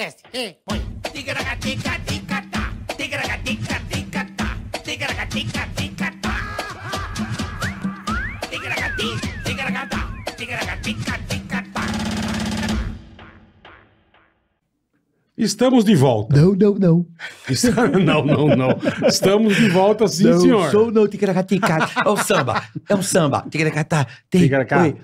desce, e põe. Ticaracatica-ticatá, ticaracatica-ticatá, ticaracatica-ticatá. Ticaracati, ticaracatá, ticaracatica-ticatá. Estamos de volta. Não, não, não. Não, não, não. Estamos de volta, sim, não senhor. sou não, ticaracatica. É o samba, é o samba. Ticaracatá, tem, Ticaracá, oi,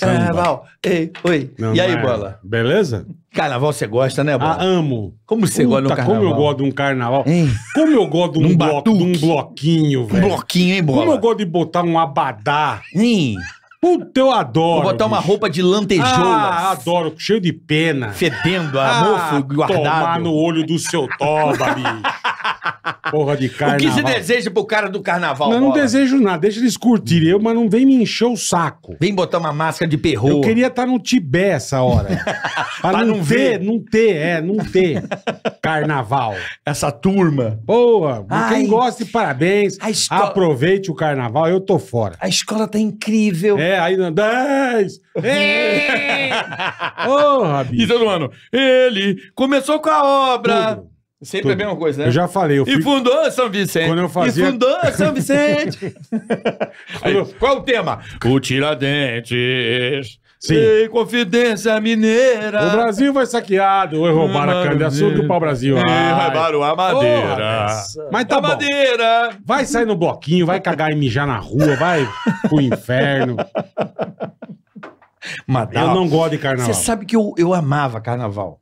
carnaval, ei, oi. E aí, é. Bola? Beleza? Carnaval você gosta, né, Bola? Ah, amo. Como você gosta no Puta, carnaval? como eu gosto de um carnaval. Hein? Como eu gosto de um, Num bloco, de um bloquinho, Um velho. bloquinho, hein, Bola? Como eu gosto de botar um abadá. Hein? Puta, eu adoro. Vou botar uma bicho. roupa de lantejoula. Ah, adoro. Cheio de pena. Fedendo, a Ah, mofo guardado. Tomar no olho do seu toba, bicho. Porra de O carnaval. que se deseja pro cara do carnaval, Não, não Bola? desejo nada. Deixa eles curtirem. Eu, mas não vem me encher o saco. Vem botar uma máscara de perro. Eu queria estar no Tibete essa hora. pra Pra não, não ter, ver. não ter, é, não ter carnaval. Essa turma. Boa, Ai. quem gosta, parabéns. Escola- Aproveite o carnaval, eu tô fora. A escola tá incrível. É, aí não. 10! Porra, E bicho. todo ano, ele começou com a obra. Tudo. Sempre Tudo. a mesma coisa, né? Eu já falei, eu fui. E fundou São Vicente. Quando eu fazia- E fundou São Vicente. Aí, eu- qual o tema? O Tiradentes. Sim. Ei, Confidência Mineira. O Brasil vai saqueado. Oi, roubaram a cana-de-açúcar do pau-brasil. Ei, Ai. roubaram a Porra, madeira. velho. Mas tá a bom. madeira. Vai sair no bloquinho, vai cagar e mijar na rua, vai pro inferno. Madal. Eu não gosto de carnaval. Você sabe que eu, eu amava carnaval.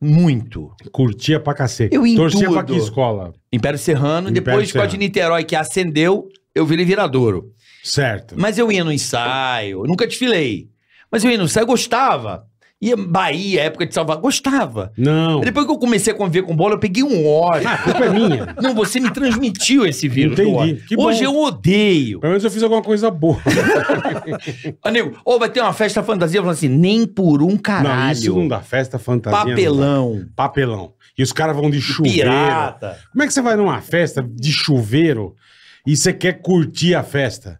Muito. Curtia pra cacete. Eu em Torcia pra tudo. que escola? Império Serrano, Império depois com a de Serrano. Niterói, que acendeu, eu virei viradouro. Certo. Mas eu ia no ensaio, eu nunca desfilei. Mas eu ia no ensaio, gostava. Ia Bahia, época de Salvador, gostava. Não. Depois que eu comecei a conviver com bola, eu peguei um ódio. Ah, a culpa é minha. Não, você me transmitiu esse vírus. Entendi. Que bom. Hoje eu odeio. Pelo menos eu fiz alguma coisa boa. Amigo, ou vai ter uma festa fantasia, falando assim, nem por um caralho. Não, isso não dá festa fantasia. Papelão. Papelão. E os caras vão de chuveiro. Pirata. Como é que você vai numa festa de chuveiro e você quer curtir a festa?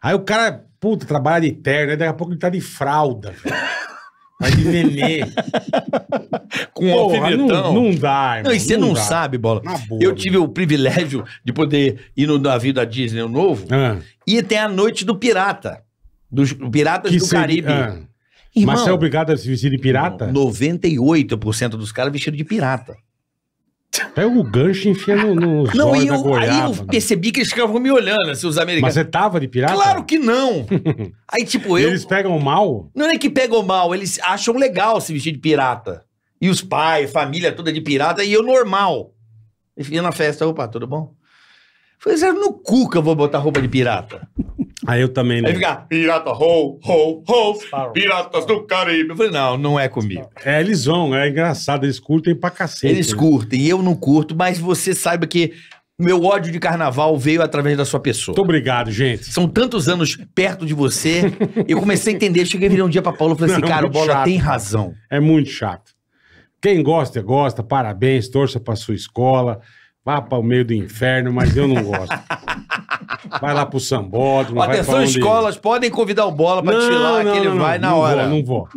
Aí o cara, puta, trabalha de terno, aí daqui a pouco ele tá de fralda. velho. Vai de nenê. Com um Porra, alfinetão. não, não dá, irmão. Não, e você não, dá. sabe, bola. Na boa, eu tive o privilégio de poder ir no navio da Disney o novo Ah, e tem a noite do pirata. Dos Piratas que do seria- Caribe. ah. Irmão, Mas você é obrigado a se vestir de pirata? 98% dos caras vestidos de pirata. Pega o gancho e enfia no, no Não, e eu, aí eu percebi que eles ficavam me olhando, assim, os Mas americanos. você tava de pirata? Claro que não! Aí, tipo, eu. Eles pegam mal? Não é que pegam mal, eles acham legal se vestir de pirata. E os pais, família toda de pirata, e eu normal. E na festa, opa, tudo bom? Falei, zero no cu que eu vou botar roupa de pirata. Aí eu também não. Aí fica, pirata, ho, ho, ho, piratas do Caribe. Eu falei, não, não é comigo. É, eles vão, é engraçado, eles curtem pra cacete. Eles né? curtem, eu não curto, mas você saiba que meu ódio de carnaval veio através da sua pessoa. Muito obrigado, gente. São tantos anos perto de você, eu comecei a entender. Cheguei a virar um dia pra Paulo e falei assim, Não, cara, o Bola chato, tem razão. É muito chato. Quem gosta, gosta, parabéns, torça pra sua escola, vá para o meio do inferno, mas eu não gosto. Vai lá pro sambódromo, Atenção, escolas, podem convidar o Bola pra desfilar, que ele vai na não hora. Vou, não vou.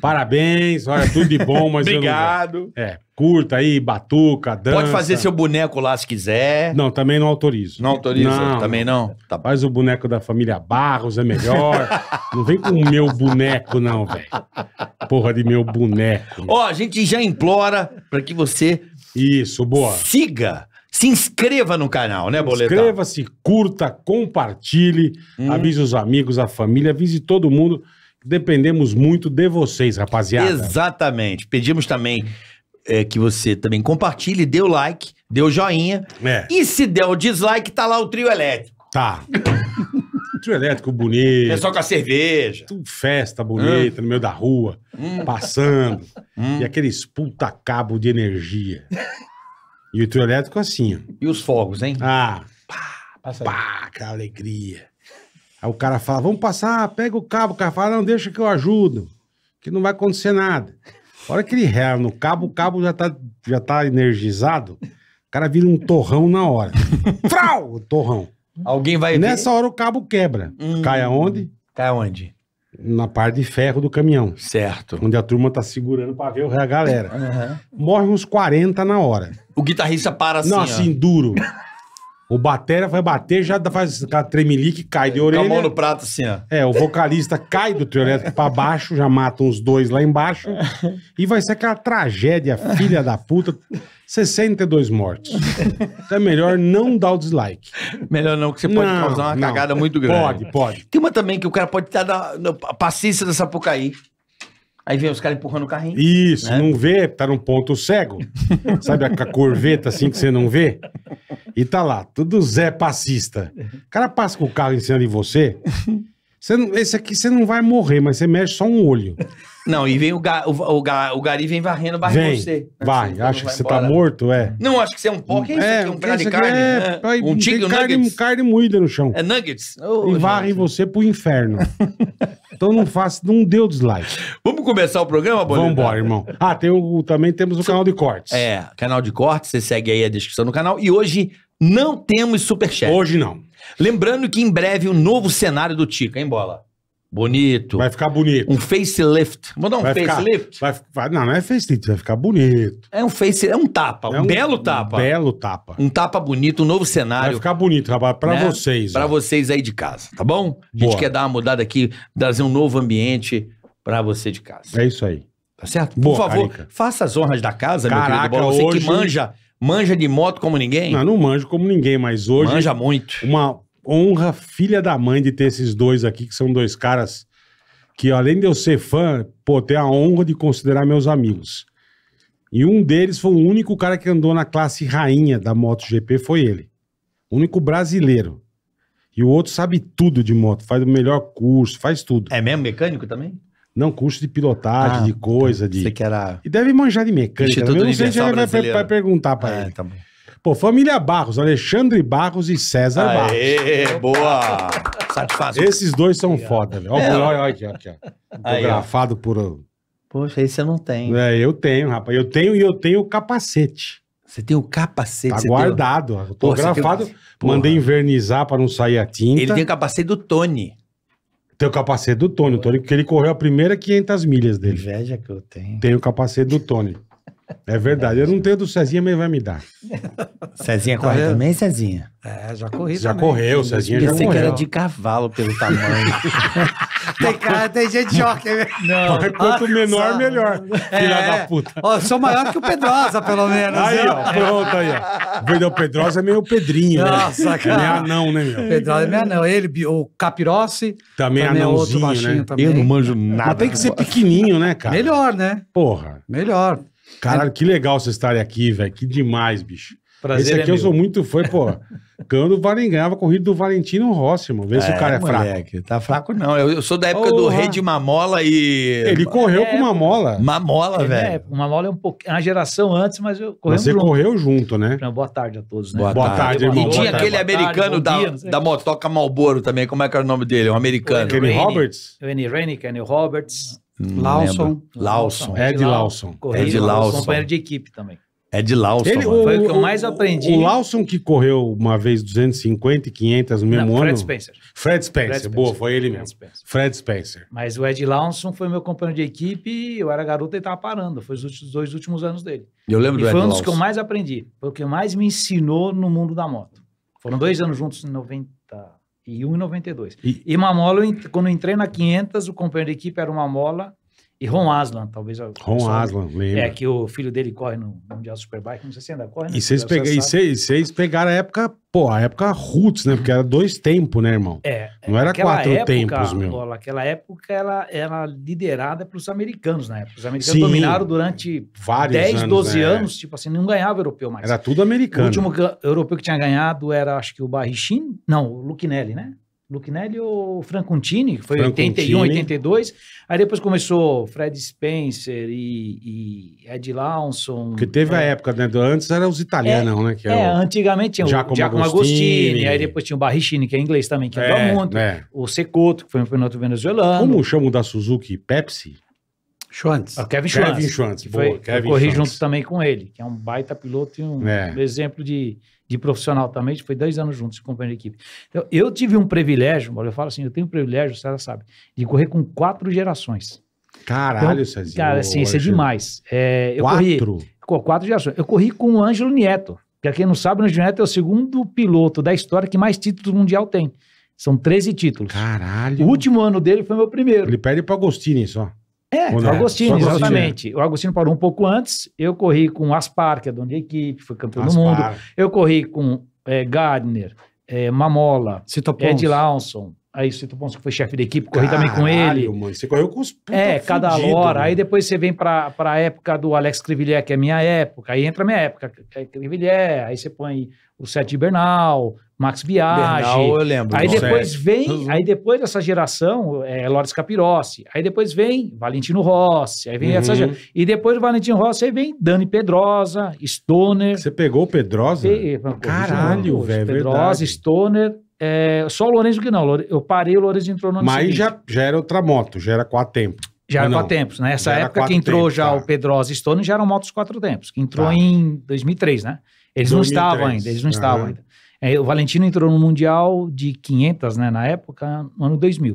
Parabéns, olha, tudo de bom, mas eu não Obrigado. É, curta aí, batuca, dança. Pode fazer seu boneco lá se quiser. Não, também não autorizo. Não autoriza? Não, Também não? Tá. Faz o boneco da família Barros, é melhor. não vem com o meu boneco, não, velho. Porra de meu boneco. Ó, a gente já implora pra que você Isso, boa. siga, se inscreva no canal, né, Boletar? Inscreva-se, curta, compartilhe, Hum. avise os amigos, a família, avise todo mundo. Dependemos muito de vocês, rapaziada. Exatamente. Pedimos também é, que você também compartilhe, dê o like, dê o joinha. É, E se der o dislike, tá lá o trio elétrico. tá. Trio elétrico bonito. Pessoal com a cerveja. tudo festa bonita no meio da rua, passando. Hum. E aqueles puta cabo de energia. E o trio elétrico assim, ó. E os fogos, hein? Ah, Passa aí. pá, que alegria. Aí o cara fala, vamos passar, pega o cabo. O cara fala, não, deixa que eu ajudo, que não vai acontecer nada. A hora que ele rela no cabo, o cabo já tá, já tá energizado, o cara vira um torrão na hora. Frau! O torrão. Alguém vai E nessa hora o cabo quebra. Hum. Cai aonde? Cai onde? Na parte de ferro do caminhão. Certo. Onde a turma tá segurando pra ver a galera. Morre uns 40 na hora. O guitarrista para assim, não, ó. assim, duro. O batera vai bater, já dá- faz aquela tremelique, cai de Com a mão orelha. no prato assim, ó. É, o vocalista cai do trio elétrico pra baixo, já mata uns dois lá embaixo. E vai ser aquela tragédia, filha da puta. 62 mortos. Então é melhor não dar o dislike. Melhor não, que você pode Não, causar uma não. cagada muito grande. Pode, pode. Tem uma também que o cara pode estar na, na paciência da Sapucaí. Aí vem os caras empurrando o carrinho. Isso, Né? não vê, tá num ponto cego. Sabe a, a corveta assim que você não vê? E tá lá, tudo Zé passista. O cara passa com o carro em cima de você. Você não- esse aqui você não vai morrer, mas você mexe só um olho. Não, e vem o, ga, o, o, ga- o gari vem varrendo, varre Vem, você. vai. Assim, acha que você tá embora. morto, é. Não, acho que você é um pó. Que é isso aqui? Um pedaço de carne? é- É. aí Um chicken carne, nuggets? carne moída no chão. É nuggets? e Ô, varrem gente. você pro inferno. então não faça, não dê o dislike. Vamos começar o programa, Boleta? Vambora, irmão. Ah, tem o, também temos o canal de cortes. É, canal de corte, você segue aí a descrição do canal. E hoje não temos superchat. Hoje não. Lembrando que em breve o novo cenário do Tica, hein, Bola? Bonito. Vai ficar bonito. Um facelift. Vou dar um vai ficar, facelift? vai, vai- não, não é facelift, vai ficar bonito. É um face, é um tapa, É um, belo tapa. Um belo tapa. Um tapa bonito, um novo Vai cenário. ficar bonito, rapaz, pra né? vocês. Pra ó. vocês aí de casa, tá bom? A gente Boa. quer dar uma mudada aqui, trazer um novo ambiente pra você de casa. É isso aí. Tá certo? Boa, Por favor, Carica. faça as honras da casa, meu Caraca, querido Bola. Você hoje- que manja, manja de moto como ninguém. Não, não manjo como ninguém, mas hoje manja muito. uma honra filha da mãe de ter esses dois aqui, que são dois caras que, além de eu ser fã, pô, tenho a honra de considerar meus amigos. E um deles foi o único cara que andou na classe rainha da MotoGP, foi ele. O único brasileiro. E o outro sabe tudo de moto, faz o melhor curso, faz tudo. É mesmo mecânico também? Não, curso de pilotagem, Ah, de coisa, de... Você que era... E deve manjar de mecânica. Instituto Eu não sei se ele vai, vai perguntar pra É, ele. tá bom. Pô, família Barros, Alexandre Barros e César Barros. Aê, boa! Satisfação. Esses dois são foda, velho. Olha, É. olha, olha aqui, ó, aqui, ó. Aí, ó. Por. Poxa, aí você não tem. É, eu tenho, rapaz. Eu tenho e eu tenho o capacete. Você tem o capacete. Tá guardado. você Autografado. tem- Porra. Mandei invernizar pra não sair a tinta. Tem... Ele tem o capacete do Tony. Tem o capacete do Tony. O Tony, porque ele correu a primeira 500 milhas dele. Inveja que eu tenho. Tem o capacete do Tony. É verdade. Eu não tenho do Cezinha, mas ele vai me dar. Cezinha corre também, Cezinha? É, já corri Já também. correu, Cezinha já Pensei que correu. era de cavalo pelo tamanho. Tem cara, tem gente de choque. Não. Mas Quanto menor, Nossa. melhor. Filha É. da puta. Ó, eu sou maior que o Pedrosa, pelo menos. Aí, ó, pronto aí, ó. O Pedrosa é meio Pedrinho, Nossa, né? É meio cara. anão, né, O meu? Pedrosa é minha não. Ele, o Capirossi, Também, também é outro anãozinho, baixinho né? também. manjo nada. Mas tem que ser pequenininho, né, cara? Melhor, né? Porra. Melhor. Caralho, que legal vocês estarem aqui, velho. Que demais, bicho. Prazer Esse aqui é eu meu. sou muito fã, pô. Quando o Valen ganhava a corrida do Valentino Rossi, mano. Vê se o cara é fraco. moleque, Tá fraco não. Eu, eu sou da época do rei de Mamola e... Ele correu É, com uma mola. Mamola, É, velho. uma mola é um pouquinho, uma geração antes, mas eu Mas corremos você junto. correu junto, né? Boa tarde a todos, né? Boa, Boa tarde, tarde, irmão. E tinha Boa tarde. aquele tarde, americano bom da, dia, da motoca Malboro também. Como é que era o nome dele? Um americano. Kenny. Roberts? O Annie Kenny Roberts. Lawson. Lawson. Ed Lawson. Ed Lawson. Companheiro de equipe também. É de Lawson. Ele, mano. Foi o que eu mais aprendi. O Lawson que correu uma vez 250 e 500 no mesmo Não, ano. Fred Spencer. Fred Spencer. Fred Spencer. Boa, foi ele Fred mesmo. Spencer. Fred Spencer. Mas o Ed Lawson foi meu companheiro de equipe, eu era garoto e ele tava parando. Foi os últimos- dois últimos anos dele. Eu lembro E do Ed foi um dos que eu mais aprendi. Foi o que mais me ensinou no mundo da moto. Foram dois anos juntos em 91 e 92. E- E, eu ent- quando entrei na 500, o companheiro de equipe era o Mamola e Ron Aslan, talvez. o Ron Aslan, lembra? É, que o filho dele corre no Mundial Superbike, não sei se ainda corre. né? E vocês, Você pega- e pegaram a época, pô, a época roots, né? Porque era dois tempos, né, irmão? É, Não era quatro época, tempos, meu. Bola, aquela época ela era liderada pelos americanos na época. Os americanos Sim. dominaram durante Vários 10, anos, 12 né? anos, tipo assim, não ganhava europeu mais. Era tudo o americano. último ga- europeu que tinha ganhado era, acho que o Barrichin, não, o Luquinelli, né? Luquinelli ou o Francontini, que foi Francontini. 81, 82. Aí depois começou Fred Spencer e, e Ed Lawson. Porque teve a é, época, né? Antes eram os italianos, né? Que É, era o- antigamente tinha Giacomo o Giacomo Agostini. Agostini, aí depois tinha o Barricini, que é inglês também, que é, muito. é. O Secoto, que foi um piloto venezuelano. Como chama o da Suzuki? Pepsi? Schwantz. É o Kevin Kevin Schwantz. Schwantz, que boa, foi, Kevin eu corri Schwantz. junto também com ele, que é um baita piloto e um É. exemplo de, de profissional também. A gente foi dois anos juntos, companheiro de equipe. Então, eu tive um privilégio, eu falo assim, eu tenho um privilégio, você já sabe, de correr com quatro gerações. Caralho, Então, Cezinho. Cara, assim, isso é demais. É, eu corri Quatro? com quatro gerações. Eu corri com o Ângelo Nieto. Pra quem não sabe, o Ângelo Nieto é o segundo piloto da história que mais títulos mundial tem. São 13 títulos. Caralho. O último ano dele foi meu primeiro. Ele perde pro Agostini só. É, o não? Agostinho, Agostinho, exatamente. O Agostinho parou um pouco antes. Eu corri com Aspar, que é dono de equipe, foi campeão do Aspar. mundo. Eu corri com é, Gardner, é, Mamola, Cito Pons. Ed Lawson. Aí o Cito Ponce, que foi chefe da equipe, corri também com Caralho, ele. Mano. Você correu com os puta É, cada fudido, hora. Aí mano. depois você vem pra, pra época do Alex Crivillier, que é minha época. Aí entra a minha época, que é Crivillier. Aí você põe o Sete Bernal, Max Biaggi. Bernal, eu lembro. Aí depois vem, Uhum. aí depois dessa geração, é Loris Capirossi. Aí depois vem Valentino Rossi. Aí vem Uhum. essa geração. E depois do Valentino Rossi, aí vem Dani Pedrosa, Stoner. Você pegou o Pedrosa? Pe- Caralho, velho, é Pedrosa, verdade. Stoner. é, só o Lourenço que não. Eu parei, o Lourenço entrou no ano Mas seguinte. já, já era outra moto, já era quatro tempos. Já era Não, quatro tempos. Nessa já era época que entrou tempos, já tá. o Pedrosa e Stone já eram motos quatro tempos, que entrou Tá. em 2003, né? Eles não 2003, estavam ainda, eles não estavam aham. ainda. É, o Valentino entrou no Mundial de 500, né, na época, no ano 2000.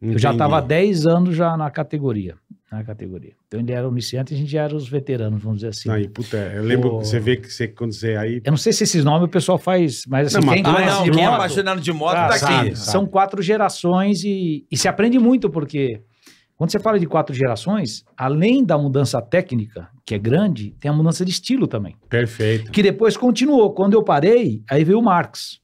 Eu já Entendi. estava há 10 anos já na categoria, na categoria. Então ele era o iniciante e a gente já era os veteranos, vamos dizer assim. Aí, puta, eu lembro Pô. que você vê que você, quando você aí. Eu não sei se esses nomes o pessoal faz, mas assim, Não, mas quem todo Ah, não, de quem é moto, apaixonado de moto ah, tá sabe, aqui. sabe. são quatro gerações e, e se aprende muito, porque quando você fala de quatro gerações, além da mudança técnica, que é grande, tem a mudança de estilo também. Perfeito. Que depois continuou. Quando eu parei, aí veio o Marx,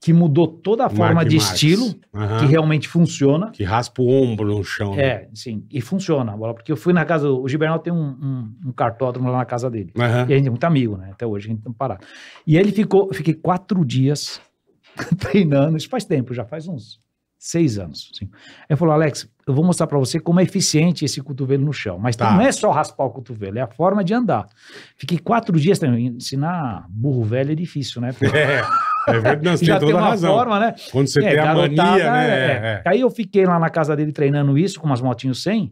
que mudou toda a forma Mark de Marques. estilo, Aham. que realmente funciona. Que raspa o ombro no chão. né? É, sim, e funciona. Porque eu fui na casa, do- o Gibernal tem um, um, um cartódromo lá na casa dele. Aham. E a gente é muito amigo, né? Até hoje a gente tá parado. E ele ficou, eu fiquei quatro dias treinando, isso faz tempo, já faz uns seis anos. Assim. Aí falou, Alex, eu vou mostrar pra você como é eficiente esse cotovelo no chão. Mas Tá. não é só raspar o cotovelo, é a forma de andar. Fiquei quatro dias treinando. Ensinar burro velho é difícil, né? Porque É, é verdade, não, você já tem toda uma razão. forma, né? Quando você É, tem a garotada, mania, né? é. É, é. Aí eu fiquei lá na casa dele treinando isso com umas motinhos 100.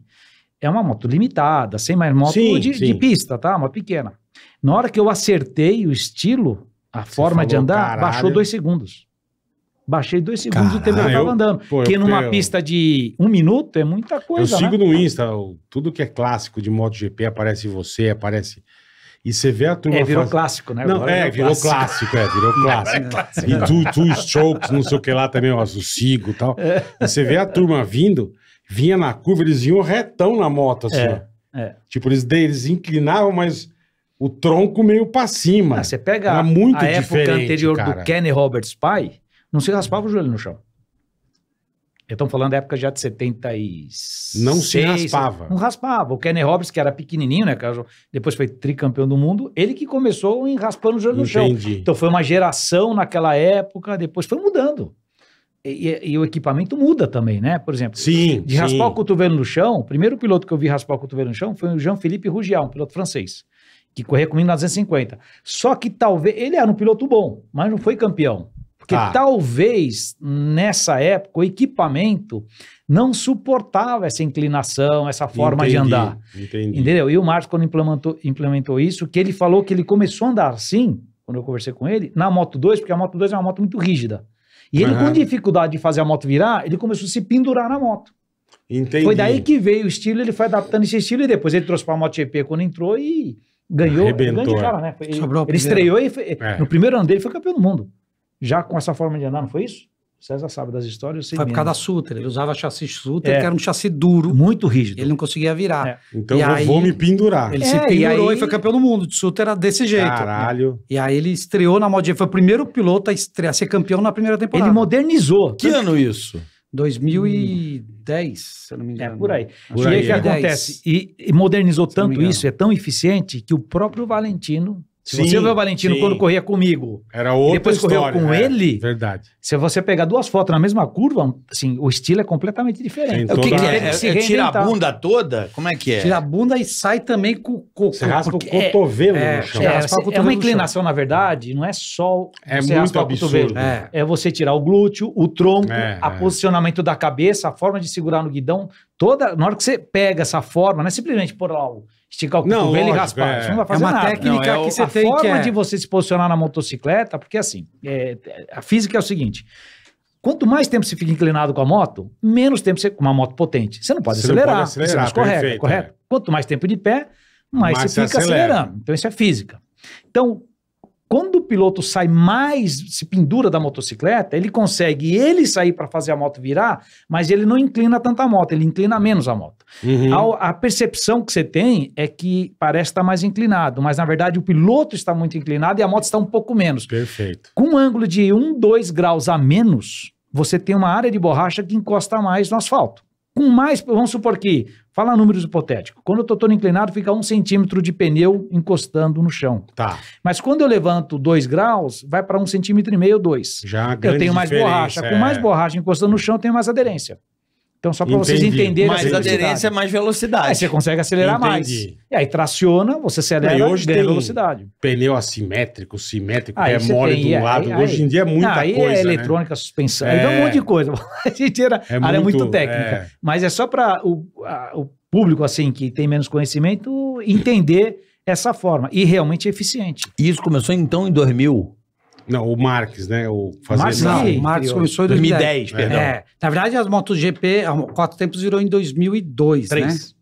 É uma moto limitada, sem mais moto Sim, de, sim. de pista, tá? Uma pequena. Na hora que eu acertei o estilo, a forma de falou, andar, "Caralho." baixou dois segundos. Baixei dois segundos do tempo que eu Caralho, tava eu- andando. pô, eu- Porque numa eu- pista de um minuto é muita Eu coisa, sigo né? no Insta, o- tudo que é clássico de MotoGP aparece você, aparece. E você vê a turma. É, virou faz- clássico, né? Não, Agora é, virou clássico, é, virou clássico. E two, two strokes, não sei o que lá também, ó, o Sigo e tal. É. E você vê a turma vindo, vinha na curva, eles vinham retão na moto, assim, É, ó. é. Tipo, eles, eles inclinavam, mas o tronco meio pra cima. Ah, você pega Era muito a época anterior cara. do Kenny Roberts pai, não se raspava o joelho no chão. Estamos falando da época já de 76. Não se raspava. Não raspava. O Kenny Roberts, que era pequenininho, né? Depois foi tricampeão do mundo. Ele que começou em raspando o joelho no chão. Então foi uma geração naquela época, depois foi mudando. E, e- e o equipamento muda também, né? Por exemplo, Sim, de raspar sim. o cotovelo no chão, o primeiro piloto que eu vi raspar o cotovelo no chão foi o Jean-Philippe Rougial, um piloto francês, que corria comigo na 250. Só que talvez, ele era um piloto bom, mas não foi campeão. Porque Tá. talvez, nessa época, o equipamento não suportava essa inclinação, essa forma de Entendi, andar. Entendi. Entendeu? E o Marcos, quando implementou, implementou isso, que ele falou que ele começou a andar assim, quando eu conversei com ele, na Moto 2, porque a Moto 2 é uma moto muito rígida. E ele, Aham. com dificuldade de fazer a moto virar, ele começou a se pendurar na moto. Entendi. Foi daí que veio o estilo, ele foi adaptando esse estilo e depois ele trouxe para a MotoGP quando entrou e ganhou. Arrebentou, grande é. cara, né? Foi- ele estreou e foi- É. no primeiro ano dele foi campeão do mundo. Já com essa forma de andar, não foi isso? O César sabe das histórias, eu sei Foi por causa da. Suter. Ele usava chassi Suter, É. que era um chassi duro. Muito rígido. Ele não conseguia virar. É. Então E eu aí- vou me pendurar. Ele É, se e pendurou e, aí- foi campeão do mundo. De Suter era desse jeito. Caralho. E aí ele estreou na MotoGP. Foi o primeiro piloto a, estrear, a ser campeão na primeira temporada. Ele modernizou. Que ano isso? 2010, se eu não me É, engano. por aí. Por e aí aí, o que é. acontece? E, e modernizou tanto isso, é tão eficiente, que o próprio Valentino Se Sim, você vê o Valentino sim. quando corria comigo, Era outra depois correu história. com é, ele? Verdade. se você pegar duas fotos na mesma curva, assim, o estilo é completamente diferente. Tem O que, que é? Se É, é tirar a bunda toda? Como é que é? Tira a bunda e sai também com o coco. Você raspa o cotovelo é, no chão. É, o é uma no chão. inclinação, na verdade, não é só É você muito raspar o absurdo. cotovelo. É. É você tirar o glúteo, o tronco, É, a é. posicionamento da cabeça, a forma de segurar no guidão, toda. Na hora que você pega essa forma, não é simplesmente pôr lá o esticar o Não, cotovelo e lógico, raspar. é. Isso não vai É fazer uma nada. técnica Não, é o- que você a tem forma que é... de você se posicionar na motocicleta, porque assim, é, a física é o seguinte: quanto mais tempo você fica inclinado com a moto, menos tempo você. Com uma moto potente. Você não pode Você não acelerar. pode acelerar, você não escorrega, perfeito, correto? é. Quanto mais tempo de pé, mais, Mais você você fica acelera. acelerando. Então, isso é física. Então, quando o piloto sai mais, se pendura da motocicleta, ele consegue ele sair para fazer a moto virar, mas ele não inclina tanto a moto, ele inclina menos a moto. Uhum. Ao- A, percepção que você tem é que parece estar mais inclinado, mas na verdade o piloto está muito inclinado e a moto está um pouco menos. Perfeito. Com um ângulo de 1, 2 graus a menos, você tem uma área de borracha que encosta mais no asfalto. Com mais, vamos supor que, fala números hipotéticos, quando eu estou todo inclinado, fica um centímetro de pneu encostando no chão. Tá. Mas quando eu levanto 2 graus, vai para um centímetro e meio, 2. Já Eu tenho mais borracha. é. Com mais borracha encostando no chão, eu tenho mais aderência. Então, só para vocês entenderem Mais aderência, mais velocidade. Aí você consegue acelerar mais. Entendi. E aí traciona, você acelera E e hoje ganha tem- velocidade. Pneu assimétrico, simétrico, Aí é você mole tem- do aí- lado. aí- Hoje em dia é muita Não, aí coisa, é né? eletrônica, suspensão, aí dá É. um monte de coisa. A gente era, É área muito- muito técnica. é. Mas é só para o, o público, assim, que tem menos conhecimento, entender essa forma. E realmente é eficiente. Isso começou então em 2000. Não, o Marques, né? O fazer Marques, Não, o criou. começou em 2010, 2010. perdão. É, na verdade, as motos GP, a Quatro Tempos virou em 2002, né? Três.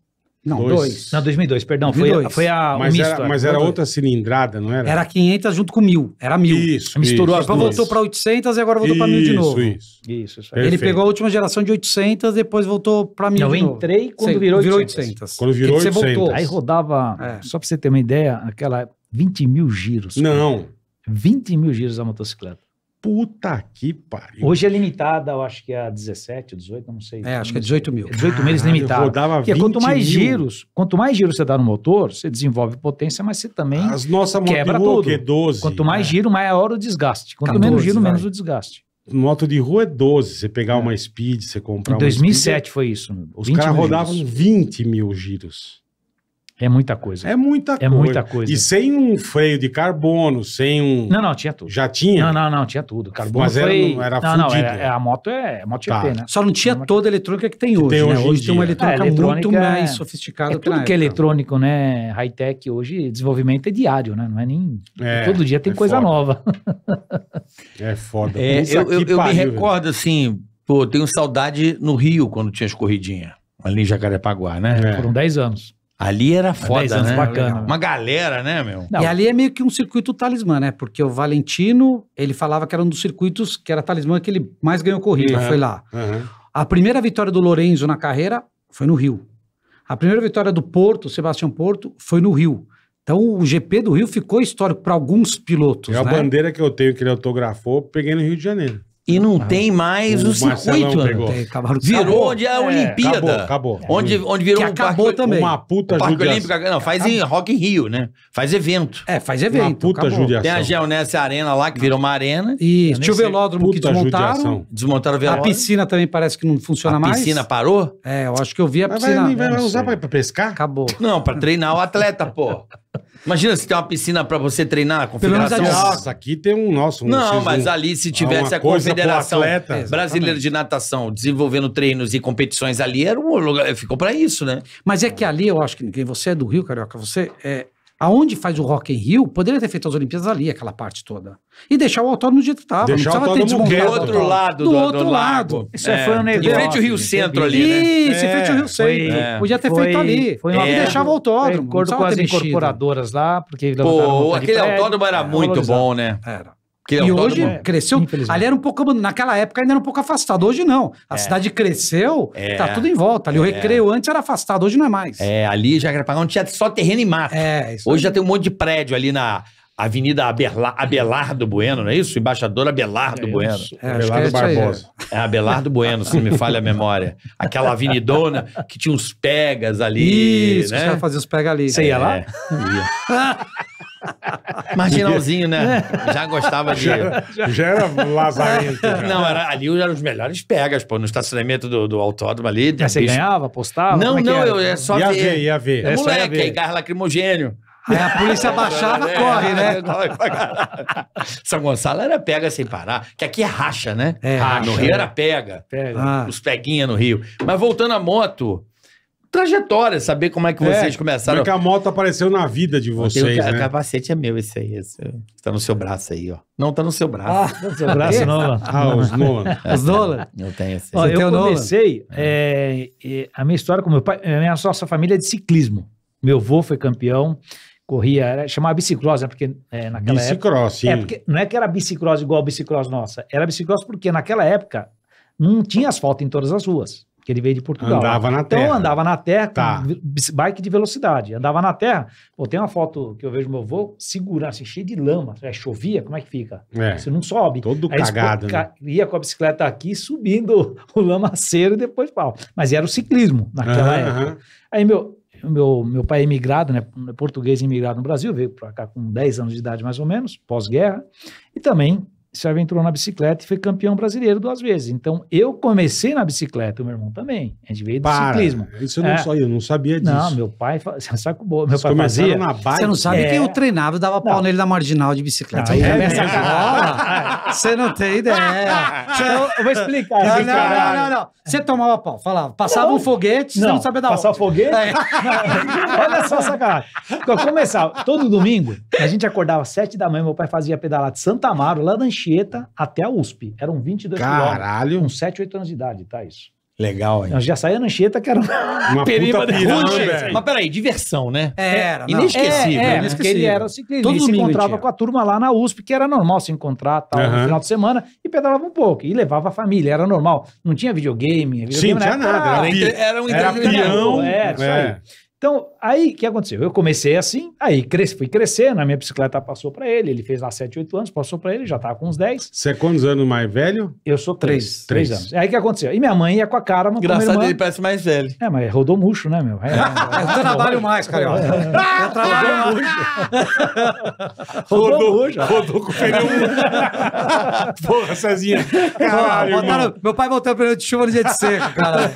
Não, Dois. dois. Não, 2002, perdão. Foi, 2002. foi a, o Mas, misto. era, mas era Foi- outra cilindrada, não era? Era 500 junto com 1000. Era 1000. Isso. Misturou isso, as Depois duas. voltou para 800 e agora voltou para 1000 de novo. Isso, Isso, isso aí. Ele pegou a última geração de 800, depois voltou para 1000 Eu entrei quando Sim, virou 800. 800. Quando virou Porque você 800. voltou. Aí rodava, É. só pra você ter uma ideia, aquela 20 mil giros. Não. 20 mil giros a motocicleta. Puta que pariu. Hoje é limitada, eu acho que é a 17, 18, eu não sei. É, acho que é Não 18 sei. mil. É 18 mil Caralho, limitado. Rodava Porque 20 quanto mais mil. giros, quanto mais giros você dá no motor, você desenvolve potência, mas você também, As de quebra tudo. o quê? 12. quanto mais É. giro, maior o desgaste. Quanto 14, menos giro, vai. menos o desgaste. Moto de rua é 12. Você pegar uma Speed, você comprar Em uma 2007 foi isso. Os 20 caras rodavam giros. 20 mil giros. É muita coisa. É muita É coisa. muita coisa. E sem um freio de carbono, sem um... Não, não, tinha tudo. Já tinha? Não, não, não, tinha tudo. Carbono Mas era- foi... não era não, não, era- é, a moto é, é moto Tá. GP, né? Só não tinha toda a eletrônica que tem hoje, tem né? hoje em Hoje tem uma eletrônica, É, eletrônica muito é- mais sofisticada É que tudo que é eletrônico, né? High-tech hoje, desenvolvimento é diário, né? Não é nem. É, todo dia tem é coisa foda. nova. É foda. É, eu, eu- eu me pariu, velho. recordo assim, pô, tenho saudade no Rio quando tinha as corridinhas. Ali em Jacarepaguá, né? É. Foram 10 anos. Ali era foda, 10 anos né? bacana. Uma galera, né, meu? Não, E ali é meio que um circuito talismã, né? Porque o Valentino, ele falava que era um dos circuitos que era talismã que ele mais ganhou corrida, Uhum. foi lá. Aham. A primeira vitória do Lorenzo na carreira foi no Rio. A primeira vitória do Porto, Sebastião Porto, foi no Rio. Então o GP do Rio ficou histórico para alguns pilotos, É a né? bandeira que eu tenho que ele autografou, peguei no Rio de Janeiro. E não tem mais O o, circuito. pegou. Tem, Virou Acabou. onde é a É, Olimpíada. Acabou, acabou. Onde, onde virou Que um acabou parque, também. Uma puta o Parque judiação. Olímpico. Não, faz em Rock in Rio, né? Faz evento. É, faz Uma evento. puta acabou. judiação. Tem a Geonesse Arena lá, que virou uma arena. E tinha o velódromo que Puta desmontaram. judiação. Desmontaram o A velório. piscina também parece que não funciona A mais. piscina parou? É, eu acho que eu vi a Mas vai, piscina. vai, vai não usar pra pescar? Acabou. Não, pra treinar o atleta, pô. Imagina se tem uma piscina pra você treinar, a Pelo menos a confederação. de- Nossa, aqui tem um nosso. um- Não, mas um- ali se tivesse uma a Confederação atleta. Brasileira de Natação desenvolvendo treinos e competições ali, era um lugar, ficou pra isso, né? Mas é que ali, eu acho que quem você é do Rio, Carioca, você é. Aonde faz o Rock em Rio, poderia ter feito as Olimpíadas ali, aquela parte toda. E deixar o autódromo do jeito que estava. Deixar o não precisava ter autódromo desmontado. Do outro lado Do do, outro do lado. lago. Isso foi um Em negócio, frente ao Rio entendi. Centro ali, né? Isso, em frente ao Rio foi- Centro. é. Podia ter Foi- feito ali. foi um e acordo- deixava o autódromo. Foi acordo com as ter mexido. incorporadoras lá, porque Pô, de aquele autódromo era é, muito valorizado. bom, né? Era. Aquele E autódromo- hoje é, cresceu. Ali era um pouco. Naquela época ainda era um pouco afastado. Hoje não. A cidade cresceu, É. tá tudo em volta. Ali o recreio antes era afastado, hoje não é mais. É, ali já não tinha só terreno e mato. É, isso Hoje já tem um monte de prédio ali na Avenida Abela- Abelardo Bueno, não é isso? Embaixador Abelardo É Bueno. isso. É, que Abelardo é aí, Barbosa. É Abelardo Bueno, se não me falha a memória. Aquela avenidona que tinha uns pegas ali, Isso, né? caras faziam os pega ali. Você ia lá? É, ia. Marginalzinho, né? Já gostava de. Já era lazarento. já. Não, era, ali eram os melhores pegas, pô, no estacionamento do, do autódromo ali. Mas você bicho. ganhava, apostava? Não, é não, eu é só ia ver. ver, ia ver. É É, ia moleque, ver. aí gás lacrimogênio. Aí a polícia baixava, É, corre, né? São Gonçalo era pega sem parar, que aqui é racha, né? É, Ah, racha, no Rio é. era pega. Pega. Ah. Os peguinha no Rio. Mas voltando à moto, trajetória, saber como é que vocês Como começaram. é que a moto apareceu na vida de o vocês, ca- né? capacete é meu esse aí, esse tá no seu braço aí, ó. Não, tá no seu braço. Ah, seu braço não. Ah, os Nolan. Os dólares. Eu tenho esse. Ó, eu o Nolan? comecei, é, é, a minha história com meu pai, a minha nossa família é de ciclismo. Meu avô foi campeão, corria, era, chamava bicicross, né? Porque é, naquela época... Bicicross, sim. É, porque não é que era bicicross igual a bicicross nossa, era bicicross porque naquela época não tinha asfalto em todas as ruas, que ele veio de Portugal. Andava na Então terra. andava na terra com Tá. bike de velocidade. Andava na terra. Pô, tem uma foto que eu vejo meu avô segurando, assim, cheio de lama. É, chovia, como é que fica? É, Você não sobe. todo Aí eles cagado, pô- né? Ia com a bicicleta aqui, subindo o lamaceiro e depois pau. Mas era o ciclismo naquela Aham, época. aham. Aí meu, meu, meu pai é imigrado, né? Português imigrado no Brasil, veio para cá com 10 anos de idade mais ou menos, pós-guerra. E também se aventurou na bicicleta e foi campeão brasileiro duas vezes. Então eu comecei na bicicleta, o meu irmão também. A gente veio do Para. ciclismo. Isso eu não, É. só, eu não sabia disso. Não, meu pai, fa- sabe que o meu Vocês pai fazia? na bike. Você não sabe É. quem eu treinava e dava pau Não. nele na marginal de bicicleta. Aí Você é bola, Você não tem ideia. Você- Eu, vou explicar. Não, não, não, não, não. Você tomava pau, falava, passava Não. um foguete, você não sabia dar passar foguete? É. Olha só, sacanagem. Eu começava, todo domingo, a gente acordava às sete da manhã, meu pai fazia pedalar de Santa Amaro, lá da Anchieta, até a USP. Eram 22 quilômetros. Caralho. Com 7, 8 anos de idade, tá isso. Legal, hein? Nós já saía na Anchieta, que era Uma periba puta de rude. velho. Mas peraí, diversão, né? Era, não. Inesquecível. É, é, né? porque ele era o ciclista. Todo e se encontrava tinha. com a turma lá na USP, que era normal se encontrar tal, Aham. no final de semana, e pedalava um pouco. E levava a família, era normal. Não tinha videogame. videogame Sim, na tinha nada, era- era Era, era um Era entretenimento. peão. É, isso é. aí. Então, aí o que aconteceu? Eu comecei assim, aí cresci, fui crescendo, a minha bicicleta passou pra ele, ele fez lá 7, 8 anos, passou pra ele, já tava com uns 10. Você é quantos anos mais velho? Eu sou Três. 3, 3 Três. anos. Aí o que aconteceu? E minha mãe ia com a cara, Engraçado, ele parece mais velho. É, mas rodou murcho, né, meu? É, Eu trabalho mais, carioca. Eu trabalho mais. rodou murcho. rodou com o pneu. Porra, Cezinha. Caralho, Botaram- meu pai botou o pneu de chuva no dia de seco, cara.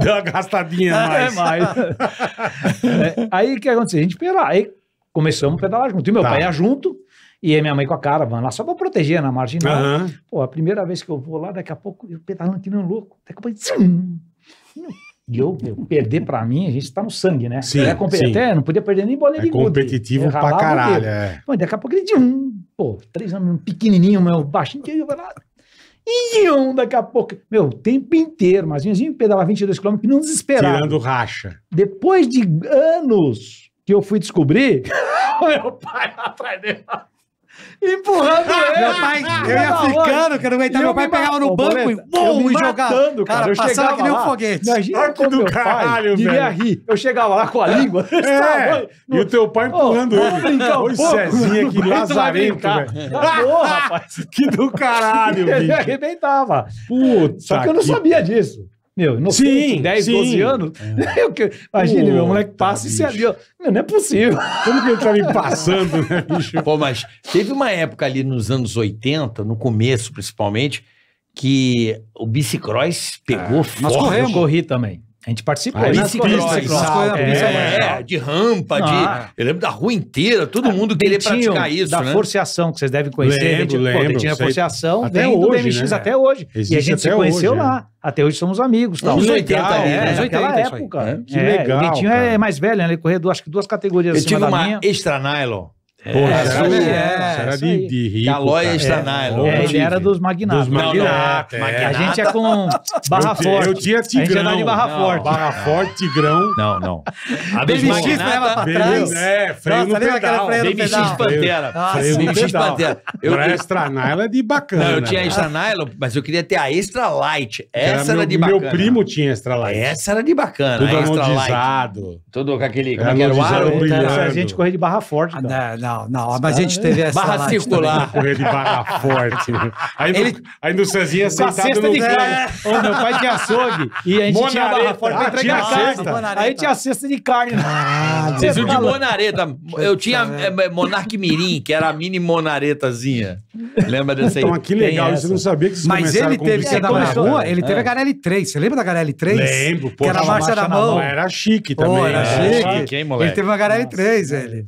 Deu uma gastadinha É mais. É, aí o que aconteceu? A gente pedalava, aí começamos a pedalar junto. E meu Tá. pai ia junto, e aí minha mãe com a caravana lá, só pra proteger na marginal. Aham. Pô, a primeira vez que eu vou lá, daqui a pouco eu pedalando aqui no louco, daqui a pouco. Tsim! E eu, eu perder pra mim, a gente tá no sangue, né? Sim, é competi- sim. Até não podia perder nem bola É de gude. competitivo Eu pra caralho, é. Pô, daqui a pouco ele. Tchum! Pô, três anos, um pequenininho, meu, baixinho, que eu vai lá. Um, daqui a pouco. Meu, o tempo inteiro, mas vinha pedalar 22 km que não desesperava. Tirando racha. Depois de anos que eu fui descobrir, meu pai lá atrás dele, empurrando ele. Meu pai, eu ia ficando, que eu não aguentava. Meu eu pai me pegava no banco e Boleta, me e jogava. matando, cara. Cara, Eu passava que nem um lá, foguete. Imagina que do meu caralho, pai velho. rir. Eu chegava lá com a língua. desse É. E o teu pai empurrando Ô, ele. brincar um? Cezinha, que lazarento, velho. Acabou, rapaz. Que do caralho, Ele bicho. arrebentava. Puta Só que eu não sabia disso. Meu, inocente, Sim, 10, sim. 12 anos. Eu que- imagine, meu moleque passa e se bicho. ali. Meu, não é possível. Como que ele tá me passando, né, bicho? Pô, mas teve uma época ali nos anos 80, no começo principalmente, que o bicicross pegou forte. nós corremos. Eu corri também. A gente participou. Aí né? nas pistas, salto, corremos, é. É, de rampa, de. Ah. Eu lembro da rua inteira, todo mundo queria praticar isso, da né? forceação, que vocês devem conhecer. Lembro, pô, lembro, Dentinho da sei. forceação Até vem do hoje, BMX né? até hoje. Existe e a gente se conheceu hoje, lá. Até hoje somos amigos. tal. Que 80 legal, ali, É, né? Nos 80, naquela isso aí. época. É. Que É, legal, O Dentinho é mais velho, né? Ele corria, duas- acho que duas categorias Eu tive uma extra nylon. Porra, É, isso isso aí, era, é, isso era de, aí. de rico, Calói cara. extra É, nylon. É, ele era dos magnatos. Dos Não, não, Magnata, é. é. A gente é com barra Eu te- forte. Eu tinha A gente Tigrão. anda de barra Não, forte. Barra forte, Tigrão. Não, não. A BMX Magnata, leva pra trás. É, freio Nossa, no pedal. freio no BMX pedal? Pantera. Nossa, Freio no BMX pedal. Pantera. Eu, extra nylon é de bacana. não, eu tinha né? extra nylon, mas eu queria ter a extra light. Essa era, meu, de bacana. Meu primo tinha extra light. Essa era de bacana. Tudo a extra light. anodizado. Todo com aquele. Como é que era o aro? brilhante. A gente corria de barra forte. Ah, então. Não, Não, não, mas a gente teve essa Barra circular. Correr de barra forte. Aí, no, Ele- aí no Cezinha Com sentado cesta no de carro. carne. Ô, meu pai tinha açougue e a gente tinha Monareta. barra forte pra Ah, entregar tinha carne. Monareta. Aí tinha a cesta de carne. Caralho. Vocês viram de monareta. Eu tinha é, Monark Mirim, que era a mini monaretazinha. Lembra dessa aí? Então, que legal. Você não sabia que vocês Mas ele com teve que andar na rua, ele teve a Garelli 3. Você lembra da Garelli 3? Lembro, pô. Que era a marcha da mão. Era chique também. era né? chique. chique, Ele teve uma Garelli 3, ele.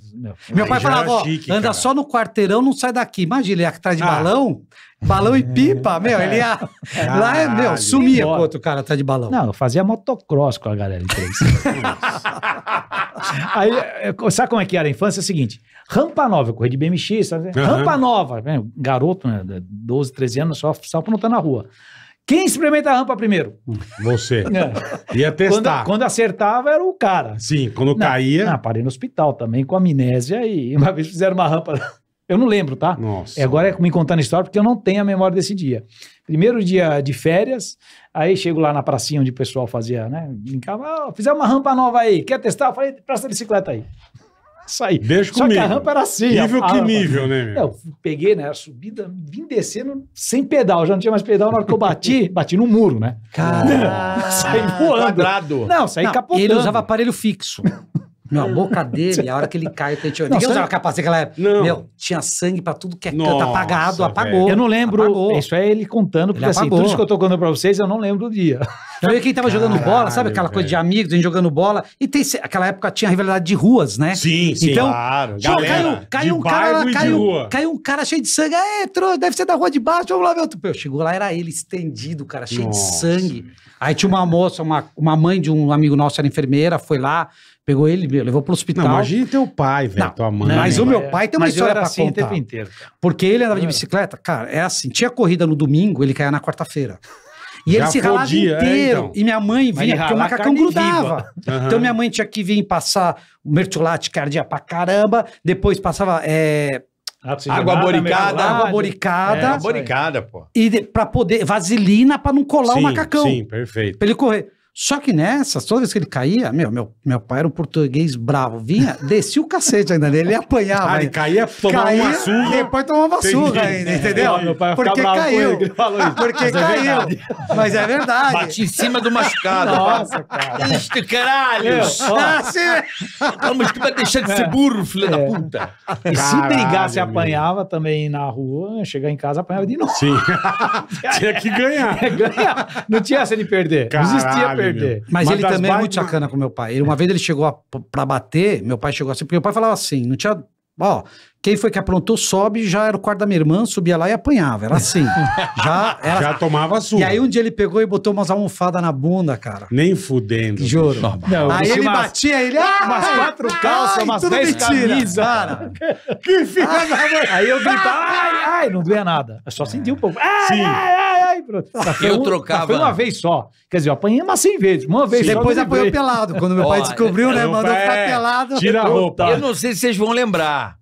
Meu. Pai falava, chique, anda cara. só no quarteirão, não sai daqui. Imagina, ele ia atrás de Ah. balão, balão e pipa, meu, ele ia... Lá é, meu, Caralho. sumia com outro cara atrás de balão. Não, eu fazia motocross com a galera em três. Aí, é, sabe como é que era a infância? É o seguinte, rampa nova, eu corri de BMX, sabe? Aham. rampa nova, garoto, né, de 12, 13 anos, só, só aprontando na rua. Quem experimenta a rampa primeiro? Você. É. Ia Quando, testar. quando acertava era o cara. Sim, quando Não, caía. Não, parei no hospital também com amnésia e uma vez fizeram uma rampa. Eu não lembro, tá? Nossa. É, agora é me contando a história porque eu não tenho a memória desse dia. Primeiro dia de férias, aí chego lá na pracinha onde o pessoal fazia, né? Brincava, ah, fizemos uma rampa nova aí, quer testar? Eu falei, presta a bicicleta aí. Saí. Deixa Só comigo. que a rampa era assim. Nível a, a que rampa. nível, né, meu? Eu peguei, né? A subida, vim descendo sem pedal, já não tinha mais pedal. Na hora que eu bati, bati no muro, né? Caralho. Saí voando. Quadrado. Não, saí Não, capotando. ele usava aparelho fixo. Meu, a boca dele, a hora que ele caiu, tem Não, Ninguém usava capacete naquela época. Não. Meu, tinha sangue pra tudo que é canto, Nossa, apagado, velho. apagou. Eu não lembro. Apagou. Isso é ele contando, porque Ele assim, apagou. tudo isso que eu tô contando pra vocês, eu não lembro do dia. Eu ia quem tava jogando bola, sabe Caralho, aquela coisa de amigos, a gente jogando bola. E tem, aquela época tinha rivalidade de ruas, né? Sim, sim. Então, claro. Pô, Galera, caiu, caiu um cara lá, e caiu, caiu um cara cheio de sangue. É, trouxe, deve ser da rua de baixo, vamos lá ver outro. Pô, chegou lá, era ele estendido, cara, cheio Nossa. de sangue. Aí tinha uma moça, uma, uma mãe de um amigo nosso, era enfermeira, foi lá, pegou ele, levou pro hospital. Não, imagine teu pai, velho, Não, tua mãe. mas né? o meu pai tem uma Mas eu história era pra assim o contar. tempo inteiro. Porque ele andava de bicicleta, cara, é assim, tinha corrida no domingo, ele caía na quarta-feira. E Já ele se ralava fodia, é, inteiro. então. E minha mãe Mas vinha, porque o macacão grudava. Aham. Então minha mãe tinha que vir passar o mertiolate que ardia pra caramba, depois passava é, Água boricada. água boricada, É, boricada, pô. e de, pra poder, vaselina pra não colar sim, o macacão. Sim, perfeito. Pra ele correr. Só que nessas, toda vez que ele caía, meu, meu, meu pai era um português bravo. Vinha, descia o cacete ainda nele, ele apanhava. Ah, ele caía, tomava Caía, uma surra. Depois tomava surra ainda, entendeu? É, meu pai Porque caiu. ele, que ele falou isso. Porque Mas é caiu. verdade. Mas é verdade. Bati em cima do machucado. Nossa, cara. Isto, caralho! Ah, sim. Vamos, tu vai deixar de ser burro, filho da puta. E se Caralho, brigasse e meu. apanhava também na rua, chegar em casa apanhava de novo. Sim. Tinha que ganhar. Ganhar. Não tinha essa de perder. não existia Caralho, perder. meu. Mas, ele também é muito sacana com meu pai. Ele, uma vez ele chegou a, pra bater, meu pai chegou assim, porque meu pai falava assim, não tinha. Ó, quem foi que aprontou, sobe, já era o quarto da minha irmã, subia lá e apanhava. Era assim. já era. Já tomava surra. E aí um dia ele pegou e botou umas almofadas na bunda, cara. Nem fudendo. Juro. Não, Aí ele umas- batia, ele. Ah, umas quatro calças, umas tudo dez mentira. camisas. Cara, Que filha da mãe. Aí eu gritava, ai, ai, não doía nada. Eu só senti um pouco. Ai, Sim. ai, ai, ai. Eu um- trocava- Foi uma vez só. Quer dizer, eu apanhei umas 100 vezes. Uma vez só. depois apanhou pelado. Quando meu pai descobriu, né? Mandou ficar é- pelado. Tira a roupa. Eu não sei se vocês vão lembrar,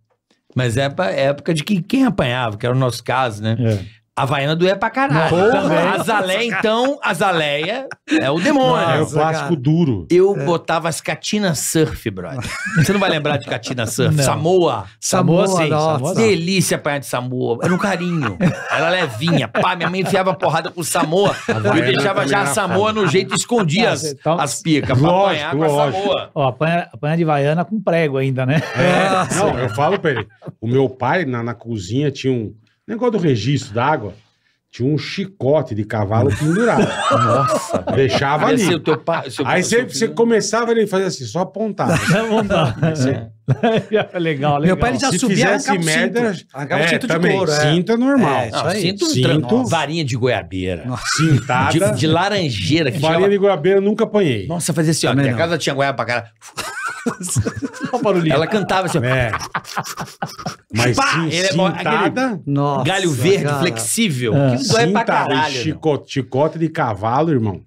mas é época de que quem apanhava, que era o nosso caso, né? É. A Havaiana doía pra caralho. Também. A Zaleia, então, a Zaleia é o demônio. É o Nossa, plástico cara. duro. Eu botava as Catina Surf, brother. Você não vai lembrar de Catina Surf? Não. Samoa. Samoa, sim. nossa. Samoa, sim. Delícia apanhar de Samoa. Era um carinho. Era levinha. Pá, minha mãe enfiava porrada com Samoa. Eu Havaiana deixava já a Samoa no jeito e escondia as, Então- as picas pra Lógico, apanhar com a lógico. Samoa. Ó, apanha, apanha de vaiana com prego ainda, né? É, não, eu falo pra ele. O meu pai, na, na cozinha, tinha um negócio do registro da água. Tinha um chicote de cavalo pendurado. Nossa. Deixava Parecia ali. o teu pai. seu- Aí seu você, você filho. começava, ele fazia assim, só apontava. Vamos lá. legal, legal. Meu pai ele já Se subia fizesse arrancava o merda, cinto. Arrancava o é, cinto de também, couro. é. cinto é normal. É, isso Não, aí. sinto, Cinto. Nossa. varinha de goiabeira. Cintada. De, de laranjeira. Que Farinha chegava... de goiabeira eu nunca apanhei. Nossa, fazia assim, ó. Também Minha não. casa tinha goiaba pra caralho. Ela cantava assim. É. Mas Pá, sim, ele é cintada, Nossa, galho verde, cara. flexível. Ah. Que dói pra caralho. meu. chicote, chicote de cavalo, irmão.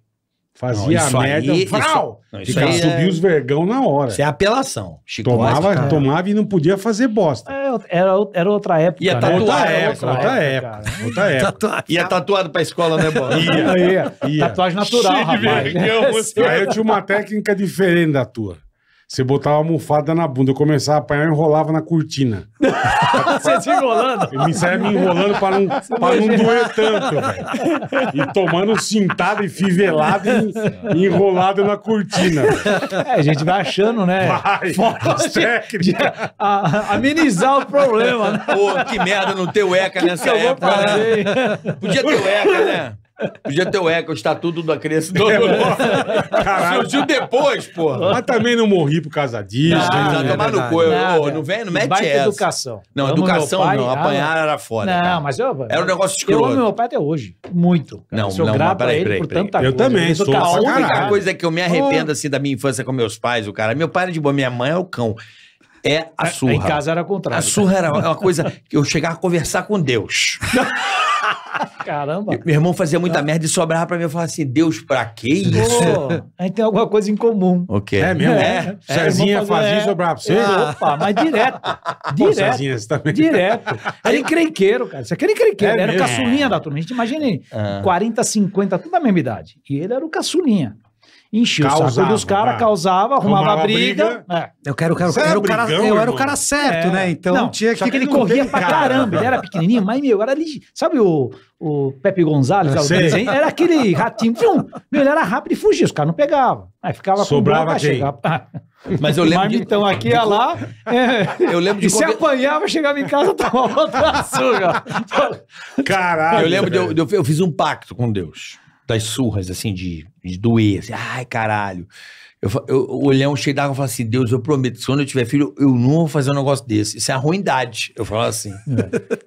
Fazia Não, isso a merda. aí- Frau! isso- não, isso Ficava, aí é- os vergão na hora. Isso é apelação. Chicote, Tomava, cara. tomava e não podia fazer bosta. É, Era, era outra época. Ia né? tatuar, outra é, época, outra época. cara. Outra época. Tatuagem. Ia tatuado pra escola, né, Bola? Ia. Ia. Ia. Tatuagem natural, Cheio rapaz. vergão, você. Aí eu tinha uma técnica diferente da tua. Você botava a almofada na bunda, eu começava a apanhar e enrolava na cortina. Você se enrolando. Eu me saia me enrolando pra não, pra não doer tanto, velho. E tomando cintada e fivelado e enrolado na cortina. É, a gente vai achando, né? Vai, as de- técnicas. a- amenizar o problema, né? Pô, que merda não ter o ECA nessa época, né? Podia ter o ECA, né? Podia ter o ECA, o estatuto da criança. Do... Caralho. Surgiu depois, porra. Mas também não morri por causa disso. Ah, né? tá tomar no cu. ô, Não vem, não mete essa. educação. Não, amo educação pai, não. ah, Apanhar era foda. Não, cara. mas eu. Era um negócio escroto. Eu amo meu pai até hoje. Muito. cara. Não, não, mas peraí, a peraí, por peraí. Eu coisa. também sou Educação, A única caralho. coisa que eu me arrependo assim da minha infância com meus pais, o cara, meu pai era de boa, minha mãe é o cão. É a surra. Em casa era o A contrário. surra era uma coisa que eu chegava a conversar com Deus. Caramba. Meu irmão fazia muita merda e sobrava pra mim eu falava assim: Deus, pra que isso? Pô, a gente tem alguma coisa em comum. O quê? É mesmo? É. Cezinha É, vamos fazer- fazia é. isso pra você? Opa, mas direto. Pô, Direto. Cezinha, você também. Direto. Era encrenqueiro, cara. Isso aqui era encrenqueiro. É era mesmo? caçulinha da turma. A gente imagina aí, Ah. 40, 50, tudo da mesma idade. E ele era o caçulinha. Enchia o Causava, saco dos caras, vai. causava, arrumava, Arrumava briga. É. Eu quero, quero, eu era era o cara, brigão, eu era o cara certo, É. né? Então não, tinha que. só que ele corria pra cara, caramba. Ele era pequenininho, mas, meu, era lige... Sabe o, o Pepe Gonzalez? O desenho? Era aquele ratinho. Meu, ele era rápido e fugia. Os caras não pegavam. Aí ficava Sobrava com chegava- Mas eu lembro de. Então aqui ia lá. é, Eu lembro de e se conver- apanhava, chegava em casa, tomava outra surra. Caralho. Eu lembro de eu, velho. de eu- eu fiz um pacto com Deus. Das surras, assim, de, de doer. Assim, Ai, caralho. Eu, eu, o olhão cheio d'água, eu falava assim, Deus, eu prometo, se quando eu tiver filho, eu não vou fazer um negócio desse. Isso é a ruindade. Eu falava assim.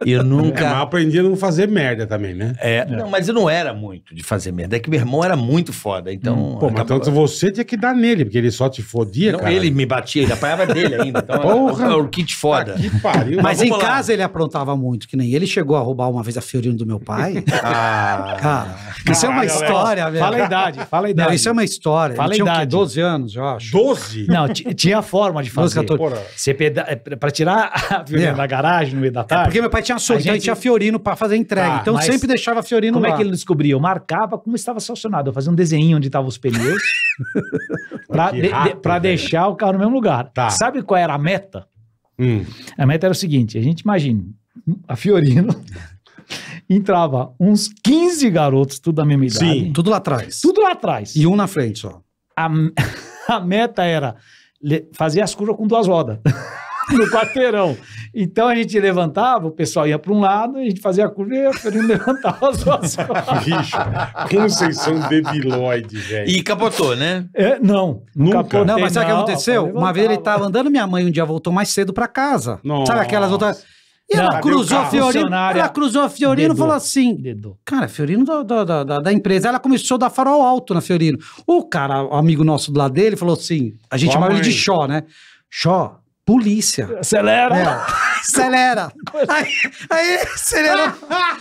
E eu É, mas eu nunca... aprendi a não fazer merda também, né? É, Não, mas eu não era muito de fazer merda. É que meu irmão era muito foda. Então... Pô, mas acabava- então você tinha que dar nele, porque ele só te fodia, Não, cara. ele me batia, ele apanhava dele ainda. Então, Porra. era o kit foda. Que pariu. Mas Mas em lá. casa ele aprontava muito, que nem ele chegou a roubar uma vez a Fiorino do meu pai. Ah, Cara, isso é uma Caralho, história, velho. Fala a idade, fala a idade. Não, isso é uma história. Fala Ele a tinha o quê? idade. 12 anos, eu acho. 12? Não, ti- tinha forma de fazer. 14. Porra. Você peda... é, Pra tirar a Fiorina É. da garagem no meio da É tarde. porque meu pai tinha açougue, A então ele gente- tinha Fiorino pra fazer entrega. Tá, então sempre deixava Fiorino Como lá. é que ele descobria? Eu marcava como estava estacionado. Eu fazia um desenho onde estavam os pneus pra, de- de- pra deixar o carro no mesmo lugar. Tá. Sabe qual era a meta? Hum. A meta era o seguinte: a gente imagina, a Fiorino entrava uns 15 garotos, tudo da mesma idade. Sim. Tudo lá atrás. Tudo lá atrás. E um na frente só. A, a meta era fazer as curvas com duas rodas. No quarteirão. Então a gente levantava, o pessoal ia para um lado, a gente fazia a curva e levantava as duas rodas. Bicho, são debilóide, velho. e capotou, né? É, não. Nunca. Capotei, Não, mas sabe o que aconteceu? Uma vez ele tava andando, minha mãe um dia voltou mais cedo pra casa. Nossa. Sabe aquelas outras. E ela Não, cruzou a? Fiorino. Ela cruzou a Fiorino e dedou. falou assim: Dedou. Cara, Fiorino da, da, da- da- empresa. Ela começou a dar farol alto na Fiorino. O cara, o amigo nosso do lado dele, falou assim: a gente Sua chamava ele de Xó, né? Xó, polícia. Acelera! É, acelera. Aí, aí acelerou.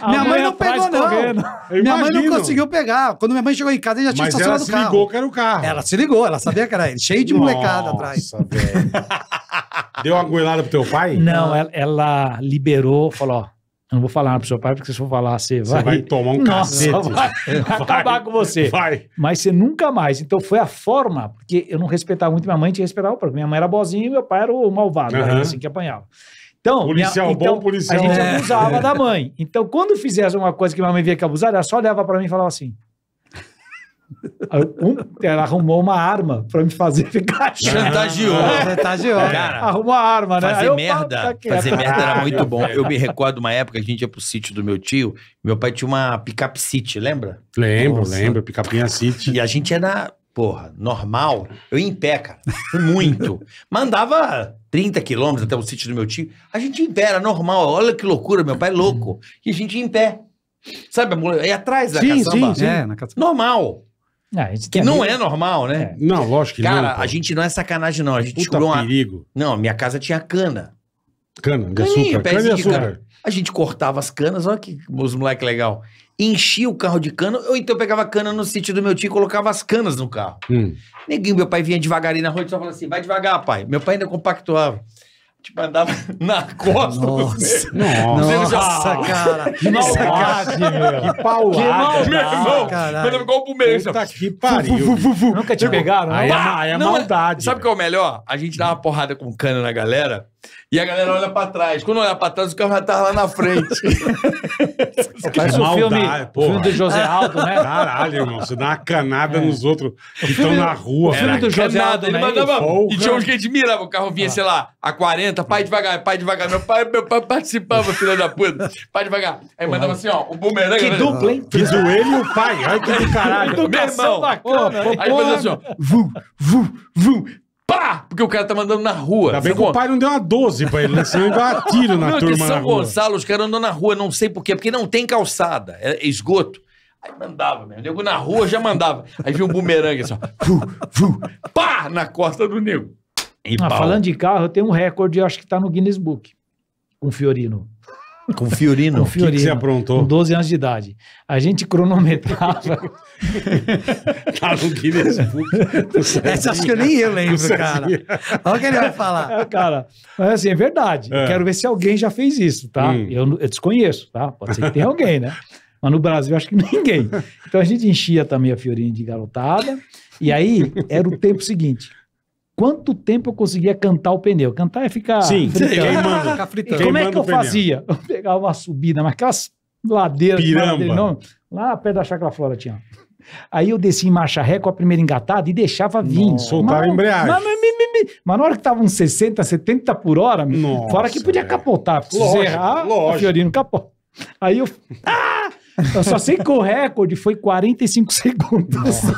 A Minha mãe não atrás pegou, não. correndo. Minha mãe não conseguiu pegar. Quando minha mãe chegou em casa, ele já tinha Mas ela estacionado se o carro. ligou que era o carro. Ela se ligou, ela sabia que era ele. Cheio de molecada atrás. Nossa, velho. Deu uma goelada pro teu pai? Não, ela, ela liberou, falou: ó, eu não vou falar nada pro seu pai, porque se for falar, você Você vai. vai tomar um Nossa, cacete. vai, vai acabar com você. Vai. Mas você nunca mais. Então foi a forma, porque eu não respeitava muito minha mãe, tinha que respeitar o próprio. Minha mãe era boazinha e meu pai era o malvado, Aham. era assim que apanhava. Então, Policial minha- bom, então, policial a gente bom. abusava da mãe. Então, quando fizesse uma coisa que minha mãe via que abusava, ela só olhava pra mim e falava assim. Aí, um, ela arrumou uma arma pra me fazer ficar Chantageou. Olho. Cara, Arrumou a arma, né? Fazer eu, merda, tá fazer merda era muito bom. Eu me recordo uma época, a gente ia pro sítio do meu tio, meu pai tinha uma picape City, lembra? Lembro, Nossa. lembro. Picapinha City. E a gente era, porra, normal. Eu ia em pé, cara. Muito. Mandava 30 quilômetros até o sítio do meu tio. A gente ia em pé, era normal. Olha que loucura, meu pai é louco. E a gente ia em pé. Sabe, a mulher aí atrás da Sim, caçamba? sim, sim. É, na casa. Normal. Ah, Que não é normal, né? Não, lógico que não. Cara, a gente não é sacanagem, não. A gente Puta descobriu uma. perigo. Não, minha casa tinha cana. Cana de açúcar. Cana de açúcar. cana. A gente cortava as canas, olha que os moleque legal. Enchia o carro de cana, ou então eu pegava cana no sítio do meu tio e colocava as canas no carro. Hum. Neguinho, meu pai vinha devagarinho na rua e só falava assim: vai devagar, pai. Meu pai ainda compactuava. Te mandava na costa do Nossa. Nossa, Nossa, cara. Que maldade, meu. que paulada. Que maldade. Meu irmão, caralho. mandava igual o bumerangue. Puta que pariu. Nunca te pegaram, Aí é, aí é maldade. Sabe qual é o melhor? A gente dá uma porrada com cano na galera e a galera olha pra trás. Quando olha pra trás, o carro já tá lá na frente. Parece o maldade, filme, porra. filme do José Aldo, né? Caralho, irmão. Você dá uma canada nos outros que estão na rua. o filme do José Aldo, ele né? mandava. Porra. E tinha uns que a gente mirava, o carro vinha, sei lá, a 40, pai devagar, pai devagar. Meu pai, meu pai participava, filha da puta. Pai devagar. Aí mandava assim, ó, o bumerangue. Que né? dupla, hein? Fiz o ele e o pai. Olha que do caralho. Meu irmão. bacana, hein? Aí fazia assim, ó, vum, vum, vum, pá! Porque o cara tá mandando na rua. Ainda bem que o pai não deu uma 12 pra ele, né? Senão ele dá tiro na Não, turma na São rua. Gonçalo, os caras andam na rua, não sei por quê, porque não tem calçada, é esgoto. Aí mandava, meu. Nego na rua já mandava. Aí vinha um bumerangue assim, ó. Fu, fu, pá! Na costa do nego. E Ah, pau. falando de carro, eu tenho um recorde, eu acho que tá no Guinness Book. Com o Fiorino. Com Fiorino. Com o O que, que você Fiorino. aprontou? Com 12 anos de idade. A gente cronometrava. Tá no Guinness Book. Essa acho que eu nem eu lembro, cara. Olha o que ele vai falar. É, cara, mas assim, é verdade. É. Eu quero ver se alguém já fez isso, tá? Hum. Eu, eu desconheço, tá? Pode ser que tenha alguém, né? Mas no Brasil, eu acho que ninguém. Então a gente enchia também a Fiorina de garotada. E aí era o tempo seguinte. Quanto tempo eu conseguia cantar o pneu? Cantar é ficar. Sim, fritando. queimando. Ficar fritando. como é que eu fazia? Eu pegava uma subida, mas aquelas ladeiras. Piramba. ladeiras, não, lá perto da Chácara Flora tinha. Aí eu desci em marcha ré com a primeira engatada e deixava vir. Nossa, soltava a embreagem. Mas, mas, mas, mas- mas na hora que tava uns 60, 70 por hora, Nossa, fora que podia velho. capotar. Se Lógico, errar, lógico. o Fiorino capota. Aí eu... Ah! Eu só sei que o recorde foi 45 segundos.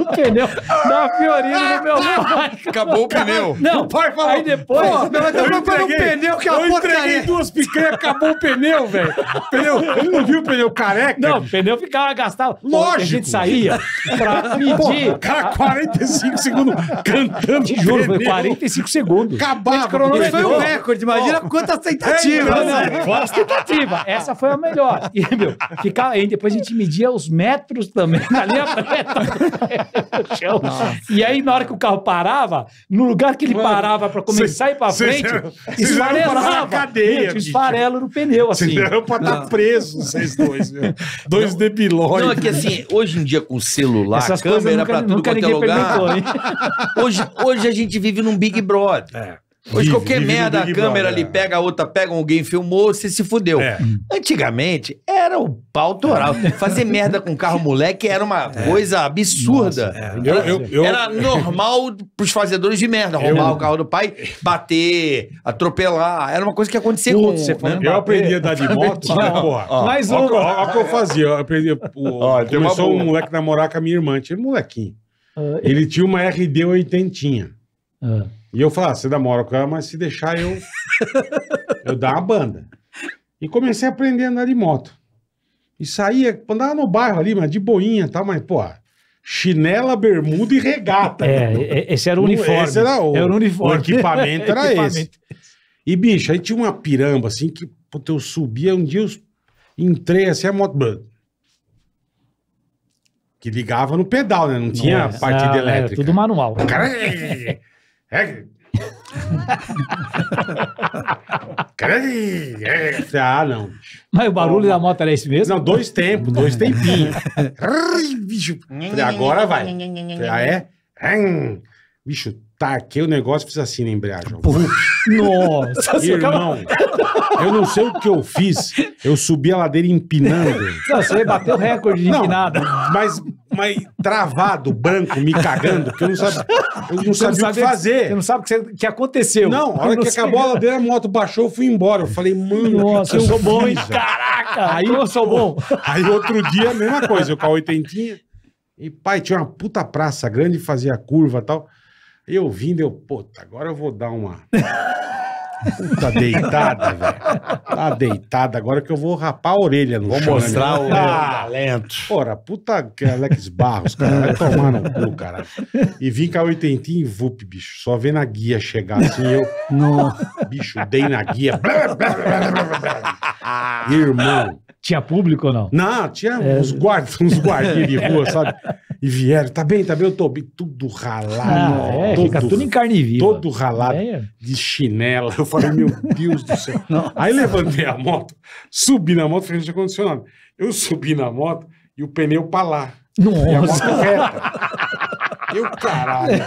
o pneu da Fiorino no meu pai. Acabou o pneu. Não, pai falou, aí depois... Pô, Não, mas eu foi no entreguei- pneu que é Eu entreguei duas picanhas, acabou o pneu, velho. Pneu, ele não viu o pneu careca? Não, o pneu ficava gastado. Lógico. A gente saía pra medir. O cara, 45 segundos cantando Te juro, foi pneu. 45 segundos. Acabava. cronometrou. Foi um recorde, imagina quantas tentativas. Não, não, fora as tentativas. Essa foi a melhor. E, meu, ficava, aí depois a gente media os metros também na linha preta no chão. E aí, na hora que o carro parava, no lugar que ele Mano, parava pra começar a ir pra frente, dar esfarelava. cadeia, Gente, esfarelo no pneu, assim. Vocês eram pra estar presos, vocês dois, meu. Dois debilóides. Não, é que assim, hoje em dia com celular, Essas câmera nunca, pra tudo quanto é ninguém lugar. perguntou, hein? Hoje, hoje a gente vive num Big Brother. Hoje Vive, qualquer vive merda, a câmera ali é. pega a outra, pega alguém, filmou, você se fudeu. É. Antigamente era o pau toral. Fazer merda com carro moleque era uma coisa absurda. Eu- eu- eu- Era normal pros fazedores de merda. Roubar o carro do pai, bater, atropelar. Era uma coisa que acontecia com Putz, você né? Eu aprendi a dar de moto, né, porra. Ó, Mais Olha uma. o que eu fazia. Eu aprendi. o- Ó, começou um moleque namorar com a minha irmã. Tinha um molequinho. Ah, Ele tinha uma RD 80. ah. E eu falava, você namora com ela, mas se deixar eu. eu dar uma banda. E comecei a aprender a andar de moto. E saía, andava no bairro ali, mas de boinha e tal, mas, pô, chinela, bermuda e regata. É, é, esse era o uniforme. esse era o- uniforme. o equipamento era Equipamento. esse. E, bicho, aí tinha uma piramba, assim, que, puta, eu subia, um dia eu entrei assim, a moto... Que ligava no pedal, né? Não tinha Nossa, partida era elétrica. tudo manual. O cara... É... é- é- Ah, não. Mas o barulho da moto era esse mesmo? Não, dois tempos, dois tempinhos. Falei, agora vai. Falei, ah, é? Bicho, taquei o negócio e fiz assim na embreagem. Nossa, Irmão, eu não sei o que eu fiz. Eu subi a ladeira empinando. Não, você bateu o recorde de Não, empinada. mas, mas travado, branco, me cagando, porque eu não sabia, eu não Você sabia o que fazer. Você não sabe o que, que aconteceu. Não, a hora Eu que sei. acabou a ladeira, a moto baixou, eu fui embora. Eu falei, mano, Nossa, que eu que sou bom, hein? Caraca, Aí aí eu sou bom. Aí outro dia, a mesma coisa, eu com a oitentinha. E pai, tinha uma puta praça grande, fazia curva e tal. Eu vindo, eu, puta, agora eu vou dar uma puta deitada, velho. Tá deitada, agora que eu vou rapar a orelha no Vou chão. mostrar né, o meu talento. Porra, puta que Alex Barros, cara, vai tomar no cu, cara. E vim com a oitentinha e vup, bicho. Só vendo a guia chegar assim, eu, Não. bicho, dei na guia. Blá, blá, blá, blá, blá. Irmão. Tinha público ou não? Não, tinha uns guardas, uns guardinhas de rua, sabe? E vieram, tá bem, tá bem, eu tô bem. Tudo ralado. Ah, é, todo, fica tudo em carne viva. Todo ralado. É, de chinela. Eu falei, meu Deus do céu. Aí levantei a moto, subi na moto, frente de condicionado. Eu subi na moto e o pneu pra lá. E a moto Nossa. reta. Eu, caralho.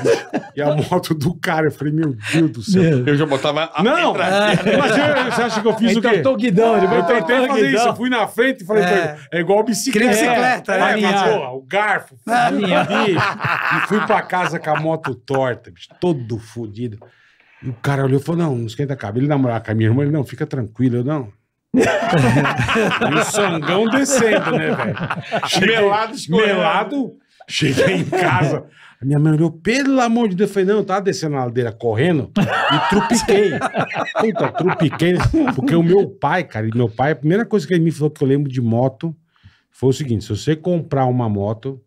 E a moto do cara, eu falei, meu Deus do céu. Eu já botava a Não, mas eu- você acha que eu fiz o Então, quê? tô guidão, ele vai Eu tentei fazer isso, guidão. eu fui na frente e falei, É. é, igual bicicleta. Que bicicleta, é, né? mas, porra, o garfo, e, e fui pra casa com a moto torta, bicho, todo fodido. E o cara olhou e falou, não, não esquenta a cabeça. Ele namorava com a minha irmã, ele, não, fica tranquilo, eu não. e o sangão descendo, né, velho? Melado. Melado, cheguei em casa. A minha mãe olhou, pelo amor de Deus, eu falei, não, eu tava descendo a ladeira correndo e trupiquei. Puta, trupiquei. Porque o meu pai, cara, e meu pai, a primeira coisa que ele me falou que eu lembro de moto foi o seguinte: se você comprar uma moto,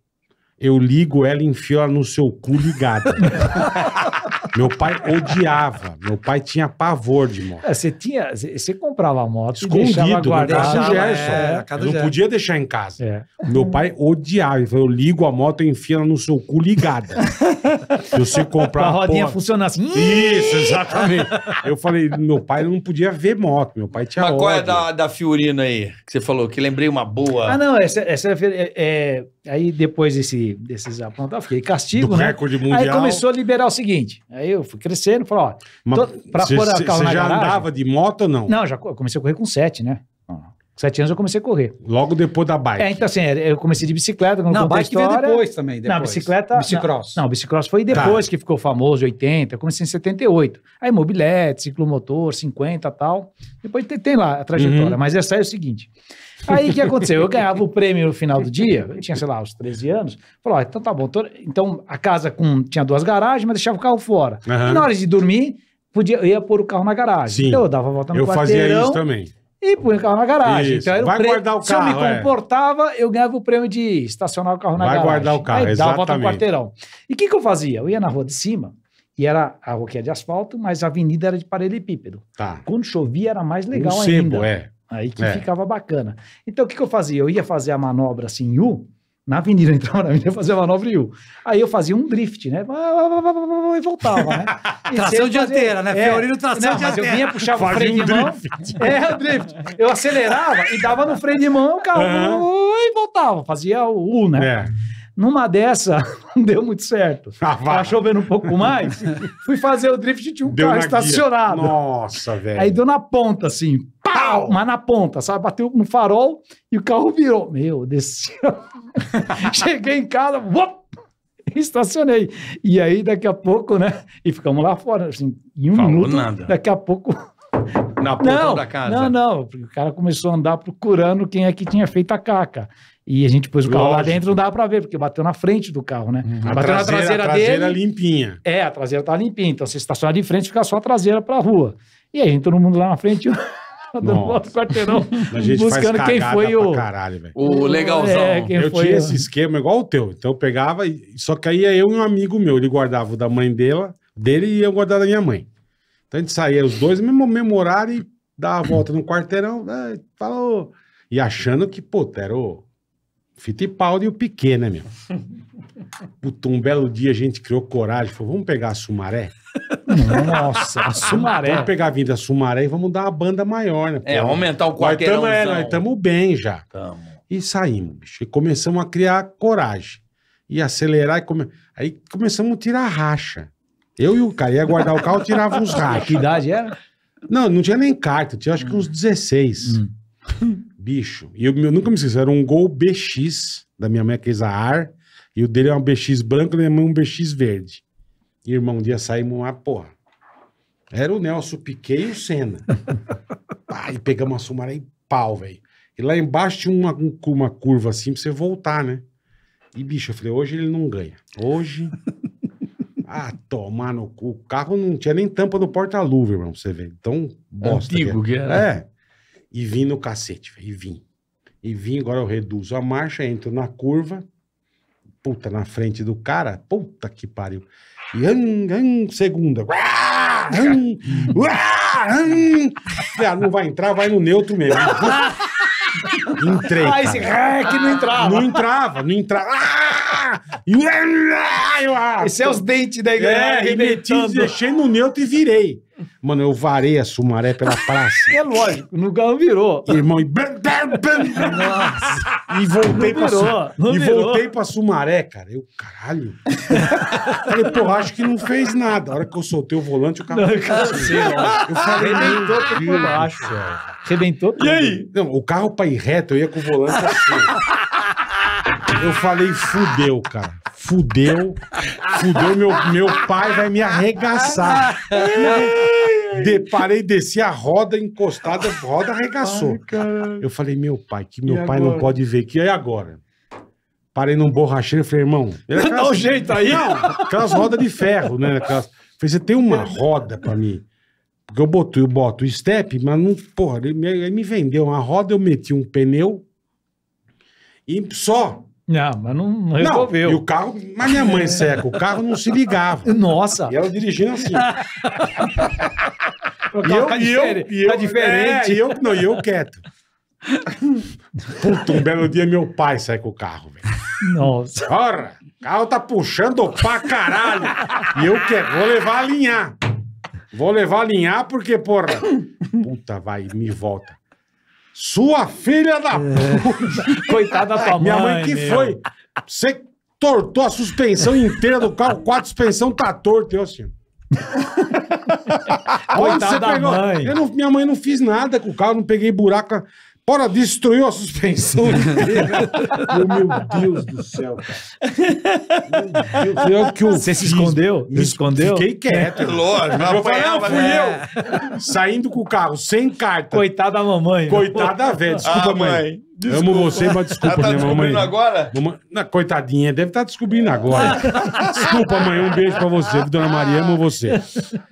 eu ligo ela e enfio ela no seu cu ligada. meu pai odiava. Meu pai tinha pavor de moto. É, Você tinha, você comprava a moto e deixava Escondido, guardada. do Deixava, Gerson. é, Eu do não podia deixar em casa. É. Meu pai odiava. Ele falou: eu ligo a moto e enfio ela no seu cu ligada. Se você comprar Pra a uma rodinha porra- funcionar assim. Isso, exatamente. Eu falei, meu pai não podia ver moto. Meu pai tinha Mas qual é ódio. da, da Fiorino aí? Que você falou, que lembrei uma boa. Ah, não, essa, essa é, é- Aí depois desse, desses aprontados, fiquei castigo, Do né? recorde mundial. Aí começou a liberar o seguinte. Aí eu fui crescendo, falei, ó, Mas tô- pra cê- pôr a carro cê na já garagem? andava de moto ou não? Não, já eu comecei a correr com sete, né? Com Sete anos eu comecei a correr. Logo depois da bike. É, então assim, eu comecei de bicicleta, não, bike veio história. depois também. Depois. Não, bicicleta. Bicicross. Não, não, bicicross foi depois que ficou famoso, 80. Eu comecei em 78. Aí mobilete, ciclomotor, 50 e tal. Depois tem, tem lá a trajetória. Uhum. Mas essa é o seguinte. Aí o que aconteceu? Eu ganhava o prêmio no final do dia, eu tinha, sei lá, uns 13 anos. Falei, ó, então tá bom. tô- Então a casa com, tinha duas garagens, mas deixava o carro fora. Aham. E na hora de dormir, podia, eu ia pôr o carro na garagem. Sim. Então eu dava a volta no Eu fazia quarteirão isso também. e punha o carro na garagem. Isso. Então, era o Vai prêmio- guardar o Se eu carro, me é. comportava, eu ganhava o prêmio de estacionar o carro na Vai garagem. guardar o carro, Aí dava a volta no exatamente. quarteirão. E o que, que eu fazia? Eu ia na rua de cima, e era a rua que é de asfalto, mas a avenida era de paralelepípedo. Tá. Quando chovia era mais legal um ainda. sebo, é. Aí que É. ficava bacana. Então o que, que eu fazia? Eu ia fazer a manobra assim em U, na avenida, entrava na avenida fazer a manobra em U. Aí eu fazia um drift, né? E voltava, né? E Tração sempre fazia- dianteira, né? Fiorino, tração Não, mas eu dianteira. vinha, puxava o Fazia freio um de mão. É, o drift. Eu acelerava e dava no freio de mão, o carro e voltava. Fazia o U, né? É. Numa dessa, não deu muito certo. Ah. Tava chovendo um pouco mais. Fui fazer o drift e tinha um Deu carro na guia. estacionado. Nossa, velho. Aí deu na ponta, assim, pau! Mas na ponta, sabe? Bateu no farol e o carro virou. Meu, desceu. Cheguei em casa, uop, estacionei. E aí, daqui a pouco, né? E ficamos lá fora, assim, em um Falou minuto. nada. Daqui a pouco. Na porta Não, da casa. não, não. porque O cara começou a andar procurando quem é que tinha feito a caca. E a gente pôs o carro lá Lógico. dentro, não dava pra ver, porque bateu na frente do carro, né? A bateu na traseira a traseira dele. limpinha. É, a traseira tá limpinha. Então, você estaciona de frente, fica só a traseira pra rua. E aí, todo mundo lá na frente, dando volta no quarteirão, A gente faz buscando quem foi pra o... caralho, velho. O legalzão. É, quem Eu foi tinha esse esquema igual o teu. Então eu pegava, e- só que aí ia eu e um amigo meu. Ele guardava o da mãe dela, dele e eu guardava da minha mãe. Então a gente saía os dois mesmo, mesmo horário e dava a volta no quarteirão. "Ai, falou. E achando que, puta, era o Fittipaldi e o Piquet, né, meu? Puta, um belo dia a gente criou coragem. Falou, vamos pegar a Sumaré? Nossa, a Sumaré. Vamos pegar a vinda Sumaré e vamos dar uma banda maior, né? É, Pô, aumentar o nós quarteirão. estamos é, nós estamos bem já. E saímos, bicho. E começamos a criar coragem. E acelerar. E come... Aí começamos a tirar racha. Eu e o cara ia guardar o carro, tirava uns Que rachas. idade era? Não, não tinha nem carta, tinha acho que uns 16. Bicho. E eu, eu nunca me esqueci, era um Gol BX da minha mãe, aqueles a ar. E o dele é um BX branco, da minha mãe um BX verde. E, irmão, um dia saímos lá, porra. Era o Nelson Piquet e o Senna. Pá, e pegamos a Sumaré e pau, velho. E lá embaixo tinha uma, um- uma curva assim pra você voltar, né? E, bicho, eu falei, hoje ele não ganha. Hoje. ah, tomar no cu. O carro não tinha nem tampa do porta-luva, irmão, pra você ver. Então, bosta. Antigo que que é. era. É. E vim no cacete, velho. E vim. E vim, agora eu reduzo a marcha, entro na curva. Puta, na frente do cara. Puta que pariu. E hum, hum, segunda. Uá, hum, uá. Falei, ah, não vai entrar, vai no neutro mesmo. Entrei. Ah, esse é que não entrava. Não entrava, não entrava. Ah! E eu, ah, Esse é os dentes da é, remeti, deixei no neutro e virei. Mano, eu varei a Sumaré pela praça. É lógico, no carro virou. Irmão, e, bam. e voltei Não pra virou, não e virou. voltei pra Sumaré, cara. Eu, caralho. Falei, porra, acho que não fez nada. A hora que eu soltei o volante, o carro. Eu falei, Arrebentou tudo por Deus. baixo. Arrebentou tudo. E aí? Não, o carro pra ir reto, eu ia com o volante assim. Eu falei, fudeu, cara. Fudeu. Fudeu, meu, meu pai vai me arregaçar. De, parei, desci a roda encostada, a roda arregaçou. eu falei, meu pai, que meu E pai não agora? pode ver. Que e agora? Parei num borracheiro e falei, irmão. era Dá aquelas- um jeito aí. Não, aquelas rodas de ferro, né? Aquelas... Falei, você tem uma roda pra mim? Porque eu boto, eu boto o step, mas não, porra, ele me, ele me vendeu uma roda, eu meti um pneu e só. Não, mas não, não Não, resolveu. e o carro, mas minha mãe seca, o carro não se ligava. Nossa, E ela dirigindo assim. E eu, tá, e eu, diferente, e eu, tá diferente. É, e eu, não, e eu quieto. Puta, um belo dia meu pai sai com o carro, velho. Nossa. Ora, o carro tá puxando pra caralho. E eu quero, vou levar a alinhar. Vou levar a alinhar porque, porra. Puta, vai, me volta. Sua filha da puta. Coitada da tua mãe. Minha mãe que meu. foi. Você tortou a suspensão inteira do carro, quatro suspensão tá torto, eu assim. Coitada da mãe. Eu não- minha mãe não fiz nada com o carro, não peguei buraco. Porra, destruiu a suspensão inteira. Eu, meu Deus do céu, cara. Meu Deus, eu que eu Você se escondeu? Me Se escondeu? Fiquei quieto. Lógico, não Eu falei, não, fui né? eu. Saindo com o carro, sem carta. Coitada da mamãe. Coitada, velho. Desculpa, Ah, mãe. mãe. Amo você, mas desculpa, Ela tá minha mamãe. descobrindo agora? Mamãe- Não, coitadinha, deve estar descobrindo agora. Desculpa, mãe, um beijo pra você. Dona Maria, amo você.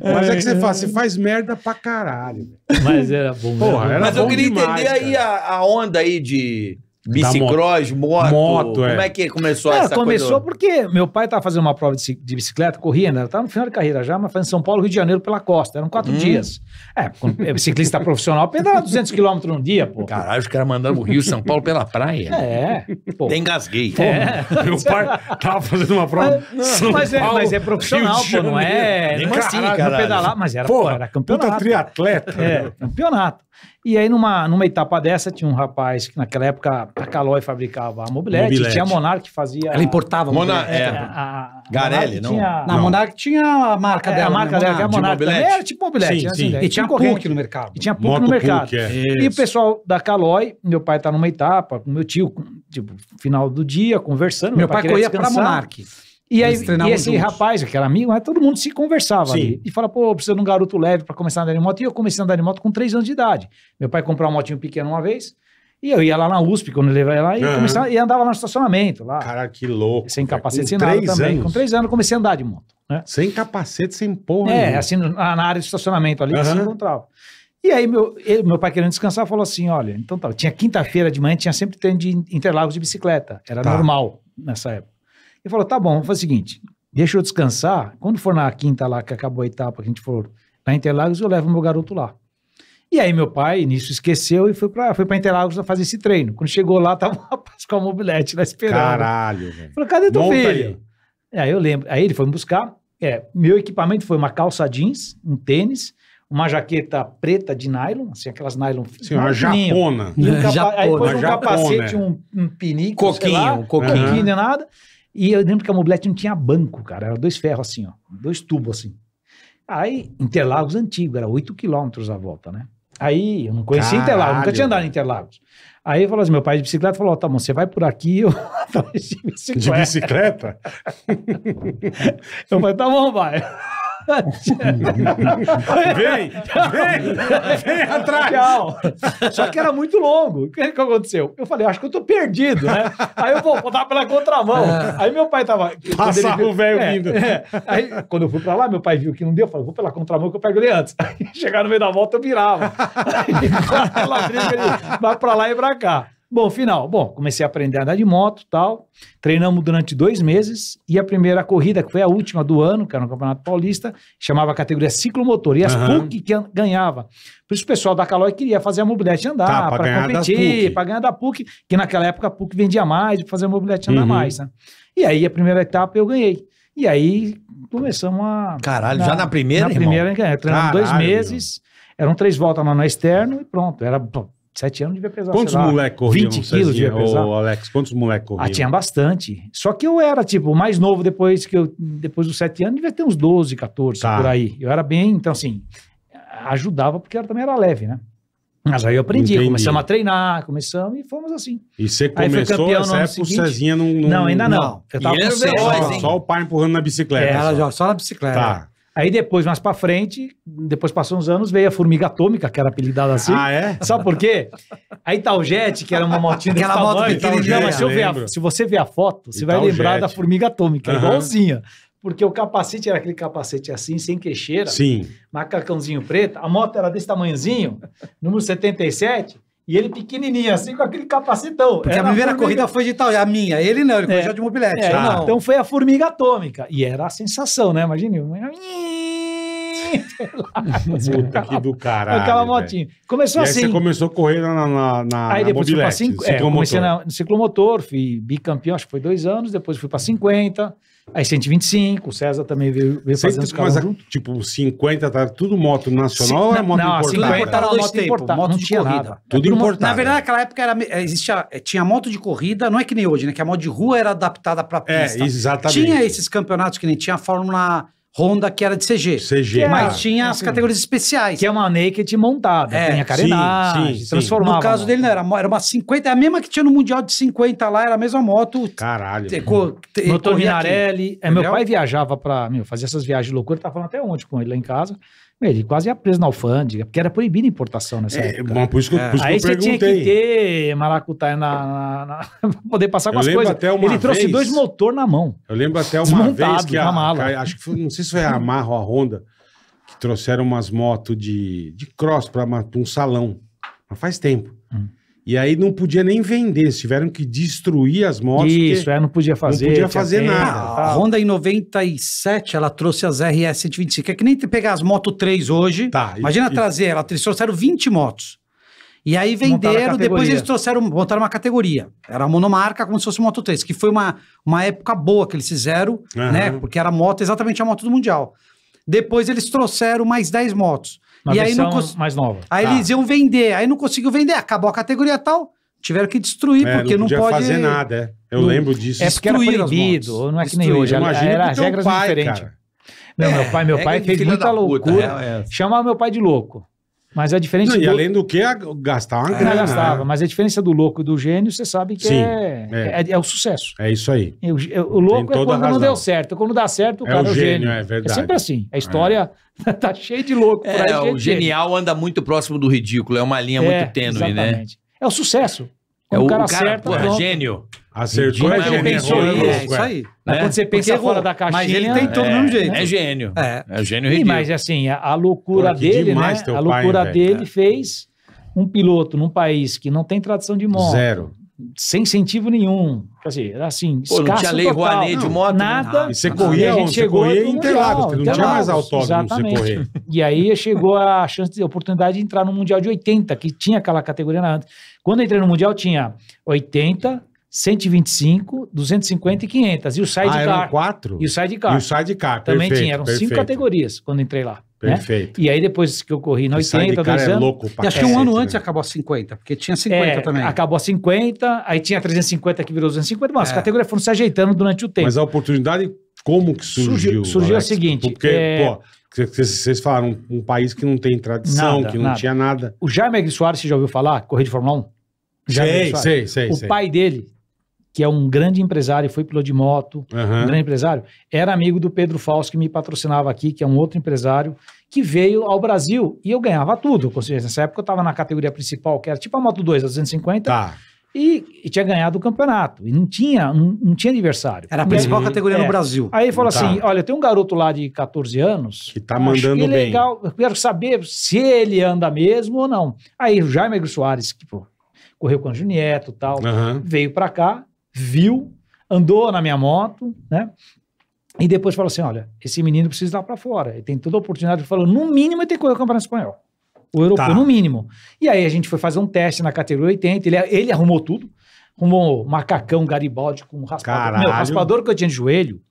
Mas é que você faz, você faz merda pra caralho. velho. Mas era bom. Porra, né? era Mas eu bom queria demais, entender aí cara. a, a onda aí de bicicross, moto. Moto, é. Como é que começou É, essa começou coisa? porque meu pai estava fazendo uma prova de, ci- de bicicleta, corria, né? Estava no final de carreira já, mas fazendo São Paulo, Rio de Janeiro pela costa. Eram Hum. quatro dias. É, quando é ciclista profissional, pedala 200 km no dia, pô. Caralho, os caras mandando o Rio São Paulo pela praia. É, pô. Até engasguei. É. Meu pai tava fazendo uma prova. São Mas é, Paulo, mas é profissional, pô, não é. É assim, Caralho, não caralho. pedalar, mas era, pô, era puta campeonato. triatleta. É, campeonato. E aí, numa, numa etapa dessa, tinha um rapaz que naquela época a Calói fabricava a mobilete, Mobilete. tinha a Monark que fazia. Ela importava. Mona- mobilete. é. a, a Garelli, Monark não? Tinha, Na Monark tinha a marca é, dela. a marca né? dela, que é a Monark. Monark. mobilete? também Era tipo mobilete. Sim, né, sim. E tinha. PUC no mercado. E tinha PUC Moto no mercado. PUC, é. E o pessoal da Calói, meu pai tá numa etapa, com meu tio, tipo, final do dia, conversando. Meu pai queria corria pra descansar. E, aí, e esse juntos. rapaz, que era amigo, mas todo mundo se conversava Sim. ali. E fala, pô, precisa de um garoto leve pra começar a andar de moto. E eu comecei a andar de moto com 3 anos de idade. Meu pai comprou uma motinho pequena uma vez. E eu ia lá na USP, quando ele levava lá, e, Aham. comecei, a- e andava lá no estacionamento, lá. Caralho, que louco. sem capacete, Com sem nada três também. anos. Com 3 anos eu comecei a andar de moto, né? Sem capacete, sem porra. É, nenhuma. assim, na, na área de estacionamento ali que se encontrava. E aí, meu, ele- meu pai querendo descansar, falou assim: olha, então tá. Tinha quinta-feira de manhã, tinha sempre treino de Interlagos de bicicleta. Era Tá. normal nessa época. Ele falou: tá bom, vamos fazer o seguinte: deixa eu descansar. Quando for na quinta lá, que acabou a etapa, que a gente for na Interlagos, eu levo meu garoto lá. E aí, meu pai, nisso, esqueceu e foi pra, foi pra Interlagos fazer esse treino. Quando chegou lá, tava o rapaz com a mobilete lá esperando. Caralho, velho. Falou, cadê teu Monta filho? É, aí eu lembro. Aí ele foi me buscar. É, meu equipamento foi uma calça jeans, um tênis, uma jaqueta preta de nylon, assim, aquelas nylon Sim, uma japona. E um capa- Japona, aí depois um japona, capacete, é. um, um pinico, sei lá, Coquinho, um coquinho. coquinho, nem nada. E eu lembro que a mobilete não tinha banco, cara. Era dois ferros assim, ó. Dois tubos assim. Aí, Interlagos antigo, era 8 quilômetros a volta, né? Aí, eu não conhecia Caralho, Interlagos, nunca tinha andado em. Interlagos. Aí, falou assim, meu pai de bicicleta falou, ó, tá bom, você vai por aqui, eu de De bicicleta. bicicleta? Eu falei, tá bom, vai. Vem, vem, vem atrás. Tchau. Só que era muito longo. O que, que aconteceu? Eu falei, acho que eu tô perdido, né? Aí eu vou botar pela contramão. Aí meu pai tava. Passava viu- o velho É, vindo. é. Aí quando eu fui pra lá, meu pai viu que não deu, eu falei, vou pela contramão que eu pego ele antes. Aí chegar no meio da volta, eu virava. Aí, briga, ele vai pra lá e pra cá. Bom, final. Bom, comecei a aprender a andar de moto e tal. Treinamos durante dois meses. E a primeira corrida, que foi a última do ano, que era no Campeonato Paulista, chamava a categoria ciclomotor. E as Aham. PUC que an- ganhava. Por isso o pessoal da Calói queria fazer a mobilete andar, Tá, pra para competir, para ganhar da PUC, que naquela época a PUC vendia mais, para fazer a mobilete andar Uhum. mais, né? E aí a primeira etapa eu ganhei. E aí começamos a. Caralho, já na primeira, Na irmão? primeira, ganhei. Treinamos dois Caralho, meses, eram três voltas lá no externo e pronto. Era sete anos, devia pesar. Quantos moleques corriam? 20 Cezinha? quilos devia pesar. Ô, Alex, quantos moleques corriam? Ah, tinha bastante. Só que eu era, tipo, o mais novo depois que eu, depois dos sete anos, devia ter uns 12, 14, Tá. por aí. Eu era bem, então assim, ajudava porque eu também era leve, né? Mas aí eu aprendi, Entendi. começamos a treinar, começamos e fomos assim. E você Aí começou campeão no essa ano época, o. Cezinha não... Não, ainda não. não. Eu tava E com veloz, Só, hein? só o pai empurrando na bicicleta. É, Ela só. só na bicicleta. Tá. Aí depois, mais pra frente, depois passou uns anos, veio a formiga atômica, que era apelidada assim. Ah, é? Sabe por quê? A Italjet, que era uma motinha desse Aquela moto tamanho, pequenininha, não, mas se, eu ver a- se você ver a foto, você vai lembrar da formiga atômica, Aham. igualzinha. Porque o capacete era aquele capacete assim, sem queixeira, Sim. macacãozinho preto. A moto era desse tamanhozinho, número 77, e ele pequenininho, assim, com aquele capacetão. Porque Era a primeira formiga- corrida foi de tal, a minha. Ele não, ele É. correu de mobilete. É, não. Então foi a formiga atômica. E era a sensação, né? Imagina. eu- Puta que do caralho. Aquela motinha. E Começou aí assim. você começou a correr na, na, na, Aí na depois fui pra mobilete, cinco, é, ciclomotor. comecei na- no ciclomotor, fui bicampeão, acho que foi dois anos, depois fui para 50, aí 125, o César também veio, veio fazendo os a- junto. tipo, 50 tá tudo moto nacional ou é Não, moto não, a importada? 50 Importado era moto tempos, importada, moto não de tinha corrida. nada. Tudo uma- importado. Na verdade, naquela época era, eh, existia, eh, tinha moto de corrida, não é que nem hoje, né? Que a moto de rua era adaptada para É, pista. exatamente. Tinha esses campeonatos que nem tinha a Fórmula Honda, que era de CG. CG. É, Mas tinha as assim. categorias especiais. Que é uma naked montada, É, tinha carenagem, sim, sim. transformava. no caso dele, não, era, era uma 50, é a mesma que tinha no Mundial de 50 lá, era a mesma moto. Caralho. te- co- te- Motor. Minarelli. É, meu pai viajava pra. Meu, fazia essas viagens de loucura. Ele tava falando até ontem com ele lá em casa. Ele quase ia preso na alfândega, porque era proibida a importação nessa É, época. mas por isso que, eu- por isso que Aí eu você tinha que perguntei. ter maracutaia na, pra poder passar com as coisas. até uma Ele trouxe vez- dois motor na mão. Eu lembro até uma vez que a, a- acho que foi, não sei se foi a Yamaha ou a Honda que trouxeram umas motos de, de cross para um salão. Mas faz tempo. Hum. E aí não podia nem vender, eles tiveram que destruir as motos. Isso, é, não podia fazer. podia tinha fazer nada. A Honda em 97, ela trouxe as RS 125. É que nem te pegar as Moto 3 hoje. Tá, e- Imagina e- trazer ela. Eles trouxeram 20 motos. E aí venderam, depois eles trouxeram, montaram uma categoria. Era a monomarca, como se fosse Moto 3, que foi uma, uma época boa que eles fizeram, Aham. né? Porque era a moto, exatamente a moto do Mundial. Depois eles trouxeram mais 10 motos. Uma e aí não cons- mais nova. Aí Tá. eles iam vender, aí não conseguiu vender, acabou a categoria tal, tiveram que destruir, É, porque não não, pode fazer nada. é. Eu não- lembro disso. É porque era proibido, não é que nem hoje. Imagina era regras pai, diferentes. cara. Não, meu pai, meu É, pai fez muita da puta, loucura. é, é. Chamava meu pai de louco. Mas a diferença Não, e do... além do que, gastar uma Não grana. gastava, né? mas a diferença do louco e do gênio, você sabe que Sim, é, é. é. é o sucesso. É isso aí. E O, louco é quando razão. não deu certo. Quando dá certo, o É cara o é o gênio, gênio. é verdade. sempre assim. A história tá cheia de louco. É, o genial anda muito próximo do ridículo, é uma linha É, muito tênue, né? exatamente. É o sucesso. É o, o cara o cara, acerta, gênio. Acertou, Mas é ele gênio, pensou é isso, É, isso aí. Mas né? quando você pensa Porque fora errou. da caixinha... Mas ele tentou do É, mesmo jeito. É gênio. É. É o gênio ridículo. mas assim, a, a loucura Pô, dele, né? teu A pai, loucura velho. dele É. fez um piloto num país que não tem tradição de moto, Zero. sem incentivo nenhum. Quer dizer, era assim, Pô, não escasso tinha lei total. Rouanet de Não, moto? Nada. E você corria a gente onde? Você chegou corria em Interlagos, porque não tinha mais autódromo pra você correr. E aí chegou a chance, de, a oportunidade de entrar no Mundial de 80, que tinha aquela categoria na antes. Quando eu entrei no Mundial, tinha 80, 125, 250 e 500. E o Ah, eram sidecar. quatro? e o sidecar. E o sidecar, Também perfeito, tinha. Eram cinco perfeito, categorias quando entrei lá. né? Perfeito. E aí depois que eu corri no O 80, sidecar dois é anos. louco pra E acho que um ano antes né? acabou a 50, porque tinha 50 é, também. Acabou a 50, aí tinha 350 que virou 250, mas as É. categorias foram se ajeitando durante o tempo. Mas a oportunidade, como que surgiu? Surgiu- surgiu o seguinte, Porque, é- pô, vocês- falaram, um país que não tem tradição, Nada, que não nada. tinha nada. O Jaime Aguirre Soares, você já ouviu falar? Correr de Fórmula 1? Jaime Sei, sei, sei. O sei. pai dele, que é um grande empresário, foi piloto de moto, um Aham. grande empresário, era amigo do Pedro Fausto, que me patrocinava aqui, que é um outro empresário, que veio ao Brasil e eu ganhava tudo. Ou seja, nessa época eu estava na categoria principal, que era tipo a Moto 2, a 250, Tá. e, e tinha ganhado o campeonato. E não tinha, não, não tinha adversário. Era a principal Uhum. categoria É. no Brasil. Aí ele falou Tá. assim: olha, tem um garoto lá de 14 anos. Que tá mandando que é bem. legal, eu quero saber se ele anda mesmo ou não. Aí o Jaime Soares, que, pô, correu com o Anjo Nieto e tal. Aham. Veio pra cá, viu, andou na minha moto, né? E depois falou assim: olha, esse menino precisa ir lá pra fora. Ele tem toda a oportunidade. Ele falou: no mínimo, ele tem que correr o Campeonato Espanhol. O europeu, Tá. no mínimo. E aí a gente foi fazer um teste na categoria 80. Ele, ele arrumou tudo. Arrumou macacão Garibaldi com raspador. Caralho. Meu, raspador que eu tinha de joelho.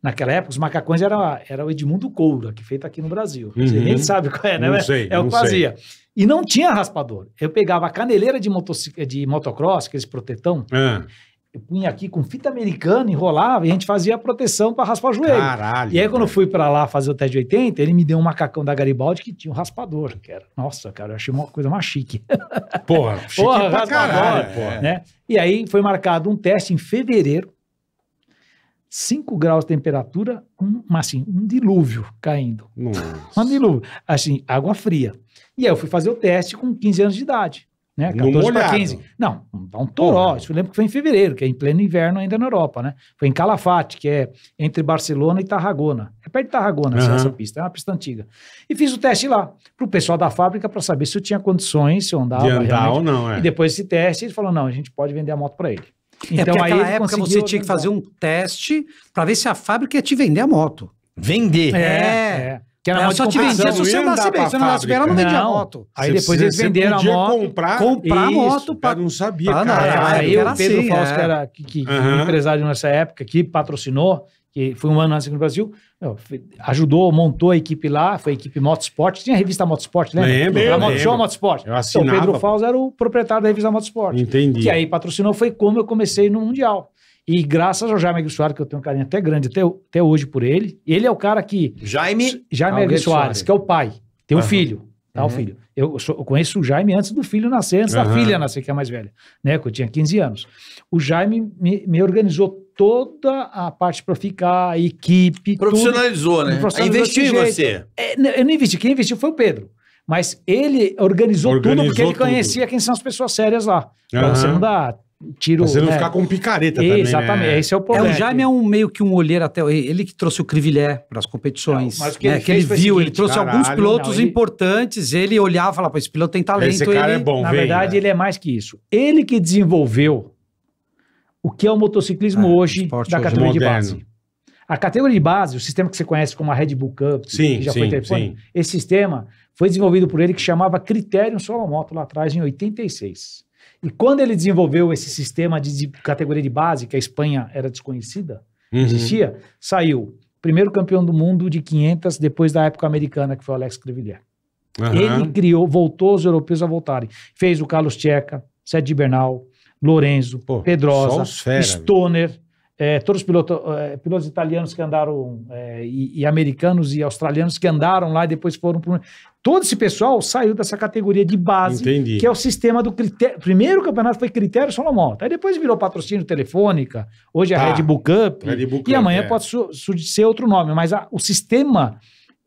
Naquela época, os macacões era, era o Edmundo Coura, que feito aqui no Brasil. Você Uhum. nem sabe qual é, né? Não É- sei, é o que fazia. E não tinha raspador. Eu pegava a caneleira de, motocic- de motocross, aqueles protetão, Ah, eu punha aqui com fita americana, enrolava e a gente fazia a proteção para raspar o joelho. caralho. E aí, quando eu fui para lá fazer o teste de 80, ele me deu um macacão da Garibaldi que tinha um raspador, que era. Nossa, cara, eu achei uma coisa mais chique. Porra, chique Porra, pra caralho, porra. né? E aí foi marcado um teste em fevereiro, 5 graus de temperatura, um, mas assim, um dilúvio caindo. Nossa. Um dilúvio. Assim, água fria. E aí eu fui fazer o teste com 15 anos de idade. Né? No 14 para molhado. 15. Não, um toró. Isso eu lembro que foi em fevereiro, que é em pleno inverno ainda na Europa, né? Foi em Calafate, que é entre Barcelona e Tarragona. É perto de Tarragona essa- Aham. essa pista, é uma pista antiga. E fiz o teste lá, para o pessoal da fábrica, para saber se eu tinha condições, se eu andava De andar realmente. ou não, é. E depois desse teste, ele falou: não, a gente pode vender a moto para ele. é naquela Então, ele época conseguiu você tinha que fazer um teste pra ver se a fábrica ia te vender a moto. Vender. É, É. é. Que era Ela moto só te vendia se não você andasse bem. Se não andasse bem, ela não vendia a Não. moto. Aí Você- depois você- eles você venderam a moto. comprar. Comprar a moto O pra... cara não sabia, Ah, não, cara. era- aí era o Pedro assim, Fausto, é. que era que, que- Aham. empresário nessa época, que patrocinou, que foi um ano antes aqui no Brasil, meu, fe- ajudou, montou a equipe lá, foi a equipe Motorsport. Tinha a revista Motorsport, lembra? Lembro, Era eu Moto lembro. Show Motorsport. Eu Então, o assinava. Pedro Fausto era o proprietário da revista Motorsport. Entendi. Que aí patrocinou, foi como eu comecei no Mundial. E graças ao Jaime Aguirre Soares, que eu tenho um carinho até grande até, até hoje por ele, ele é o cara que Jaime. Jaime Aguirre Soares, que é o pai, tem um Aham. filho, tá? O Uhum. filho. Eu, sou- eu conheço o Jaime antes do filho nascer, antes da Aham. filha nascer, que é a mais velha, né? Que eu tinha 15 anos. O Jaime me, me organizou toda a parte para ficar, a equipe, tudo. Profissionalizou, né? Profissionalizou Investiu em você. É, eu não investi, quem investiu foi o Pedro. Mas ele organizou, tudo Organizou porque ele tudo. conhecia quem são as pessoas sérias lá. Pra Aham. você não dar tiro. Pra você não né? ficar com picareta também, Exatamente, né? esse é o É, problema. o Jaime é um meio que um olheiro até. Ele que trouxe o Crivilé para as competições. Não, mas o que né, ele que ele viu, ele seguinte, trouxe caralho, alguns pilotos não, ele- importantes. Ele olhava e falava: "Pô, esse piloto tem talento. Esse cara ele... é bom, Na vem, verdade, né? ele é mais que isso. Ele que desenvolveu o que é o motociclismo É, hoje da hoje categoria de base. A categoria de base, o sistema que você conhece como a Red Bull Cup, Sim, que já sim, foi telefone, sim. esse sistema foi desenvolvido por ele que chamava Criterium Solo Moto lá atrás, em 86. E quando ele desenvolveu esse sistema de, de categoria de base, que a Espanha era desconhecida, Uhum. existia, saiu primeiro campeão do mundo de 500 depois da época americana, que foi o Alex Crivillier. Aham. Ele criou, voltou os europeus a voltarem. Fez o Carlos Checa, Sérgio Bernal, Lorenzo, Pô, Pedrosa, os fera, Stoner, eh, todos os pilotos, eh, pilotos italianos que andaram, eh, e, e americanos e australianos que andaram lá e depois foram para. Todo esse pessoal saiu dessa categoria de base, Entendi. que é o sistema do critério. Primeiro campeonato foi critério Solomoto. Aí depois virou patrocínio telefônica, hoje é a Tá. Red Bull Cup. Red Bull e Cup, amanhã é. pode su- su- ser outro nome, mas a- o sistema,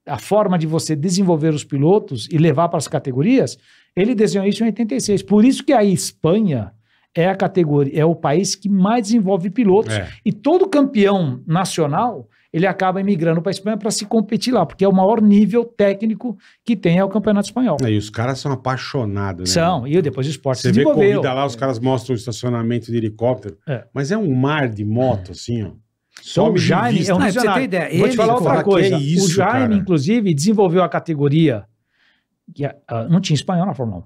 a forma de você desenvolver os pilotos e levar para as categorias, ele desenhou isso em 86. Por isso que a Espanha é a categoria, é o país que mais desenvolve pilotos. É. E todo campeão nacional, ele acaba emigrando para a Espanha para se competir lá, porque é o maior nível técnico que tem é o Campeonato Espanhol. E os caras são apaixonados, né? São, e depois o esporte Você se vê desenvolveu. corrida lá, os caras mostram o estacionamento de helicóptero, É. mas é um mar de moto, assim, ó. Então, Sobe o Jaime é um Não, pra você visionário. ideia, Vou te falar fala, outra coisa. é isso, o Jaime, cara? inclusive, desenvolveu a categoria que ah, não tinha espanhol na Fórmula 1.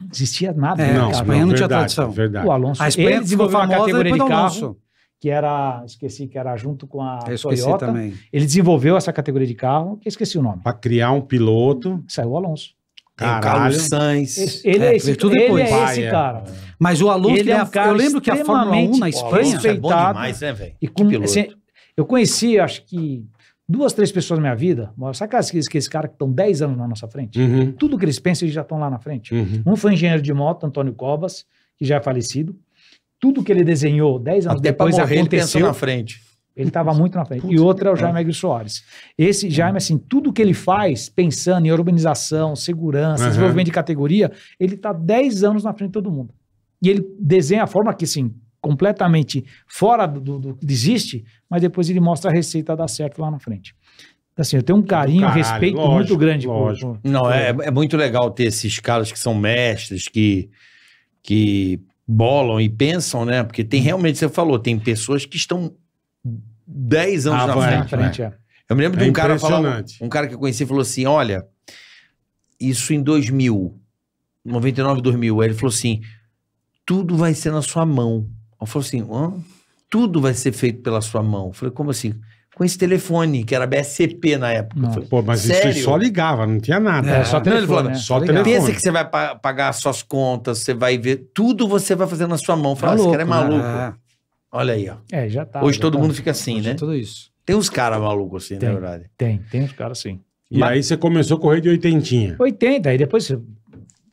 Não existia nada. É, né, a? Espanha não tinha verdade, tradição. Verdade. O Alonso, A Espanha ele desenvolveu uma categoria de carro que era, esqueci, que era junto com a Eu esqueci Toyota. também. Ele desenvolveu essa categoria de carro, que eu esqueci o nome. Pra criar um piloto, Saiu o Alonso. O caralho. Carlos Sainz. Ele É, é, esse, tudo ele depois. é Pai, esse é. cara. Mas o Alonso, Ele é ele um cara eu lembro que a Fórmula 1 na Espanha. É bom demais, né, velho? E com, assim, eu conheci, acho que, duas, três pessoas na minha vida. Sabe aqueles, aqueles, aqueles caras que estão 10 anos na nossa frente? Uhum, Tudo que eles pensam, eles já estão lá na frente. uhum. Um foi engenheiro de moto, Antônio Cobas, que já é falecido. Tudo que ele desenhou 10 anos Até depois morrer, ele pensou aconteceu. na frente. Ele estava muito na frente. E outro é o Jaime Aguirre Soares. Esse Jaime, assim, tudo que ele faz, pensando em urbanização, segurança, Aham. desenvolvimento de categoria, ele está 10 anos na frente de todo mundo. E ele desenha a forma que, assim, completamente fora do, que existe, mas depois ele mostra a receita dar certo lá na frente. Assim, eu tenho um carinho, caralho, respeito lógico, muito grande por- lógico. por, Não, é, é muito legal ter esses caras que são mestres, que, que bolam e pensam, né? Porque tem realmente, você falou, tem pessoas que estão 10 anos na Avante, frente. Na frente, é. Eu me lembro de É um cara falando, um cara que eu conheci falou assim: olha, isso em 2000, 99, 2000. Aí ele falou assim: tudo vai ser na sua mão. Eu falei assim: Hã? tudo vai ser feito pela sua mão. Eu falei: como assim? Com esse telefone, que era BSCP na época. Falei, Pô, mas Sério? isso só ligava, não tinha nada. É, só telefone, falou, né? só telefone. Pensa que você vai pa- pagar suas contas, você vai ver. Tudo você vai fazer na sua mão. Tá falei, ah, esse cara é maluco. né? Olha aí, ó. É, já tá. Hoje já todo tá. mundo fica assim, Hoje é né? Tudo isso. Tem uns caras malucos assim, Tem. na verdade. Tem, tem uns caras assim. E aí você começou a correr de oitentinha. 80, aí depois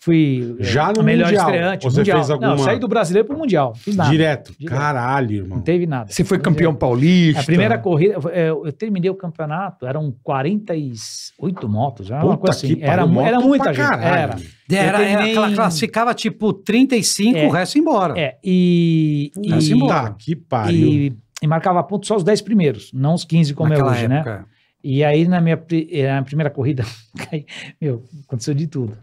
fui é, Já no melhor Mundial? estreante. Você mundial. fez alguma- Não, saí do brasileiro pro Mundial. Fiz nada. Direto. Direto. Caralho, irmão. Não teve nada. Você foi campeão paulista. A primeira corrida, é, eu terminei o campeonato, eram 48 motos, era uma Puta coisa assim. Era, era muita gente. caralho. Era. Era, Eu era terminei aquela em- classificava tipo 35, É. o resto ia embora. É, e, e, Vai-se embora. Puta que pariu. e, e marcava ponto só os 10 primeiros, não os 15 como Naquela é hoje, né? época. E aí, na minha, eh, na primeira corrida, meu, aconteceu de tudo.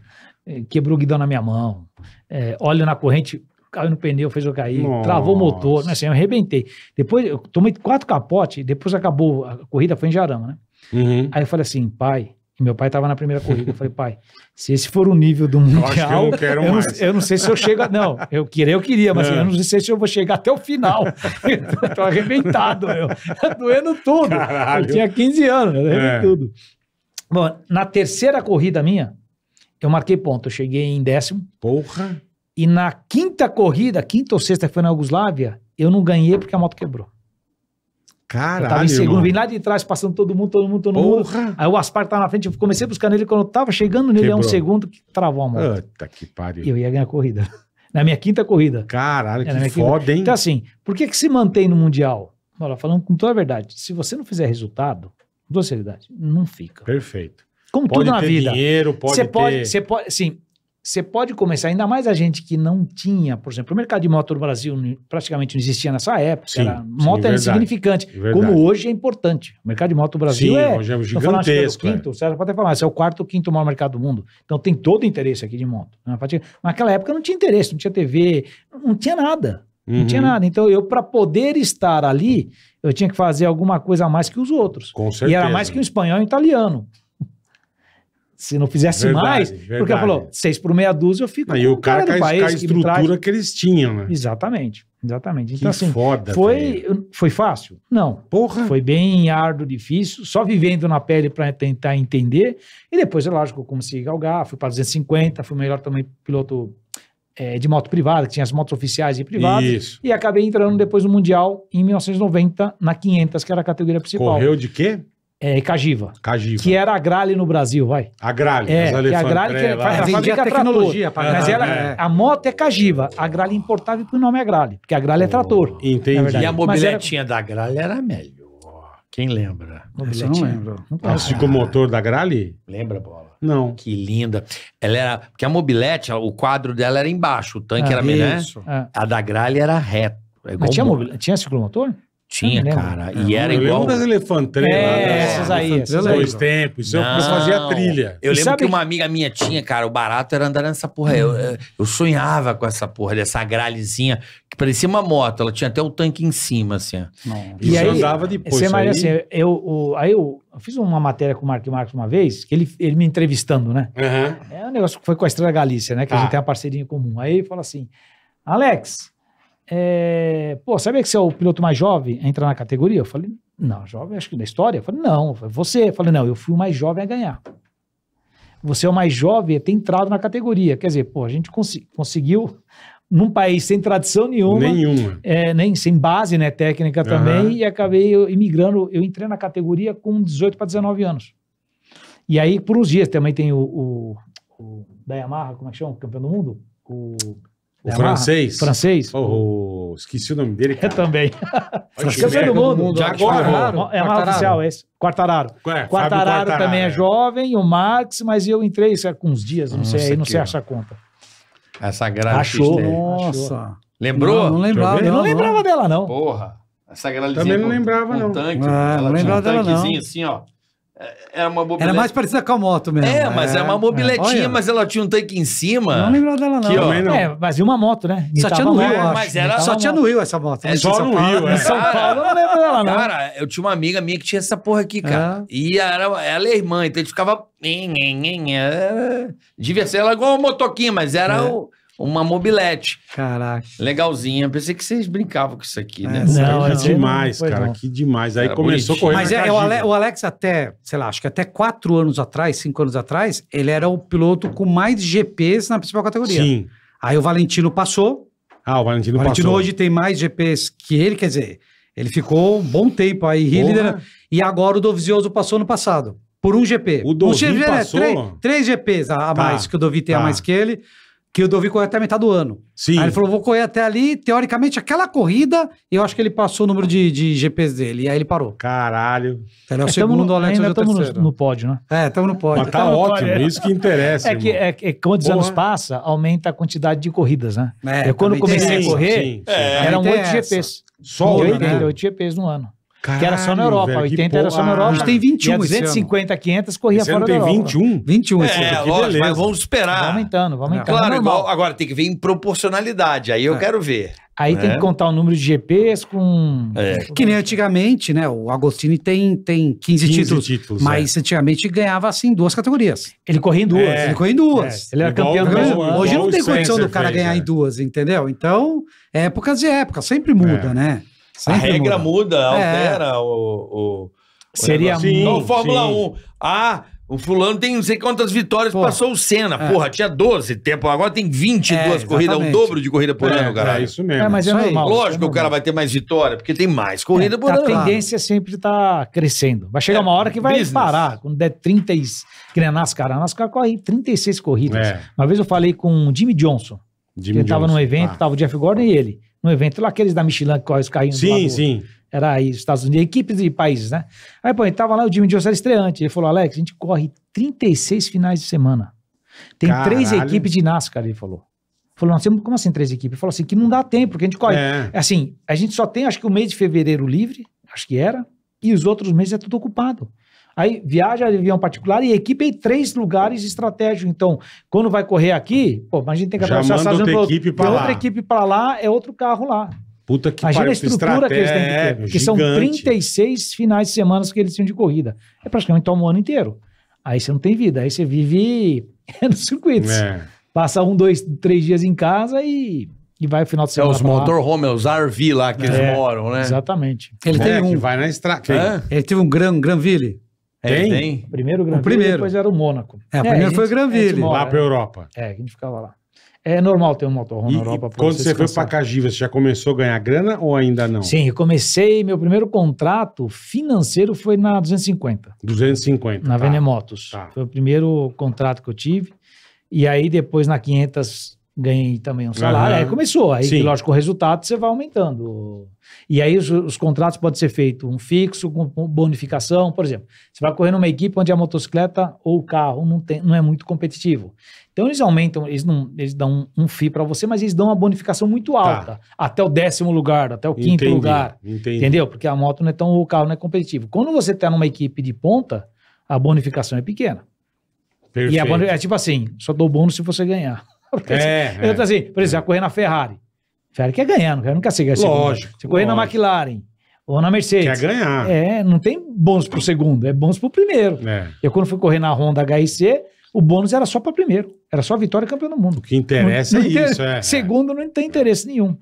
Eh, Quebrou o guidão na minha mão, eh, óleo na corrente, caiu no pneu, fez eu cair, Nossa. travou o motor, né, assim, eu arrebentei. Depois, eu tomei quatro capotes, depois acabou, a corrida foi em Jarama, né? Uhum. Aí eu falei assim, pai, e meu pai tava na primeira corrida, eu falei, pai, se esse for o nível do acho que eu Mundial, não eu, não, eu não sei se eu chego, a- não, eu queria, eu queria, mas assim, É. eu não sei se eu vou chegar até o final. eu tô arrebentado, meu, tá doendo tudo. Caralho. Eu tinha 15 anos, eu É. é. tudo. Bom, na terceira corrida minha, eu marquei ponto. Eu cheguei em décimo. Porra. E na quinta corrida, quinta ou sexta, que foi na Yugoslávia, eu não ganhei porque a moto quebrou. Caralho, eu tava em segundo, vim lá de trás, passando todo mundo, todo mundo, todo mundo. Porra. Aí o Aspar tava na frente, eu comecei a buscar nele. Quando eu tava chegando nele, é um segundo que travou a moto. Puta que E pariu. eu ia ganhar a corrida. Na minha quinta corrida. Caralho, que minha quinta- foda, hein? Então, assim, por que que se mantém no Mundial? Olha, falando com toda a verdade, se você não fizer resultado, com toda seriedade, não fica. Perfeito. Como Pode tudo na vida. dinheiro, pode Você ter... pode, você pode, assim, você pode começar, ainda mais a gente que não tinha, por exemplo, o mercado de moto no Brasil praticamente não existia nessa época, Sim, era, sim, moto era insignificante, verdade. como hoje é importante. O mercado de moto no Brasil Sim, é, hoje é é o gigantesco. é. quinto, o César pode até falar, esse é o quarto ou quinto maior mercado do mundo. Então tem todo o interesse aqui de moto. né? Mas Naquela época não tinha interesse, não tinha TV, não tinha nada. Não Uhum. tinha nada. Então eu, para poder estar ali, eu tinha que fazer alguma coisa a mais que os outros. Com certeza. E era mais que um espanhol e um italiano. Se não fizesse Verdade, mais, verdade. porque falou, seis por meia dúzia eu fico Não, e o cara a, do a país que me estrutura traz. que eles tinham, né? Exatamente, exatamente. Que Então assim, foda, foi, foi fácil? Não. Porra. Foi bem árduo, difícil, só vivendo na pele para tentar entender. E depois, é lógico, eu comecei a galgar, fui para 250, fui o melhor também piloto eh, de moto privada, que tinha as motos oficiais e privadas. Isso. E acabei entrando depois no Mundial em 1990, na 500, que era a categoria principal. Correu de quê? É, Cagiva. Cagiva. Que era a Grale no Brasil, vai. A Gralha. É, as que a Elefantré Grale que lá. faz a vendia fábrica tecnologia trator. Mas Grale. ela, É. a moto é Cagiva, a Grale importava e o nome é Grale, porque a Grale é trator. Entendi. E a Mas era- mobiletinha da gralha era melhor. Quem lembra? Essa eu não lembro. Não A ciclomotor da Grale? Lembra, bola? Não. Que linda. Ela era. Porque a mobilete, o quadro dela era embaixo, o tanque Ah, era menor. Isso. É. A da gralha era reto. É igual Mas tinha, mo- mobil... tinha ciclomotor? Tinha, não cara. E era eu igual. lembro das Elefantré É, né? essas aí, essas Dois aí. tempos. Isso eu Não. fazia trilha. Eu E lembro sabe que uma amiga minha tinha, cara, o barato era andar nessa porra. Eu, eu- eu sonhava com essa porra, dessa gralhezinha, que parecia uma moto. Ela tinha até o tanque em cima, assim. ó. E aí, andava depois. Você imagina aí- assim, eu, o- aí eu, eu fiz uma matéria com o Mark Marcos uma vez, que ele, ele me entrevistando, né? Aham. É um negócio que foi com a Estrela Galícia, né? Que a Tá. gente tem uma parceria em comum. Aí ele fala assim: Alex, é, pô, sabia que você é o piloto mais jovem a entrar na categoria? Eu falei, não, jovem, acho que da história. Eu falei, não, foi você. Eu falei, não, eu fui o mais jovem a ganhar. Você é o mais jovem a ter entrado na categoria. Quer dizer, pô, a gente consi- conseguiu, num país sem tradição nenhuma, Nenhuma. é, nem sem base né, técnica Aham. também, e acabei eu, imigrando. Eu entrei na categoria com 18 para 19 anos. E aí, por uns dias, também tem o, o, o da Yamaha, como é que chama? O campeão do mundo? O, O Yamaha? francês. Francês. Oh, esqueci o nome dele, Eu cara. também. Olha que Campeão merda. do mundo. Já agora. Quartararo. É a Yamaha Quartararo. oficial, esse. Quartararo. É, Fábio Quartararo também é é. jovem, o Max, mas eu entrei isso é, com uns dias, não sei, Nossa, aí não sei ó. achar conta. Essa gralha. Achou. Nossa. Lembrou? Não, não lembrava. Eu não lembrava dela, não. Porra. Essa gralhazinha. Também não lembrava, com não. Tanque, Ah, ela não tinha um lembrava dela, não. tanquezinho assim, ó. Era uma mobilete. Era mais parecida com a moto mesmo. É, mas é uma mobiletinha, Olha, mas ela tinha um tanque em cima. Não lembro dela, não. Ó. Também não. É, mas e uma moto, né? Só tinha no. Rio, acho. mas era- Só tinha no Rio essa moto. É não tinha só no. Rio, é. Em São Paulo, eu não lembro dela, não. Cara, eu tinha uma amiga minha que tinha essa porra aqui, cara. É. E era, ela é irmã, então a gente ficava. Devia ser ela igual uma motoquinha, mas era É. o- uma mobilete. Caraca. Legalzinha. Pensei que vocês brincavam com isso aqui, né? É, Não, que esse demais, não cara. não. Que demais. Aí Era começou a correr Mas é, o. Ale- o Alex até, sei lá, acho que até quatro anos atrás, cinco anos atrás, ele era o piloto com mais GPs na principal categoria. Sim. Aí o Valentino passou. Ah, o Valentino o Valentino passou. hoje tem mais GPs que ele, quer dizer, ele ficou um bom tempo aí liderando. E agora o Dovizioso passou no passado. Por um GP. O Dovi um é, passou? Três, três GPs a, a Tá, mais, que o Dovi tem a tá. mais que ele. Que o Dovi correu até a metade do ano. Sim. Aí ele falou: vou correr até ali. Teoricamente, aquela corrida, eu acho que ele passou o número de, de GPs dele. E aí ele parou. Caralho. Ele é o É, segundo, no, o Alex ainda é o no, no pódio, né? É, estamos no pódio. Mas tá ótimo. olha, Isso que interessa. É que, irmão. é, que quando os Porra. anos passam, aumenta a quantidade de corridas, né? É, eu quando comecei a correr, sim, sim. É, eram oito. GPs. Só, Oito, né? 88 GPs no ano. Caralho, que era só na Europa. velho, que 80 era só na. Europa. A gente tem 21 E a esse 250, 500 corria Esse fora ano da tem Europa. 21? 21 esse É, ano. que lógico, beleza. mas vamos esperar. Vai aumentando, vai aumentando. Claro, é normal. igual, agora tem que ver em proporcionalidade. Aí eu É. quero ver. Aí tem né? que contar o número de GPs com... É. Que nem antigamente, né? O Agostini tem, tem 15, 15 títulos. títulos, mas antigamente ganhava assim duas categorias. Ele corria em duas. É. Ele correu em duas. Ele era Igual campeão Gol- mesmo igual ano. Hoje não tem condição do cara fez, ganhar é. em duas, entendeu? Então, épocas e épocas, sempre muda, É. né? A Sempre regra muda, É. altera o, o- o Seria negócio. Sim, Não, Fórmula sim. 1. Ah, o fulano tem não sei quantas vitórias, Pô. passou o Senna. É. Porra, tinha 12 tempo, agora tem 22 É, corridas, o dobro de corrida por ano, É, cara. é isso mesmo. É, mas é normal. Lógico é que o cara vai ter mais vitória, porque tem mais corrida por a ano. tendência sempre tá crescendo. Vai chegar É, uma hora que vai business. parar. Quando der 30 e... Que nem a NASCAR. A NASCAR corre 36 corridas. É. Uma vez eu falei com o Jimmy Johnson. Jimmy ele tava Johnson. num evento, Ah. tava o Jeff Gordon e ele. No evento lá, aqueles da Michelin que correm os carrinhos do Sim, lado. sim. Era aí, os Estados Unidos, equipes de países, né? Aí, pô, tava lá, o Jimmy Johnson era estreante. Ele falou, Alex, a gente corre 36 finais de semana. Tem três Caralho. equipes de NASCAR, ele falou. Falou, nós temos, como assim três equipes? Ele falou assim, que não dá tempo, porque a gente corre. É. Assim, a gente só tem, acho que o mês de fevereiro livre, acho que era, e os outros meses é tudo ocupado. Aí viaja de avião particular e equipe em três lugares estratégicos. Então, quando vai correr aqui, pô, mas a gente tem que Já atravessar manda os outra equipe pra tem lá. outra equipe para lá, é outro carro lá. Puta que Imagina a estrutura que eles têm que ter. é, Porque são gigante. 36 finais de semana que eles tinham de corrida. É praticamente o ano inteiro. Aí você não tem vida, aí você vive nos circuitos. É. Passa um, dois, três dias em casa e, e vai o final de É semana. os pra lá. motorhome, é os RV lá que eles É, moram, né? Exatamente. Ele É, teve que um, vai na estrada. Hã? ele teve um Gran, Granville. É, Tem? tem? O primeiro Gran O primeiro. depois era o Mônaco. É, o primeiro a foi o Granville. a gente mora, Lá pra é. Europa. É, que a gente ficava lá. É normal ter um motorhome E, na e Europa. pra quando você foi pra descansar. Cajiva, você já começou a ganhar grana ou ainda não? Sim, eu comecei, meu primeiro contrato financeiro foi na 250. 250. Na tá. Venemotos. Tá. Foi o primeiro contrato que eu tive. E aí depois na 500 ganhei também um salário. Aham. Aí começou. Aí, Sim. lógico, o resultado você vai aumentando. E aí os, os contratos podem ser feitos um fixo com bonificação. Por exemplo, você vai correr numa equipe onde a motocicleta ou o carro não, tem, não é muito competitivo. Então eles aumentam, eles, não, eles dão um FII para você, mas eles dão uma bonificação muito alta. Até o décimo lugar, até o quinto Entendi, lugar. Entendi. Entendeu? Porque a moto não é tão, o carro não é competitivo. Quando você está numa equipe de ponta, a bonificação é pequena. Perfeito. E a é tipo assim, só dou bônus se você ganhar. Porque, É, assim, é. tô assim, por exemplo, vai correr na Ferrari. Ferrari quer ganhar, não quer, quer ser segunda. Lógico, Você correr na lógico. McLaren ou na Mercedes. Quer ganhar. É, não tem bônus pro segundo, é bônus pro primeiro. É. Eu quando fui correr na Honda HIC, o bônus era só para primeiro. Era só vitória e campeão do mundo. O que interessa Não- é não tem- isso. É. Segundo, não tem interesse nenhum.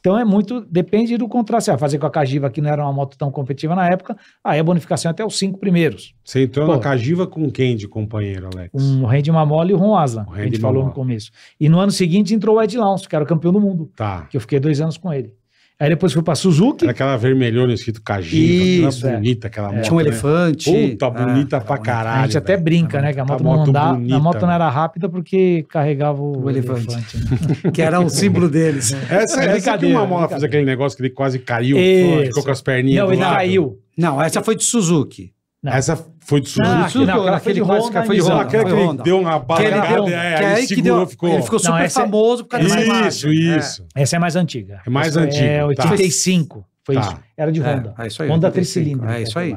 Então é muito, depende do contrato. Você vai fazer com a Cagiva, que não era uma moto tão competitiva na época, aí a bonificação é até os cinco primeiros. Você entrou Pô. na Cajiva com quem de companheiro, Alex? Um Randy Mamoli e o Ron Aslan, O que a gente falou no começo. E no ano seguinte entrou o Ed Lounge, que era o campeão do mundo, Tá. que eu fiquei dois anos com ele. Aí depois fui pra Suzuki, Era aquela vermelhona escrito Cajiva. Isso, aquela é. bonita aquela moto. Tinha um né? elefante. Puta, É, bonita pra caralho. a gente até brinca, né? Que a Tá moto não moto andava, bonita, a moto não era rápida porque carregava o, O elefante. elefante. né? Que era o símbolo deles. Essa, É essa que uma mola fez aquele negócio que ele quase caiu. Isso. Ficou com as perninhas Não, do ele lado. caiu. Não, essa foi de Suzuki. Não. Essa foi de Suzuki. Não, Suzuki, não, aquela aquele foi de Honda, que foi de Nissan. Não, Honda. aquela que ele deu uma Que ele é, é que segurou, deu, ficou... ele ficou super essa é- famoso por causa dessa imagem. Isso, isso. Essa é mais antiga. É mais Essa antiga, É tá. 85. Foi Tá. isso. Era de É, Honda. é isso aí, Honda 85, tricilíndrica. é isso aí.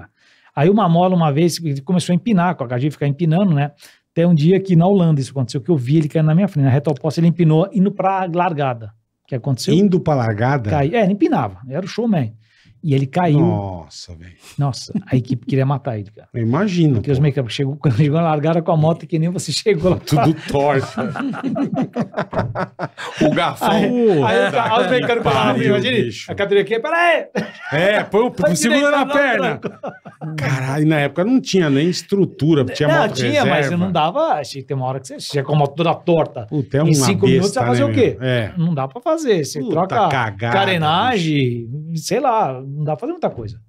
Aí uma mola, uma vez, ele começou a empinar, com a gatinha ficar empinando, né? Até um dia que na Holanda isso aconteceu, que eu vi ele caindo na minha frente, na reta oposta, ele empinou indo pra largada. O que aconteceu? Indo pra largada? Caiu. É, ele empinava, era o showman. E ele caiu. Nossa, velho. Nossa, a equipe queria matar ele, cara. Eu imagino. Porque os pô. make chegou, quando chegou na largada com a moto, que nem você chegou lá. Tudo torto. O garfão. Aí, os- os mecânicos imagine, bicho. a cadeira aqui, peraí, É, põe o segura na perna. Caralho, na época não tinha nem estrutura, tinha não, moto tinha, mas reserva. não dava. Tinha que ter uma hora que você chega com a moto toda torta. Puta, é em uma cinco minutos você besta, vai fazer né, o quê? É. Não dá pra fazer. Você Puta troca cagada, carenagem, sei lá, não dá pra fazer muita coisa.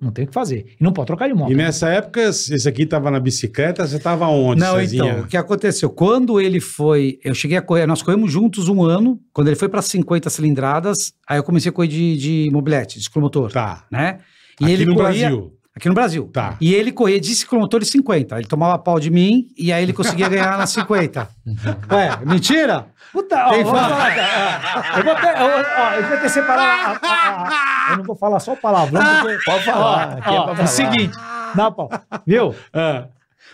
Não tem o que fazer. E não pode trocar de moto. E nessa época, esse aqui tava na bicicleta, você tava onde, Não, Cezinha? então, o que aconteceu? Quando ele foi. Eu cheguei a correr, nós corremos juntos um ano. Quando ele foi para 50 cilindradas, aí eu comecei a correr de, de mobilete, de ciclomotor. Tá. Né? E Aqui ele no corria, Brasil. Aqui no Brasil. Tá. E ele corria de ciclomotor de 50. Ele tomava pau de mim e aí ele conseguia ganhar nas 50. Ué, mentira? Puta, ó, Quem vou fala? falar, eu vou ter, eu, ó, eu vou ter separar. a- a- a- eu não vou falar só palavrão, porque. Pode falar. aqui é Ó, pra é o falar. seguinte, não, pô, viu? Ah,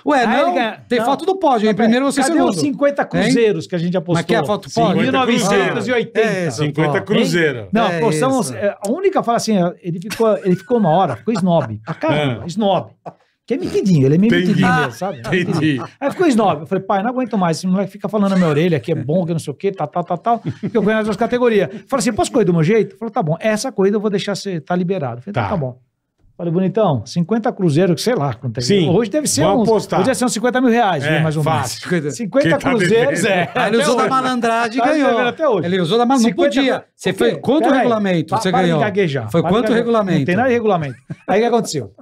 Ué, não, ganha- tem não. foto do pódio, hein? Primeiro você Cadê segundo. os 50 cruzeiros que a gente apostou? Mas que é a foto do Em pódio? 1980. É isso. 50 pô. cruzeiro. Não, É postamos. isso. é, A única fala assim, ele ficou, ele ficou uma hora, ficou snob. Pra caramba, Ah. snob. Que é metidinho, ele é meio Entendi. sabe? Entendi. Aí ficou snob. Eu falei, pai, não aguento mais. Esse moleque fica falando na minha orelha que é bom, que não sei o quê, tal, tal, tal, tal. Que eu ganho nas duas categorias. Falei assim, posso correr do meu jeito? Falei, tá bom. Essa corrida eu vou deixar você, tá liberado. Falei, tá, Tá. tá bom. Falei, bonitão, 50 cruzeiros, sei lá quanto é. Sim, Hoje deve ser uns, apostar. Hoje deve ser uns 50 mil reais, É, mais ou menos. fácil. 50 Quem tá cruzeiros, é. Aí ele usou da malandragem e Tá ganhou. até hoje. Ele usou da malandragem. Não 50 podia. Você foi quanto o regulamento? Você de ganhou. gaguejar. Foi quanto o regulamento? Não tem nada de regulamento. Aí o que aconteceu?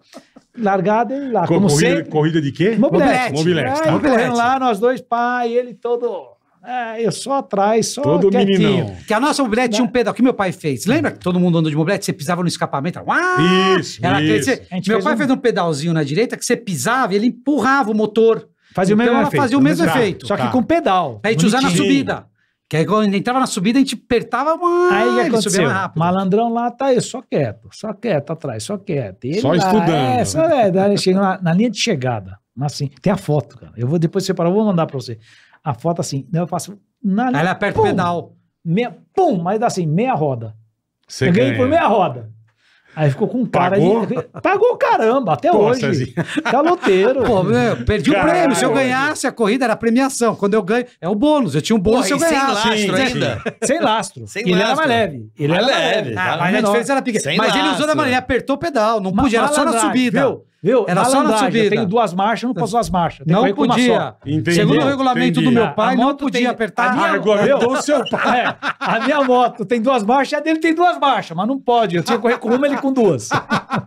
Largada ele lá, Co- como corrida, sempre. corrida de quê? Mobilete. Mobilete, Aí, tá. correndo lá, nós dois, pai, ele todo... É, eu só atrás, só Todo quietinho. meninão. Que a nossa mobilete tinha um pedal que meu pai fez. Lembra que todo mundo andou de mobilete? Você pisava no escapamento. Uau! Isso, Era aquele- isso. você- A gente meu fez pai um- fez um pedalzinho na direita que você pisava e ele empurrava o motor. Fazia o Então mesmo ela efeito. fazia o mesmo Tá. efeito. Só que Tá. com pedal. Aí a gente usava na bonitinho. subida. Que aí quando entrava na subida, a gente apertava. uau, Aí o que ele subia mais rápido. Malandrão lá tá aí, só quieto, só quieto atrás, só quieto. E ele Só lá, estudando. É, só, é, daí chega na, na linha de chegada. Assim, tem a foto, cara. Eu vou depois separar, eu vou mandar pra você. A foto assim, daí eu faço. Na, Aí ele aperta pum, o pedal. Meia, pum, mas dá assim, meia roda. Você eu ganhei ganha. por meia roda. Aí ficou com um cara Pagou? de. Pagou caramba, até Pô, hoje. Cezinha. Caloteiro. Pô, meu, perdi o Caralho. prêmio. Se eu ganhasse a corrida, era a premiação. Quando eu ganho, é o bônus. Eu tinha um bônus Porra, se eu e sem ganhasse. lastro sim, ainda. Sem lastro. Sem ele era lastro. mais leve. Ele Mais era mais leve, leve. tá? Ah, Era mas a diferença era pequena. Sem Mas ele usou lastro. da maneira, ele apertou o pedal. Não podia, era só na subida. Viu? Viu? Era só na subida. Eu tenho duas marchas, eu não posso duas marchas. tenho que Não podia. Entendi, Segundo o regulamento entendi. do meu pai, a não moto podia tem- apertar. a minha- seu pai. É, a minha moto tem duas marchas, a dele tem duas marchas, mas não pode. Eu tinha que correr com uma, ele com duas.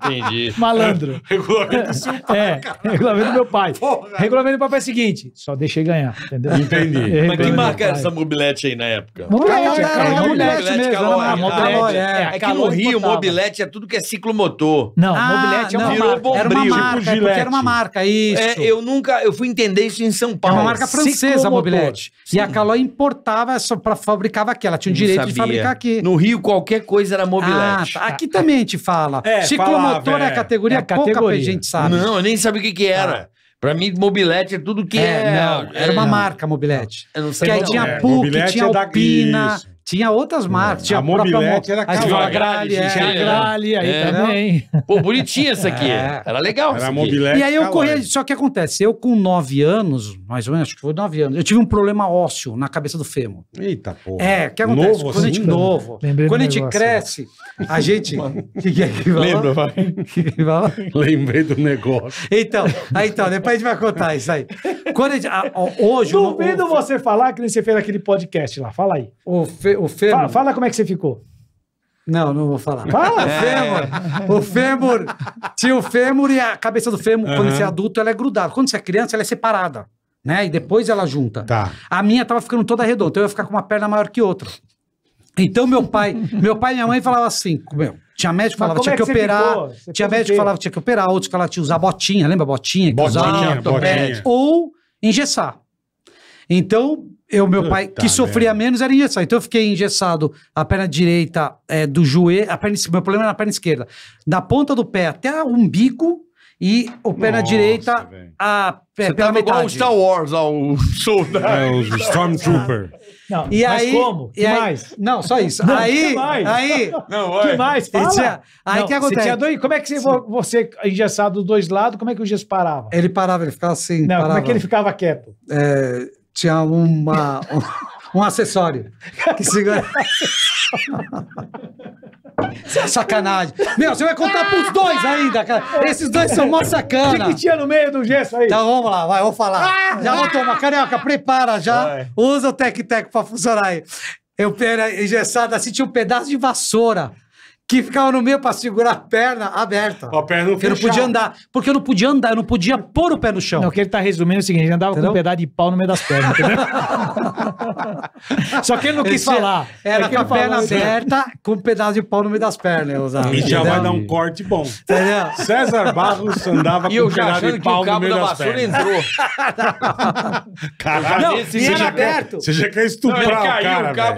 Entendi. Malandro. Regulamento do seu pai. É, regulamento do meu pai. Regulamento do meu pai é o seguinte: só deixei ganhar, entendeu? Entendi. É, Mas que regulamento do marca essa mobilete aí na época? Mobilete, é, mobilete. mesmo, mobilete. é. É que no Rio, mobilete é tudo que é ciclomotor. Não, Ah, mobilete é uma marca. Uma Bombril, marca, tipo é porque era uma marca, isso. É, eu nunca, eu fui entender isso em São É Paulo. uma marca francesa, a mobilete. E a Caloi importava só para fabricava aqui. Ela tinha o Não direito de sabia. fabricar aqui. No Rio, qualquer coisa era Ah, mobilete. tá. Aqui também a gente fala. É, Ciclomotor falava, é é. a categoria, É a pouca categoria. gente sabe. Não, eu nem sabia o que que era. Pra mim, mobilete é tudo que é... É, não, era uma é- marca mobilete. Eu não sei Que aí não. tinha é, PUC, mobilete tinha é da- Tinha outras marcas. Tinha A própria mobilete era Aí tinha a Grale, é. Tinha a Grale aí É. também. Pô, bonitinha essa aqui. É. Era legal Era mobilete. E aí eu corria, só que acontece, eu com nove anos, mais ou menos, acho que foi nove anos, eu tive um problema ósseo na cabeça do fêmur. Eita porra. É, o que acontece? Novo Quando a gente assim? novo, Lembrei do quando a gente negócio. cresce, a gente. O que, que é que? Lembra, vai? O que que fala? Lembrei do negócio. Então, aí, então, depois a gente vai contar isso aí. Quando a gente, a- ó, hoje, o, Duvido o, você falar que nem você fez aquele podcast lá. Fala aí. o, fe, o fêmur. Fala, fala como é que você ficou. Não, não vou falar. Fala. O fêmur, o fêmur, tinha o fêmur e a cabeça do fêmur, quando Aham. você é adulto, ela é grudada. Quando você é criança, ela é separada, né? E depois ela junta. Tá. A minha tava ficando toda redonda, então eu ia ficar com uma perna maior que outra. Então meu pai, meu pai e minha mãe falavam assim, meu, tinha médico falava tinha é que, que operar, tinha médico falava que tinha que operar, outros que ela tinha que usar botinha, lembra botinha? Botinha, usava, botinha. ou engessar. Então, eu, meu pai, Puta que sofria merda. menos, era engessar. Então, eu fiquei engessado a perna direita é, do joelho, a perna, meu problema era a perna esquerda, da ponta do pé até o umbigo, e o pé na direita, a pé, Você pela tava igual o metade. Star Wars, ó, o soldado. É, os Stormtrooper. Não, E mas aí, como? e que aí- mais? Não, só isso. Não, aí, que mais? aí, Não, O que mais? Fala. tinha- aí Não, que acontece? Você tinha dois, como é que você, você engessado dos dois lados, como é que o gesso parava? ele parava, ele ficava assim. Não, parava. como é que ele ficava quieto? É, tinha uma, um, um acessório que segura. Isso é Sacanagem. Meu, você vai contar pros dois ainda, cara. Esses dois são mó O que, sacana. que tinha no meio do gesso aí? Então vamos lá, vai, vou falar. Já vou tomar. Carioca, prepara já. Vai. Usa o tec-tec pra funcionar aí. Eu era engessado assim, tinha um pedaço de vassoura que ficava no meio pra segurar a perna aberta. A perna não Porque eu não podia andar. Porque eu não podia andar, eu não podia pôr o pé no chão. Não, o que ele tá resumindo é o seguinte: ele andava Entendeu? com um pedaço de pau no meio das pernas, entendeu? Só que ele não quis tinha- falar. Era É com a perna aberta, com um pedaço de pau no meio das pernas. Eu usava, E já entendeu? vai dar um corte bom. Entendeu? César Barros andava E com eu um já pedaço achando de que o pau no cabo meio da das vassoura pernas. entrou. Caralho, Não, esse você já quer- aberto. Você já quer estuprar Não, o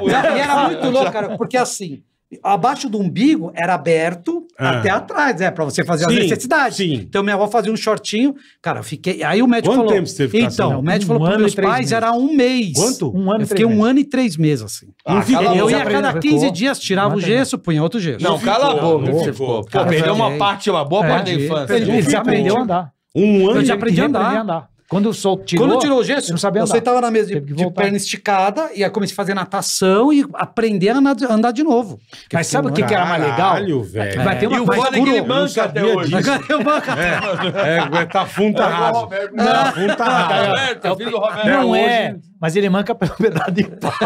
cara, e era muito louco, cara, porque assim, abaixo do umbigo era aberto Ah. até atrás, né? Pra você fazer as Sim, necessidades. sim. Então minha avó fazia um shortinho, cara, eu fiquei. Aí o médico Quanto falou. tempo você então, assim? o médico Um falou para meus pais meses. era um mês. Quanto? Um ano e Eu fiquei três um ano e três meses, assim. Ah, cala eu ia a cada Ficou. 15 dias, tirava o gesso, punha outro gesso. Não, cala a ficou, boca não você ficou. ficou. Pô, perdeu uma parte, uma boa É, parte da de- infância. Ele, Ficou. desaprendeu a andar. Um ano. Eu já aprendi a andar. Quando o sol tirou, Quando tirou o gesso, ele não sabia eu andar. sentava na mesa de, de perna esticada e aí comecei a fazer natação e aprender a andar, andar de novo. Porque Mas sabe o que, que era mais legal? Caralho, velho. Vai ter uma E o é que ele Eu não manca até sabia hoje. eu banco até. É, é, tá funta raso. Roberto. Tá funta raso. Roberto, é o filho do Roberto. Não hoje- é, mas ele manca pelo pedaço de pau.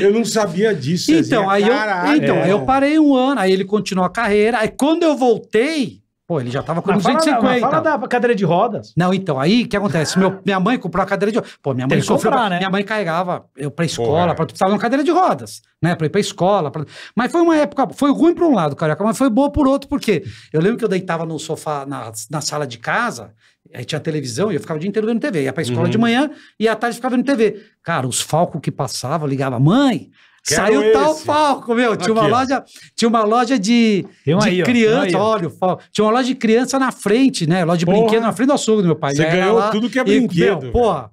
Eu não sabia disso. Então, aí eu, então É. aí eu parei um ano, aí ele continuou a carreira, aí quando eu voltei, pô, ele já tava com Mas fala, da, 250. mas fala da cadeira de rodas. Não, então, aí o que acontece? Meu, minha mãe comprou a cadeira de Pô, minha mãe sofreu. comprar, né? Minha mãe carregava eu pra escola, Porra. pra, precisava de uma cadeira de rodas, né? Pra ir pra escola. pra- Mas foi uma época, foi ruim por um lado, carioca, mas foi boa por outro, porque eu lembro que eu deitava no sofá na, na sala de casa, aí tinha televisão e eu ficava o dia inteiro vendo TV. Ia pra escola Uhum. de manhã e à tarde ficava vendo TV. Cara, os falcos que passavam, ligava, mãe. Quero Saiu tal esse." falco, meu. Tinha uma Aqui, loja, tinha uma loja de, um de aí, ó, um criança, ó. olha, o falco. Tinha uma loja de criança na frente, né? Loja de Porra. brinquedo na frente do açougue do meu pai. Você era ganhou tudo que é e, brinquedo, meu, porra,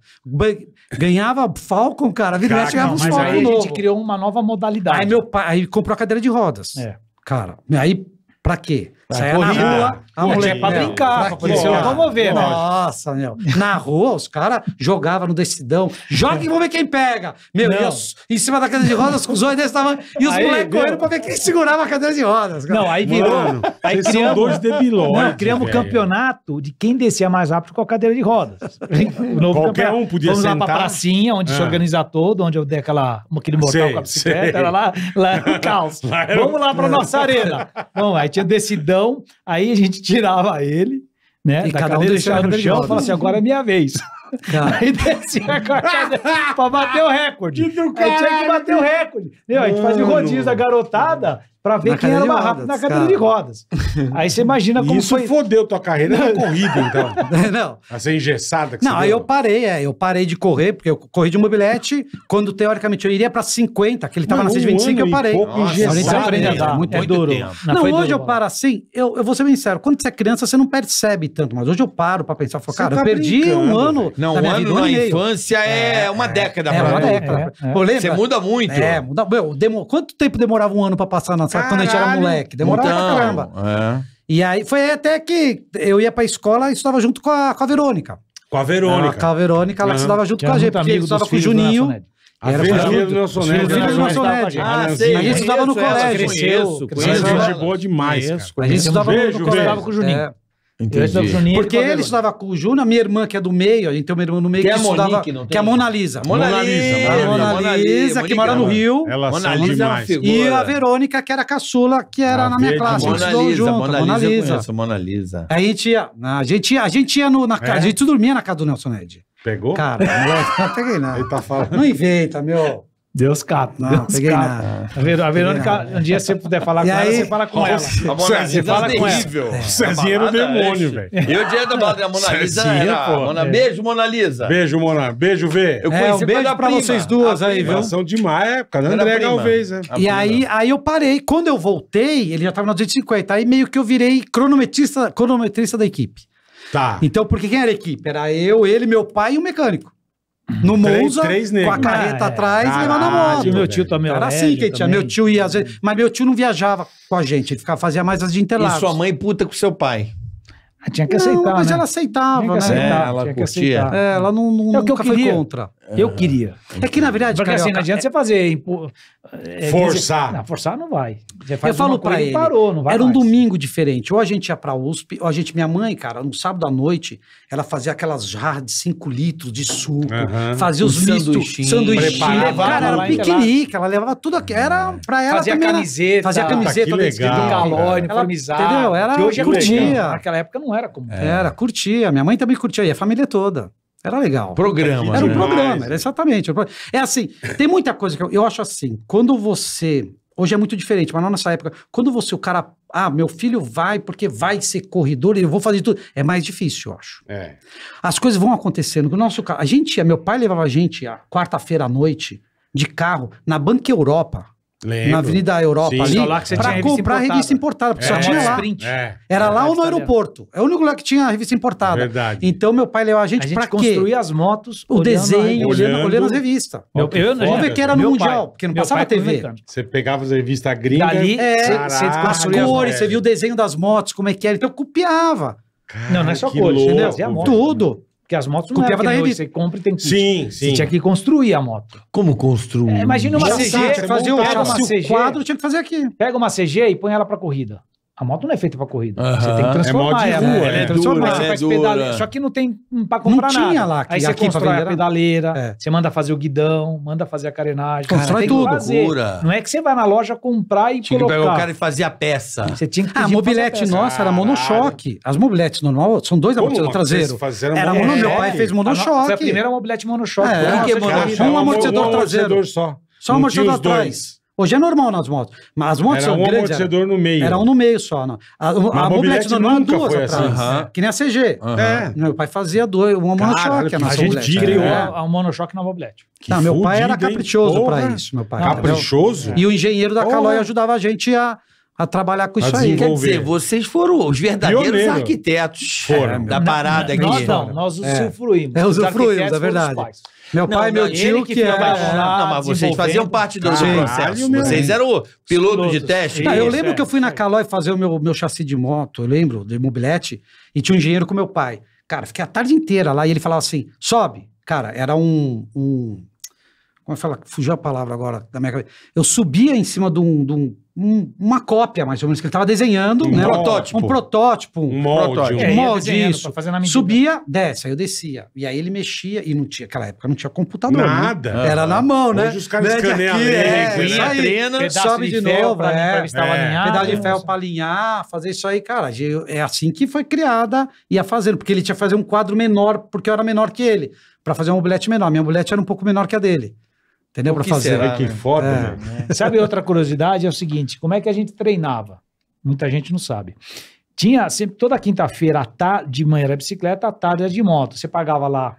ganhava Falcon, cara. Vira e Cara, ganhava uns Mas Falcon aí a novo. gente criou uma nova modalidade. Aí meu pai aí comprou a cadeira de rodas. É. Cara, aí pra quê? Saia na rua, a Pô, mulher... tinha pra brincar, pra poder se locomover, né? Nossa, meu. Na rua, os caras jogavam no decidão. Joga e vamos ver quem pega. Meu, Não. os- em cima da cadeira de rodas, com os olhos desse tamanho. E os moleques correndo pra ver quem segurava a cadeira de rodas. cara. Não, aí virou. Mano, aí vocês são criamos, dois debilóides. não, criamos um campeonato de quem descia mais rápido com a cadeira de rodas. Qualquer campeonato. um podia Vamos lá sentar. pra pracinha, onde se Ah. organiza todo, onde eu dei aquela, aquele mortal Sei, com a bicicleta, sei. era lá, lá era o caos. Lá era Vamos lá pra nossa arena. Bom, aí tinha decidão, aí a gente tirava ele, né, E da cada um cadeira, descia deixava no chão e falava assim, agora é minha vez. Cara. Aí descia com a cadeira pra bater o recorde. Que do Aí tinha que bater o recorde. Meu, a gente fazia o rodízio da garotada pra ver Na quem era mais rápido na cadeira cara. de rodas. Aí você imagina como Isso foi... fodeu tua carreira na corrida, então. Não. Essa engessada que Não, você aí deu. eu parei, é, eu parei de correr, porque eu corri de mobilete, quando teoricamente eu iria pra 50, que ele tava Mano, na um 125, eu parei. pouco Nossa, engessado, andar. Muito é duro. tempo. Não, foi hoje duro, eu paro assim, eu, eu vou ser bem sincero, quando você é criança, você não percebe tanto, mas hoje eu paro pra pensar, falo, cara, tá eu perdi um ano. Não, da um minha ano vida, um na infância é uma década É, pra uma mim. década. É, é. Pô, lembra? Você muda muito. É, muda. Meu, demo- quanto tempo demorava um ano pra passar na sala quando a gente era Caralho. moleque? Demorava pra Então, caramba. É. E aí foi até que eu ia pra escola e estudava junto com a, com a Verônica. Com a Verônica. com a Verônica, ela Aham. estudava junto Que com a era gente, muito porque ele amigo estudava dos com o filhos do Juninho. Ned. A Era filha pra- do Nelson os Ned. filhos do né? Nelson. Ah, Olha, sei. A gente estudava no Conheço colégio. É cresceu. gente boa demais, Conheço, cara. A gente estudava no Beijo, colégio. beijo. Com o Juninho. É. Juninho Porque ele estudava com o Júnior, a minha irmã, que é do meio, a gente tem uma irmã no meio Que que, é estudava. Monique, não que é a? Mona Lisa. Mona Mona Lisa, Lisa, A Mona, Mona Lisa, que mora no Rio. Elas Mona Lisa é uma figura. E a Verônica, que era a caçula, que era A na minha verde, classe. A gente Mona estudou Lisa, junto. Mona Mona Lisa, eu Lisa. conheço, Mona Lisa. A gente ia, a gente ia, a gente ia no, na casa, É? a gente dormia na casa do Nelson Ned. Pegou? Cara, moleque, não peguei não. Ele tá falando. Não inventa, meu. Deus cata. Não, Deus peguei cata. nada. A Ver- a Verônica, nada. um dia você puder falar E com ela, aí- você fala com ela. Lisa fala com ela. O Cezinha era o demônio, é. velho. E o dia da balada da Mona Lisa Cezinha, era... pô. Mona, É. Beijo, Mona Lisa. Beijo, Mona. Beijo, Vê. Eu É, conheci um por beijo pra prima. vocês duas aí, viu? São demais, é, por causa da André. Galvez, né? E aí, aí eu parei. Quando eu voltei, ele já tava na 250. Aí meio que eu virei cronometrista, cronometrista da equipe. Tá. Então, porque quem era a equipe? Era eu, ele, meu pai e o mecânico. No Três- Monza, três com a carreta Ah, é. atrás, Caralho, levando a moto. E meu tio também. Era assim que tinha. Meu tio ia às vezes. Mas meu tio não viajava com a gente, ele ficava, fazia mais as de E Interlagos. sua mãe puta com seu pai. Ah, Tinha que Não, aceitar, mas né? ela aceitava, Tinha que né? aceitar, É, ela tinha que curtia. aceitar. É, ela não, não É o que eu nunca foi queria. contra. Eu queria. É que, na verdade, Porque assim, Carioca, não adianta você fazer. impo- é, Forçar. dizer- Não, forçar não vai. Você faz Eu falo pra ele, parou, não vai Era um mais. domingo diferente. Ou a gente ia pra USP, ou a gente, minha mãe, cara, no sábado à noite, ela fazia aquelas jarras de 5 litros de suco, Aham. fazia os sanduichinhos, sanduichinho. Cara, era um piquenique, ela levava tudo aqui. Era pra ela Fazia também. camiseta. Fazia camiseta que desse legal, Do calor, Ela- uniformizado. entendeu? Era- que hoje é curtia. comum. Naquela época não era comum. Era, curtia. Minha mãe também curtia, e a família toda. Era legal. Programa. Era um né? Demais, programa, era exatamente. É assim, tem muita coisa que eu, eu acho assim, quando você. Hoje é muito diferente, mas não nessa época. Quando você, o cara. Ah, meu filho vai porque vai ser corredor, eu vou fazer tudo. É mais difícil, eu acho. É. As coisas vão acontecendo. O nosso a gente, meu pai levava a gente a quarta-feira à noite de carro na Banca Europa, Lembro. na Avenida Europa Sim. ali, Só lá que você tinha pra revista comprar importada. revista importada, porque É. só tinha lá. Sprint. É. Era lá ou no aeroporto. É o único lugar que tinha a revista importada. Verdade. Então meu pai levava a gente, A gente pra quê? construía as motos. O olhando a desenho, revista. olhando, Olhando. olhando as revistas. Meu, eu. Vamos ver que era no meu Mundial, pai- porque não meu passava pai TV. Você pegava as revistas gringas. Dali, É, Caraca, você As construía as cores, velho. você viu o desenho das motos, como é que era. Então eu copiava. Cara, Não, não é só que cores, louco, entendeu? Fazia moto. Tudo. Porque as motos não Copiava é da que revista. você compra e tem kit. Sim, Você sim. tinha que construir a moto. Como construir? É, imagina uma Nossa, CG, você Você fazia o, montava uma CG. o quadro, tinha que fazer aqui. Pega uma CG e põe ela pra corrida. A moto não é feita pra corrida. Você tem que É transformar moto de ela. rua, Ela é. é transformar. Dura, Você é faz pedaleira. Só que não tem pra comprar Não tinha nada. lá, que Aí você aqui constrói a pedaleira, É. você manda fazer o guidão, manda fazer a carenagem. Constrói que tudo. Não é que você vai na loja comprar e Tinha que colocar. pegar o cara e fazer a peça. Você tinha que Ah, a pedir pra fazer mobilete peça. nossa era monochoque. As mobiletes normal são dois amortecedores vocês traseiro. fizeram Era monochoque? mono, meu pai fez A no- monochoque. Foi a primeira mobilete monochoque. É, Foi uma que coisa mono- que- Só um amortecedor traseiro. só. Só um tinha amortecedor atrás. Hoje é normal nas motos. Mas as motos Era são um grandes. amortecedor no meio. Era um no meio só. Não. A, a, a mobilete mobilete normal nunca duas foi atrás. assim. Aham. Que nem a CG. É. Meu pai fazia dois, uma monochoque. que A gente criou É. a, a monochoque na mobilete. Não, meu pai era caprichoso Porra. pra isso, meu pai. Caprichoso? E o engenheiro da. Calói ajudava a gente a, a trabalhar com A isso aí. Quer dizer, vocês foram os verdadeiros Pioneiro. arquitetos Foram. da parada aqui. Nós não, nós usufruímos. É, Os usufruímos, é verdade. Meu pai e meu tio que que. Não, mas vocês faziam parte do, Caralho, processo. meu. Vocês eram o piloto de Pilotos. teste. Tá, eu lembro é, que eu fui na. Calói fazer o meu, meu chassi de moto, eu lembro, de mobilete, e tinha um engenheiro com meu pai. Cara, fiquei a tarde inteira lá e ele falava assim: sobe. Cara, era um. um como é que fala? Fugiu a palavra agora da minha cabeça. Eu subia em cima de, um, de um- um- uma cópia, mais ou menos, que ele estava desenhando. Um né? protótipo. Um protótipo. Um molde. protótipo. um- É, molde, desenhando isso. Subia, desce, aí eu descia. E aí ele mexia, e não tinha, naquela época não tinha computador. né? Nada. Era na mão, né? Hoje os caras escaneiam aqui, a é, lente, isso né? aí. treina, Pedaço sobe de novo, pra, é. pra ver se tava É. alinhado. Pedal de ferro para alinhar, fazer isso aí, cara. É assim que foi criada, ia fazendo, porque ele tinha que fazer um quadro menor, porque eu era menor que ele, para fazer uma mobilete menor. Minha mobilete era um pouco menor que a dele. Entendeu? Para fazer. será? Que foda, É. velho. Sabe outra curiosidade? É o seguinte: como é que a gente treinava? Muita gente não sabe. Tinha sempre, toda quinta-feira, à tarde, de manhã era bicicleta, à tarde era de moto. Você pagava lá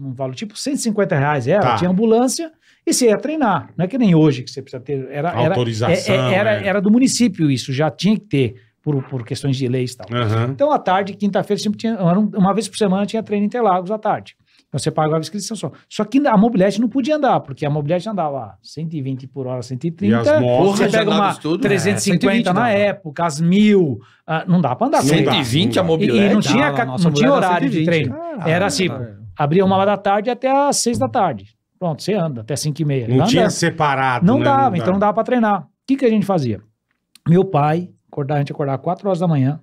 um valor tipo 150 reais, era, Tá. tinha ambulância e você ia treinar. Não é que nem hoje que você precisa ter. Era, era, Autorização, é- é- era, é. era do município isso, já tinha que ter, por, por questões de leis e tal. Aham. Então, à tarde, quinta-feira, sempre tinha. era um- Uma vez por semana tinha treino em Interlagos à tarde. Então você pagava a inscrição só. Só que a mobilete não podia andar, porque a mobilete andava a 120 por hora, 130. E as motos- você pega uma tudo? 350 É, 120 na dava. época, as mil. ah, não dá pra andar com Não isso. dá, 120 a não dá. E, e mobilete. não tinha, Dava, ca- nossa não tinha horário de 120. treino. Caralho, Era assim, cara. abria uma hora da tarde até às seis da tarde. Pronto, você anda até 5 e meia. Não tinha separado, Não né? dava, então não dava pra treinar. O que, que a gente fazia? Meu pai, acordava, a gente acordava 4 horas da manhã,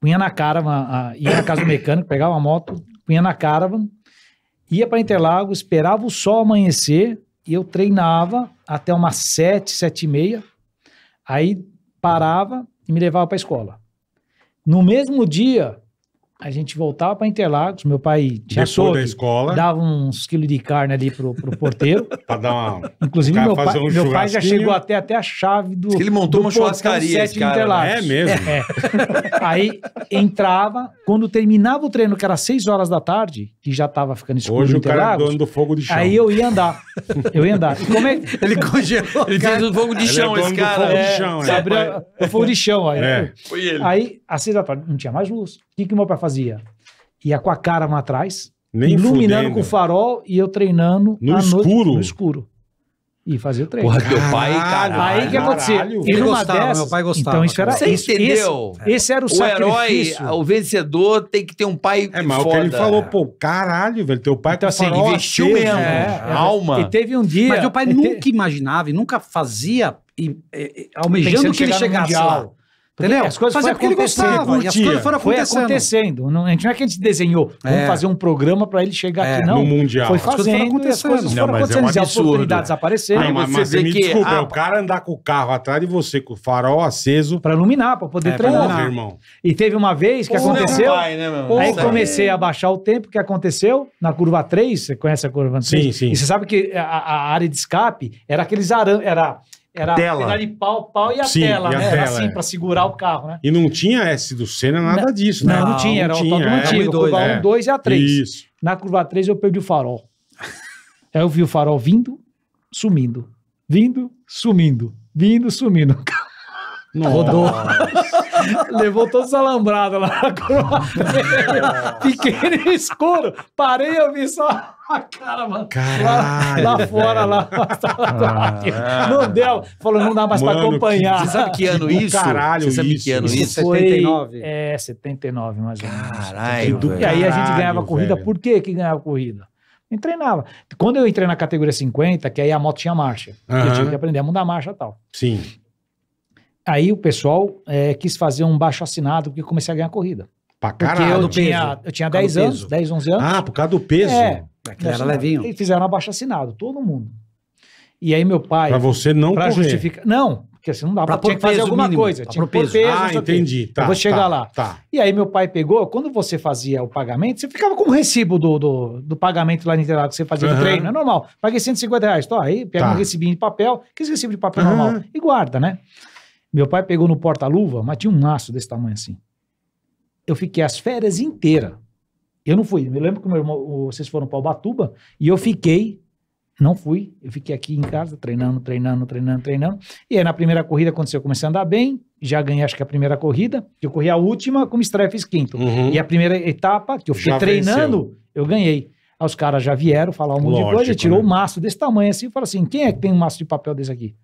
punha na caravan, a- ia na casa do mecânico, pegava uma moto, punha na caravan, ia para Interlagos, esperava o sol amanhecer e eu treinava até umas 7, 7 e meia, aí parava e me levava para a escola. No mesmo dia, a gente voltava para Interlagos, meu pai tinha Depois da escola, dava uns quilos de carne ali pro, pro porteiro. pra dar uma... Inclusive, O meu pai, fazer um meu pai já chegou até, até a chave do. Ele montou do uma churrascaria, 7 esse de cara, né? Interlagos. É mesmo? É. Aí entrava, quando terminava o treino, que era 6 horas da tarde, que já tava ficando escuro Hoje em o cara é dono do fogo de chão. aí eu ia andar. Eu ia andar. Como é, Ele congelou. Ele fez um fogo de Ele é chão, dono esse do cara. fogo de É. chão, é. abria o fogo de chão. Aí, É. Foi ele. aí às seis da tarde, não tinha mais luz. O que, que meu pai fazia? Ia com a cara lá atrás, Nem iluminando fudendo. com farol e eu treinando No à noite escuro? no escuro. E fazia o treino. Porra, teu pai, cara. Aí o que acontecia? Caralho. Ele numa gostava, dessas- meu pai gostava, Então isso era. Você isso- entendeu? Esse, esse era o, O herói, sacrifício. o vencedor, tem que ter um pai É, mas o foda. que ele falou, pô, caralho, velho, teu pai Então, assim, farol investiu aceso, mesmo. né? É, é, Alma. E teve um dia. Mas meu pai e te- nunca imaginava e nunca fazia, e, e- e- almejando pensando que ele chegar no chegasse Mundial. lá. Entendeu? As coisas Fazia foram porque ele acontecendo, gostava. E as coisas foram Foi acontecendo. acontecendo. Não, a gente não é que a gente desenhou, vamos É. fazer um programa para ele chegar É, aqui, não. no Mundial. Foi As coisas foram fazendo as acontecendo. coisas Não, foram mas é um acontecendo. as oportunidades apareceram mas, você mas vê me que- desculpa, ah, é o cara andar com o carro atrás de você, com o farol aceso, para iluminar, para poder É, treinar. irmão. E teve uma vez que Porra, aconteceu. pai, né, meu? Aí comecei a baixar o tempo, o que aconteceu? Na curva 3, você conhece a curva 3? Sim, sim. E você sabe que a, a área de escape era aqueles arames, era, era Tela. pedal de pau, pau e a Sim, tela, e a né? Era tela, assim, é. para segurar o carro, né? E não tinha S do Senna, nada disso, né? Não, não tinha, era o autódromo é. antigo, Um dois, curva 1, é. 2 e a 3. Isso. Na curva 3 eu perdi o farol. Aí eu vi o farol vindo, sumindo. Vindo, sumindo. Vindo, sumindo. Rodou. Levou todos os alambrados lá na curva 3. Fiquei no escuro. Parei, eu vi só a cara, mano. Caralho, Lá, lá fora, lá. Não deu. Falou, não dá mais pra Mano, acompanhar. Você sabe que ano isso? caralho Você sabe isso. que ano Isso isso? Foi, 79. É, 79, mais ou menos. Caralho, E aí a gente ganhava corrida. velho. Por que que ganhava corrida? Eu treinava. Quando eu entrei na categoria 50, que aí a moto tinha marcha. E Eu tive que aprender a mudar a marcha e tal. Sim. Aí o pessoal eh, quis fazer um baixo assinado porque eu comecei a ganhar corrida. Pra Porque caralho. eu do tinha, peso. eu tinha Por causa 10 do anos, peso. 10, 11 anos. Ah, por causa do peso. É. Aquele era levinho. E fizeram abaixo assinado, todo mundo. E aí meu pai, Pra você não pra correr. justificar... Não, porque assim não dá Pra pra, tinha fazer alguma mínimo, coisa. Tinha que peso. peso, Ah, entendi. Tá, eu vou chegar tá, lá. Tá. E aí meu pai pegou, quando você fazia o pagamento, você ficava com o recibo do, do, do pagamento lá no Interlagos que você fazia Aham. no treino, é normal. Paguei 150 reais, tô aí, pega Tá. um recibinho de papel, que esse recibo de papel Aham. normal, e guarda, né? Meu pai pegou no porta-luva, mas tinha um maço desse tamanho assim. Eu fiquei as férias inteiras. Eu não fui. Eu lembro que meu irmão, o- vocês foram para Ubatuba e eu fiquei, não fui, eu fiquei aqui em casa treinando, treinando, treinando, treinando. E aí na primeira corrida aconteceu, eu comecei a andar bem, já ganhei acho que a primeira corrida, que eu corri a última, como estreia fiz quinto. Uhum. E a primeira etapa, que eu fiquei Já treinando, eu ganhei. Aí os caras já vieram falar um monte de coisa, tirou né? um maço desse tamanho assim, e falou assim, quem é que tem um maço de papel desse aqui?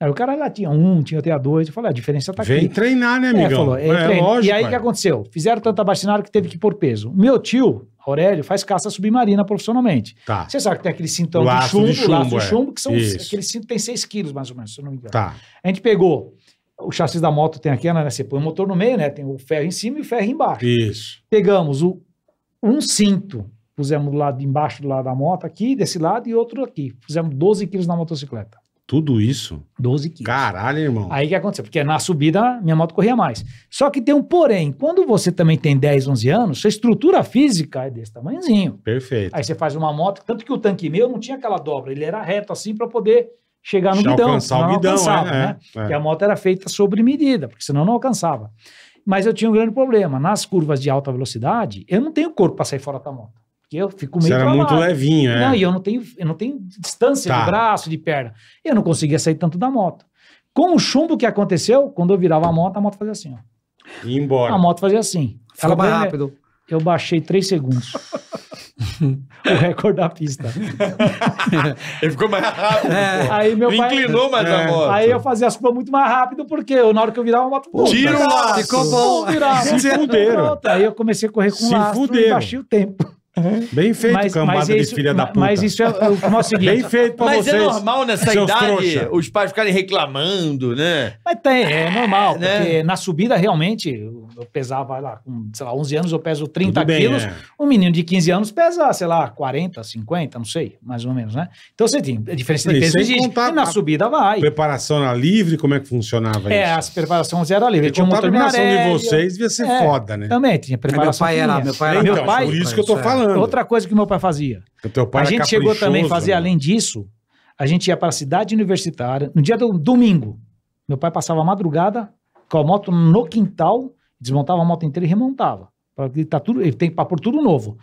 Aí o cara lá tinha um, tinha até dois, eu falei, a diferença tá Vem aqui. treinar, né, É, amigão? falou, é, É, treino. lógico. e aí o é. que aconteceu? Fizeram tanto abaixinado que teve que pôr peso. Meu tio, Aurélio, faz caça submarina profissionalmente. Tá, Você sabe que tem aquele cintão de de chumbo, laço chumbo, de é. chumbo, que são Isso. aquele cinto tem 6 quilos mais ou menos, se eu não me engano. tá. A gente pegou o chassi da moto, tem aqui, né? Você põe o motor no meio, né? Tem o ferro em cima e o ferro embaixo. Isso. Pegamos o, um cinto, pusemos do lado de embaixo do lado da moto aqui, desse lado, e outro aqui. Fizemos 12 quilos na motocicleta. Tudo isso. 12 quilos. Caralho, irmão. Aí o que aconteceu? Porque na subida minha moto corria mais. Só que tem um porém. Quando você também tem 10, 11 anos, sua estrutura física é desse tamanhozinho. Perfeito. Aí você faz uma moto, tanto que o tanque meu não tinha aquela dobra, ele era reto assim para poder chegar no Já guidão. alcançar o não guidão, alcançava, é, né? é, é. Porque a moto era feita sobre medida, porque senão não alcançava. Mas eu tinha um grande problema. Nas curvas de alta velocidade, eu não tenho corpo para sair fora da moto. Porque eu fico Você meio era muito levinho, é. Não, e eu não tenho, eu não tenho distância Tá. de braço, de perna. Eu não conseguia sair tanto da moto. Com o chumbo que aconteceu, quando eu virava a moto, a moto fazia assim. Ó. E embora. A moto fazia assim. Ficou mais rápido. Eu baixei 3 segundos. o recorde da pista. Ele ficou mais rápido, pô. Aí meu Ele pai. inclinou mais a É. moto. Aí eu fazia as curvas muito mais rápido, porque eu, na hora que eu virava a moto. puta, Tira o laço. Ficou bom. Virava. Se fuderam. Aí eu comecei a correr com Se lastro e baixei o tempo. Bem feito, Mas, cambada mas de isso, filha da puta. mas isso é, é o é seguinte. Bem feito pra Mas vocês. é normal nessa idade trouxa. os pais ficarem reclamando, né? Mas tem, é normal, Né? porque na subida realmente, eu, pesava lá, com, sei lá, 11 anos eu peso 30 Tudo bem, quilos, é. um menino de 15 anos pesa, sei lá, 40, 50, não sei, mais ou menos, né? Então você tem, a diferença de peso existe, contar e na subida vai. Preparação na livre, como é que funcionava É, isso? as preparações eram livre, Porque tinha um a preparação de vocês devia ser É. foda, né? Também tinha Meu preparação pai era, meu pai era. Então, meu pai- por isso que eu tô é. falando. Outra coisa que meu pai fazia, O teu pai a gente chegou também fazer, né? além disso, a gente ia para a cidade universitária, no dia do domingo. Meu pai passava a madrugada com a moto no quintal, desmontava a moto inteira e remontava. Que tá tudo, ele tem que pôr tudo novo.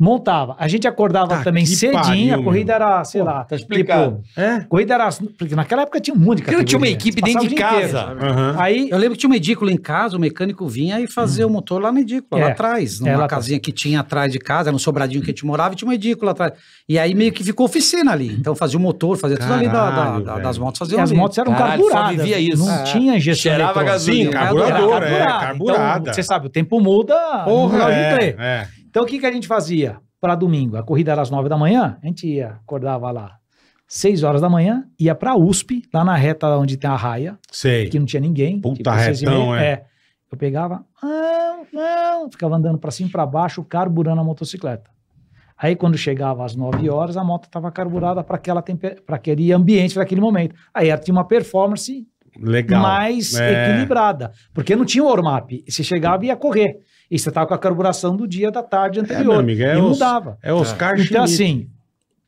Montava. A gente acordava Tá também cedinho, pariu, a corrida era, sei Pô, lá, tá explicado. É? tipo, corrida era, porque naquela época tinha um monte de Porque não tinha uma categoria. equipe dentro de casa. inteiro. Aham. Aí, Eu lembro que tinha uma edícula em casa, o mecânico vinha e fazia o motor lá na edícula, É. lá atrás, É, numa lá casinha que tinha atrás de casa, era um sobradinho que a gente morava e tinha uma edícula atrás. E aí meio que ficou oficina ali. Então fazia o motor, fazia tudo ali da- da- Caralho, das motos, e fazia as ali. motos eram Caralho, só carburadas. vivia isso. Não É. tinha injeção Cheirava eletrônica. gasolina. Sim, carburador, é, carburada. Então, você sabe, o tempo muda Porra, é, é. Então, o que, que a gente fazia para domingo? A corrida era às nove da manhã, a gente ia, acordava lá seis horas da manhã, ia para a USP, lá na reta onde tem a raia, Sei. que não tinha ninguém. Puta e retão, meia. é. Eu pegava, não, não, ficava andando para cima e para baixo, carburando a motocicleta. Aí, quando chegava às 9 horas, a moto estava carburada para aquele ambiente, para aquele momento. Aí ela tinha uma performance Legal. mais É. equilibrada. Porque não tinha o warm-up. Você chegava e ia correr. E você estava com a carburação do dia da tarde É, anterior. meu amigo, é e os- mudava. É Oscar Então, Schmidt. assim,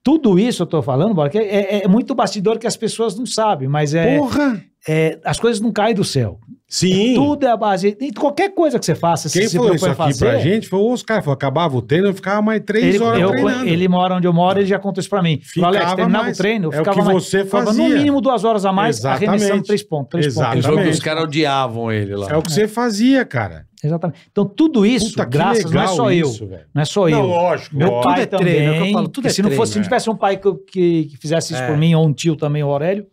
tudo isso eu tô falando, Bola, que é, é- é muito bastidor que as pessoas não sabem, mas é, Porra! É- as coisas não caem do céu. Sim. Tudo é a base. E qualquer coisa que você faça, Quem se você falou isso aqui pra gente foi o Oscar. Falou, acabava o treino, eu ficava mais três Ele, horas eu- treinando. ele mora onde eu moro, ele já contou isso pra mim. Falou, Alex, Ficava terminava mais. o treino, eu É o ficava que mais, você ficava no fazia. mínimo duas horas a mais, Exatamente. arremessando três pontos. Três Exatamente. Pontos. os caras odiavam ele lá. É o que você fazia, cara. Exatamente. Então, tudo isso, Puta, graças, não é só isso, eu. velho. Não é só Não, eu. lógico, Meu lógico. pai Tudo é treino, é o que eu também. falo, tudo é se não fosse, se não é. tivesse um pai que, que- que fizesse isso É. por mim, ou um tio também, o Aurélio,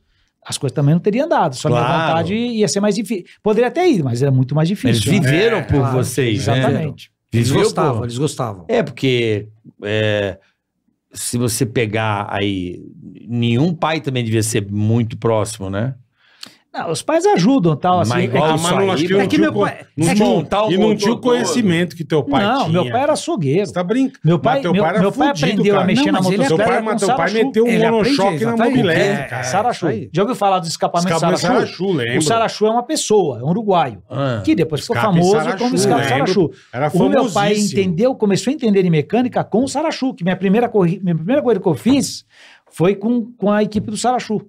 as coisas também não teriam dado. Só minha Claro. vontade ia ser mais difícil. Poderia até ir, mas era muito mais difícil. Eles né? viveram É, por Claro, vocês, né? Exatamente. Eles Viveu gostavam, por- eles gostavam. É, porque é, se você pegar aí, nenhum pai também devia ser muito próximo, né? Não, os pais ajudam tal. Assim, Mas é igual que- Ah, mas não, aí, acho que é não que meu pai- não é tinha- que montar o E não tinha o todo. conhecimento que teu pai não, tinha. meu pai era açougueiro. Você tá brincando. Meu pai, meu, pai era meu pai aprendeu cara. a mexer Não, na motocicleta pai, com mas teu pai Sarachu. meteu um monochoque na mobilete, É, cara. Sarachu. isso aí. Já ouviu falar do escapamento Escapamento Sarachu? Sarachu, lembro. O Sarachu é uma pessoa, é um uruguaio. Ah. Que depois ficou famoso Sarachu, como escape. Sarachu. Era O meu pai entendeu, começou a entender de mecânica com o Sarachu, que minha primeira, corrida que eu fiz foi com a equipe do Sarachu.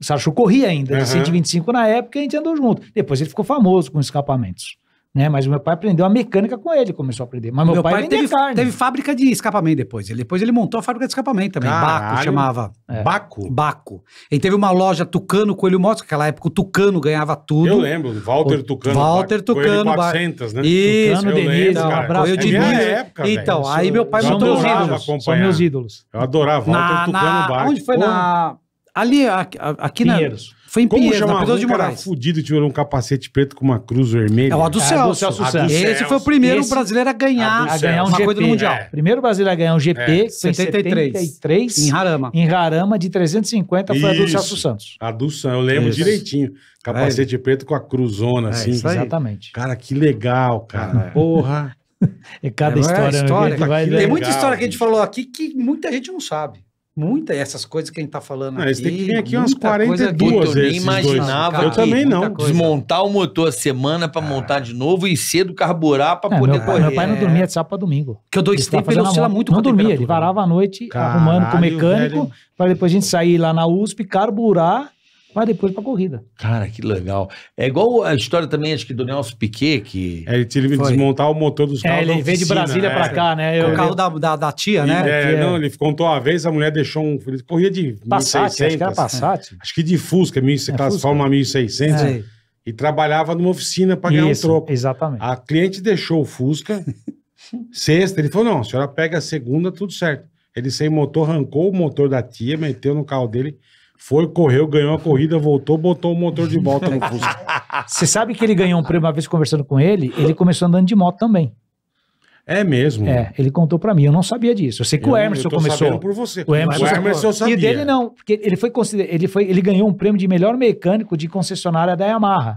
O Sarachu corria ainda, de 125 na época, e a gente andou junto. Depois ele ficou famoso com escapamentos. Né? Mas o meu pai aprendeu a mecânica com ele, começou a aprender. Mas meu, Meu, pai, pai, teve, carne. teve fábrica de escapamento depois. Ele, depois ele montou a fábrica de escapamento também. Caralho. Baco chamava. É. Baco. Baco. Ele teve uma loja Tucano Coelho Motos, naquela época o Tucano ganhava tudo. Eu lembro, Walter O Tucano. Walter Baco, Tucano, Coelho Baco. 400, né? Isso, Tucano, eu Denise, lembro, um cara. abraço. Foi É de minha mil. época, Então, velho. aí meu pai São Eu montou adorava ídolos. São acompanhar. meus ídolos. Eu adorava Walter na, Tucano na, Baco. onde foi Pô, na ali aqui, aqui na Pinheiros. foi em Como Pinheiros, na chama Pedroso um de cara Moraes. fudido tirou um capacete preto com uma cruz vermelha? É o Adu É, Celso. do Celso A do Santos. Celso. Esse foi o primeiro Esse- brasileiro a ganhar, A A do ganhar um uma GP. coisa do Mundial. É. Primeiro brasileiro a ganhar um GP, É, foi em 73. 73. Em Harama. Em Rarama, de 350, foi a do Isso. Celso Santos. A do Sam, eu lembro Isso. direitinho. Capacete preto com a cruzona, É, assim. isso. Exatamente. Cara, que legal, cara. Porra. E cada É, história, né, história. que vai- Que Tem muita história que a gente falou aqui que muita gente não sabe. Muita, essas coisas que a gente tá falando Não, aqui. eles têm que vir aqui umas muita coisa 42 Puta, eu nem dois. imaginava Eu também não. coisa. Desmontar o motor a semana pra montar de novo e cedo carburar pra É, poder meu, correr. meu pai não dormia de sábado para domingo. Que o dois Ele ficava tempo ele moto. muito Não dormia, ele varava a noite Caralho, arrumando com o mecânico, velho. para depois a gente sair lá na USP, carburar, para depois para corrida. Cara, que legal. É igual a história também, acho que do Nelson Piquet, que... É, ele teve que desmontar o motor dos carros. É, ele da veio de Brasília é. para cá, né? Eu, o carro da, da, da tia, né? É, que é- não, ele contou uma vez, a mulher deixou um. Ele corria de Passat, acho que era 1600. Passat. Acho que de Fusca, mil, você É, classificava Fusca. uma 1600. Sei. E trabalhava numa oficina para ganhar Isso, um troco. exatamente. A cliente deixou o Fusca. sexta, ele falou: não, a senhora pega a segunda, tudo certo. Ele sem motor, arrancou o motor da tia, meteu no carro dele, foi, correu, ganhou a corrida, voltou, botou o motor de volta no Fusca. Você sabe que ele ganhou um prêmio uma vez conversando com ele, ele começou andando de moto também. É mesmo. É, ele contou pra mim, eu não sabia disso. Eu sei que Eu- o eu Emerson tô começou. por você. O Emerson, o Emerson eu sabia. E dele não, porque ele foi, ele foi, ele ganhou um prêmio de melhor mecânico de concessionária da Yamaha.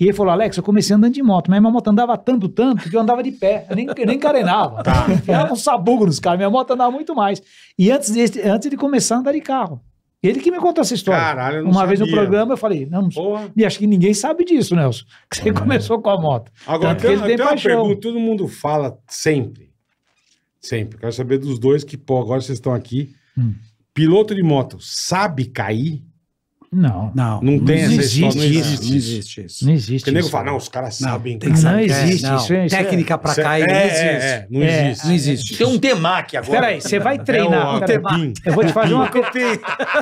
E ele falou, Alex, eu comecei andando de moto, mas minha moto andava tanto, tanto, que eu andava de pé, eu nem, eu nem carenava. Tá. Era um sabugo nos caras, minha moto andava muito mais. E antes, desse, antes de começar a andar de carro. Ele que me contou essa história. Caralho, eu não Uma vez no sabia. programa eu falei, não, Porra. e acho que ninguém sabe disso, Nelson, que você começou com a moto. Agora, Tanto que tem, ele tem paixão. pergunta, todo mundo fala sempre. Sempre. Quero saber dos dois que, pô, agora vocês estão aqui. Hum. Piloto de moto sabe cair? Não, Não não, tem essa existe história, não isso. existe. Não existe isso. Não existe Porque o nego isso. fala, não, os caras Não, sabem tem que Não saber. existe, Não, isso é- isso é- Técnica pra Isso é- cair, é, não é, existe. é, não É, existe. Não existe. Tem um temaki agora. Peraí, você vai É o treinar. peraí. Cupim. eu vou te fazer uma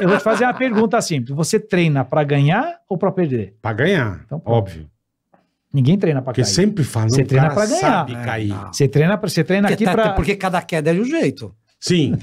eu vou te fazer uma pergunta simples. Você treina pra ganhar ou pra perder? Pra ganhar, Então, óbvio. Ninguém treina pra Porque cair. sempre falam, Você o treina pra ganhar. sabe É, cair. não. Você treina você treina Porque, aqui até pra porque cada queda é de um jeito. Sim.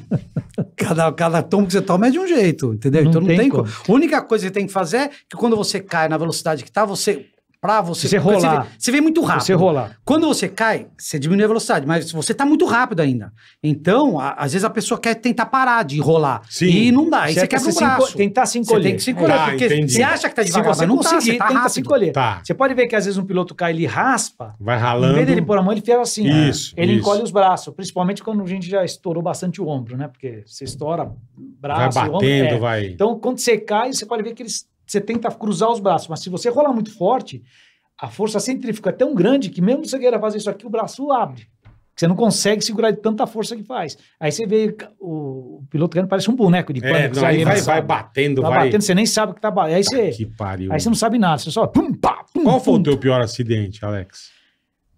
Cada, cada tombo que você toma é de um jeito, entendeu? Não então não tem tem. A única coisa que você tem que fazer é que quando você cai na velocidade que tá, você. Pra você. Você porque rolar. vê, você vem muito rápido. você rolar. Quando você cai, você diminui a velocidade, mas você tá muito rápido ainda. Então, a- às vezes a pessoa quer tentar parar de rolar. Sim. E não dá. Aí você quebra o se enco- braço. Tentar se Você encolher. tem que se encolher, Tá, porque entendi. você acha que tá Se devagar, você mas não conseguir, tá, você tá tenta se encolher. Tá. Você pode ver que às vezes um piloto cai, ele raspa. Vai Em ralando. vez dele pôr a mão, ele faz assim. ó. Isso, Ele isso. encolhe os braços, principalmente quando a gente já estourou bastante o ombro, né? Porque você estoura Vai braço ombro. batendo, é. vai. Então, quando você cai, você pode ver que eles, você tenta cruzar os braços. Mas se você rolar muito forte, a força centrífuga é tão grande que mesmo que você queira fazer isso aqui, o braço abre. Você não consegue segurar de tanta força que faz. Aí você vê o, o piloto caindo, parece um boneco de É, pânico. não, sai aí vai, vai batendo, Vai vai. batendo, você nem sabe o que tá batendo. Aí você, Que pariu. aí você não sabe nada. Você só pum, pá, pum, Qual foi pum. o teu pior acidente, Alex?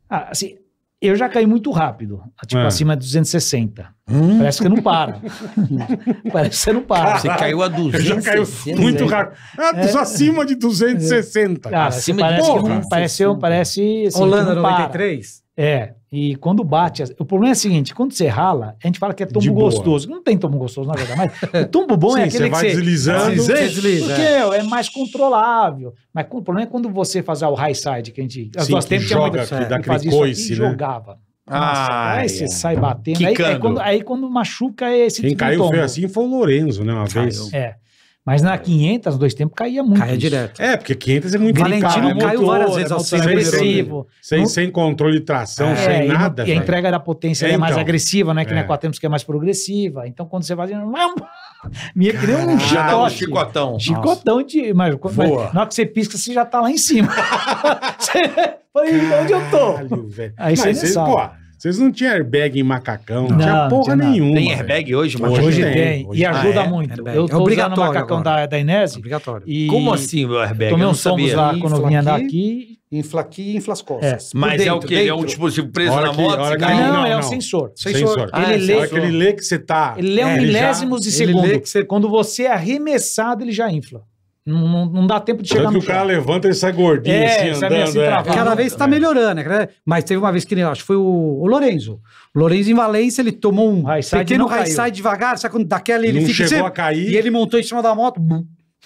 Ah, assim, eu já caí muito rápido, tipo Ah. acima de 260. Hum? Parece que não para. Parece que você não para. Você caiu a Eu 200. já caiu muito rápido. Ah, só acima de 260. Cara, Acima de parece, que porra. não, parece, parece assim, Holanda que não para. 93? É, e quando bate, o problema é o seguinte, quando você rala, a gente fala que é tombo gostoso. Não tem tombo gostoso, na verdade, mas o tombo bom é Sim, aquele você que vai você... deslizando. Você Você desliza, Porque é mais controlável. Mas o problema é quando você fazia o high side, que a gente... As Sim, duas tempos tinha joga, muito... que dá aquele coice, aqui né? jogava. Ah, aí é. você sai batendo. Aí, aí, quando, aí quando machuca, é esse Quem tipo de caiu feio assim foi o Lorenzo, né? Uma vez. É. Mas na 500, dois tempos, caía muito. Caia isso. direto. É, porque 500 é muito Valentino delicado, né? caiu motor, várias vezes é ao motor centro agressivo. Sem, sem controle de tração, É, sem e nada. E a entrega da potência É, é mais então. agressiva, né? Que É. na 4 tempos que é mais progressiva. Então, quando você fazia. Minha que nem um chicote. chicotão. Chicotão de. Mas, mas na hora que você pisca, você já tá lá em cima. falei, onde eu tô? Caralho, velho. Aí você Mas não sabe. pô, vocês não tinham airbag em macacão, não, Não, tinha não porra tinha nada. nenhuma. Tem velho. airbag hoje, mas Hoje Hoje tem, tem. hoje E ajuda tem. muito. Airbag. Eu É tô usando o obrigatório macacão agora. da, da Inese. Obrigatório. E Como assim o airbag? Tomei eu não uns sabia. lá quando eu vim andar Infla aqui. Infla aqui e infla as costas. Por Mas é o dentro, que? Ele é um dentro. dispositivo preso Hora na que- moto? que- cai- não, não, é não. o sensor. Sensor. Ah, ele é lê, que ele lê que você tá... Ele lê um É, ele milésimos de ele segundo. lê que você- Quando você é arremessado, ele já infla. Não, não, dá tempo de chegar Tanto no que o cara levanta e sai gordinho É, assim, sai andando. assim, é. travado. Cada vez tá melhorando, né? Mas teve uma vez que acho que foi o, o Lorenzo. O Lorenzo em Valência, ele tomou um High side pequeno não high caiu. side devagar, sabe quando daquela ele Não fica chegou a cair. E ele montou em cima da moto, bum,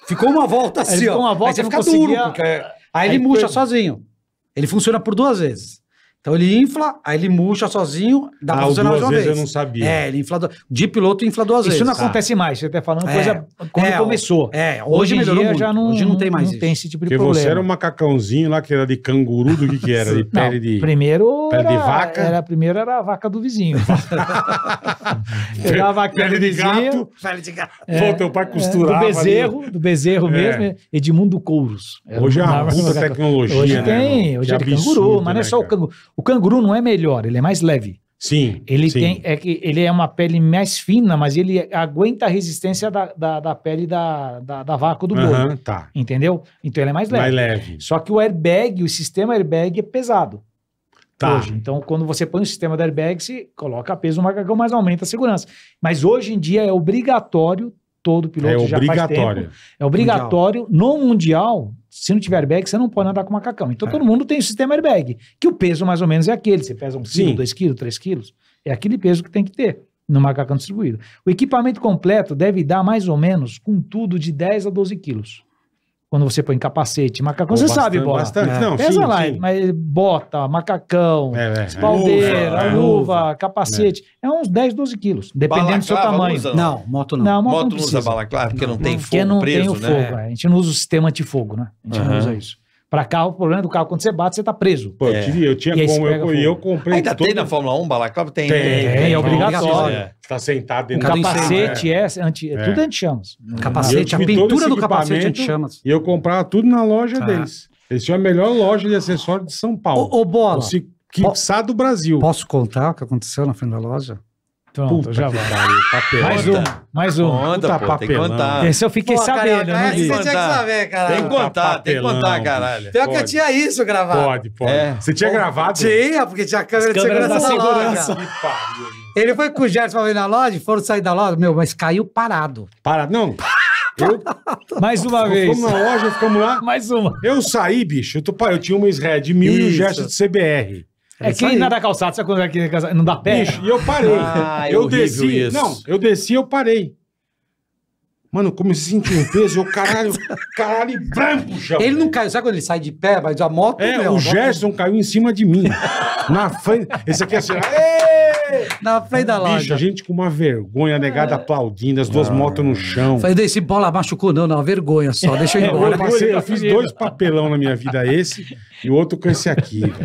ficou uma volta assim, ficou ó. uma volta, aí você fica conseguia- duro, porque aí, Aí ele murcha sozinho. Ele funciona por duas vezes. Então ele infla, aí ele murcha sozinho, dá Ah, pra funcionar duas uma vezes vez. eu não sabia. É, ele infla. De piloto infla duas vezes. Isso não Tá. acontece mais. Você tá falando É. coisa quando É, começou. É, hoje, Hoje, em melhorou dia muito. já não, hoje não tem mais isso. tem esse tipo de Porque problema. você era um macacãozinho lá que era de canguru, do que que era? De Não, pele de... primeiro pele de era, vaca? Era, primeiro era a vaca do vizinho. Pegava a vaquinha Pele do de vizinho. gato. Pele de gato. Pô, teu pai é, costurava do ali. bezerro, do bezerro É. mesmo, Edmundo Couros. Hoje é uma puta tecnologia, Hoje né, tem, irmão? hoje é de canguru, mas não né, é só o canguru. O canguru não é melhor, ele é mais leve. Sim, Ele sim. tem, é que ele é uma pele mais fina, mas ele aguenta a resistência da, da, da pele da, da, da vaca do boi. Tá. Entendeu? Então ele é mais leve. Mais leve. Só que o airbag, o sistema airbag é pesado. Tá. Hoje. Então, quando você põe o sistema de airbag, você coloca peso no macacão, mas aumenta a segurança. Mas hoje em dia é obrigatório, todo piloto É já faz obrigatório. tempo, é obrigatório, no Mundial, se não tiver airbag, você não pode andar com macacão. Então, todo mundo tem o sistema airbag, que o peso mais ou menos é aquele. Você pesa um Sim. quilo, dois quilos, três quilos. É aquele peso que tem que ter no macacão distribuído. O equipamento completo deve dar mais ou menos, com tudo, de 10 a 12 quilos. Quando você põe capacete, macacão, Pô, você bastante, sabe, bola. Bastante. É. Não, Pesa sim, lá, sim. mas bota, macacão, É, é, espaldeira, luva, é. luva, capacete. É. uns 10, 12 quilos, dependendo do seu Balaclava tamanho. usa, Não, moto não. Não, moto, Moto não não usa balaclava porque não, tem Porque fogo não preso, tem o né? fogo. é. A gente não usa o sistema antifogo, né? A gente não Aham. usa isso. Pra carro, o problema do carro, quando você bate, você tá preso. Pô, eu, É. tive- eu tinha E como, você eu, eu comprei Ainda todo- tem na Fórmula 1 balaclava? Tem, Tem, tem, é obrigatório. É. Tá sentado O dentro Cada do capacete é, anti, É. tudo anti-chamas. Capacete, a pintura do capacete a equipamento. gente chama. E eu comprava tudo na loja Tá. deles. Eles tinham a melhor loja de acessórios de São Paulo. Ô, ô, Bola, O se- quiçá do Brasil. posso contar o que aconteceu na frente da loja? Pronto, Puta já que vai. pariu. Mais um, mais um. Conta, Puta pô, tem que contar. Esse eu fiquei sabendo, eu não vi. tinha que saber, Tem que contar, tem que contar, caralho. Pior que Pode. eu tinha isso gravado. Pode, pode. É. Você tinha gravado? Tinha, porque tinha câmera de segurança da segurança. loja. Que. Ele foi com o Gerson pra vir na loja, foram sair da loja, meu, mas caiu parado. Para, não. Eu, Mais uma vez. fomos na loja, ficamos lá. Mais uma. Eu saí, bicho. Eu, tô, eu tinha uma Israel de mil e o Isso. gesto de CBR. É isso que aí. nada calçado, sabe quando é que não dá pé? Bicho, e eu parei. Ah, é eu desci. isso. Não, eu desci e eu parei. Mano, eu comecei a sentir um peso, eu caralho, caralho, branco o chão. Ele não caiu, sabe quando ele sai de pé, mas a moto. É, meu, o a moto- Gerson caiu em cima de mim. na frente. Esse aqui assim, "Ê!" Na frente da Bicho, a loja. gente com uma vergonha, negada aplaudindo, as duas motos no chão. Falei, desse bola machucou, não, não, vergonha só, deixa eu ir Eu, embora. passei, eu fiz dois papelão na minha vida, esse e o outro com esse aqui. velho.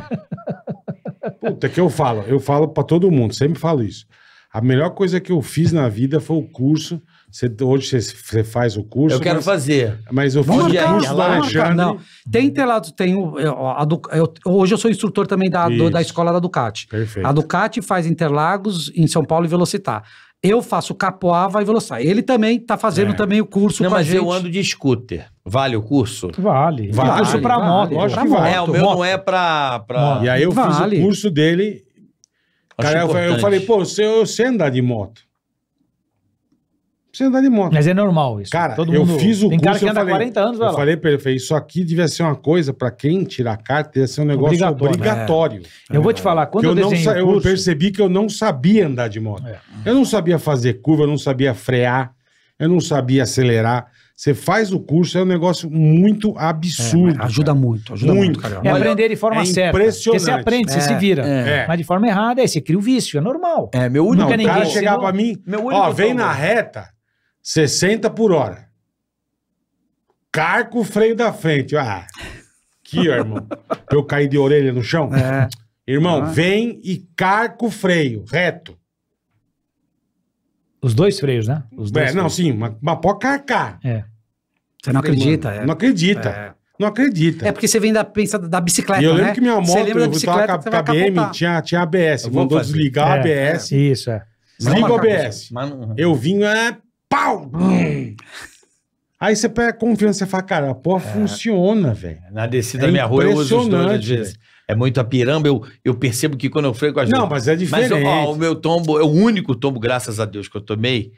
Puta, que eu falo, eu falo pra todo mundo, sempre falo isso. A melhor coisa que eu fiz na vida foi o curso. Você- hoje você, faz o curso. Eu quero mas, fazer. Mas eu fiz o curso do Alexandre. Não, tem Interlagos, tem o, a eu- hoje eu sou instrutor também da, do- da escola da Ducati. Perfeito. A Ducati faz Interlagos em São Paulo e Velocitar. Eu faço Capoava e Velocitar. Ele também tá fazendo É. também o curso Não, com a mas gente. eu ando de scooter. Vale o curso? Vale. Vale, É curso pra vale, moto. lógico pra que vale. É, o meu Moto. não é pra. pra... E aí eu Vale. fiz o curso dele. Cara, eu, falei- eu falei, pô, você, eu sei andar de moto. Você andar de moto. Mas é normal isso. Cara, Todo eu mundo... fiz o Tem curso. cara que eu anda falei, 40 anos, vai Eu lá. falei pra ele, eu falei, isso aqui devia ser uma coisa pra quem tirar carta, devia ser um negócio Obrigatório. obrigatório. Eu vou te falar, quando eu, eu, não, desenho sa- o eu curso... percebi que eu não sabia andar de moto. É. Eu não sabia fazer curva, eu não sabia frear, eu não sabia acelerar. Você faz o curso, é um negócio muito absurdo. É, ajuda cara. muito, ajuda muito, Muito. cara. É aprender de forma é certa. impressionante. Porque você aprende, você É, se vira. é. Mas de forma errada, aí você cria o vício, é normal. É, meu Não, único. Nunca o ninguém cara chegava pra mim, Meu único ó, vem na reta, 60 por hora. Carca o freio da frente. Ah, aqui, ó, irmão. Pra eu cair de orelha no chão. É. Irmão, Ah. vem e carca o freio, reto. Os dois freios, né? Os dois É, não, freios. sim, mas, mas pode carcar. É. Você não acredita, mano, é. Não acredita. É. Não acredita. É porque você vem da, pensa da bicicleta, e eu lembro né? que minha Você moto, lembra da eu tava com a, que você com a vai BM, capotar. tinha, tinha ABS. Eu vou Mandou fazer. desligar a É, ABS. Isso, é. Desliga o ABS. Mas não- Eu vim, é pau! Aí você pega confiança, você fala, cara, a porra funciona, velho. Na descida É da minha rua eu uso os dois. É muito a piramba, eu, eu percebo que quando eu freio com as Não, mas é Mas diferente. ó, o meu tombo, é o único tombo, graças a Deus, que eu tomei.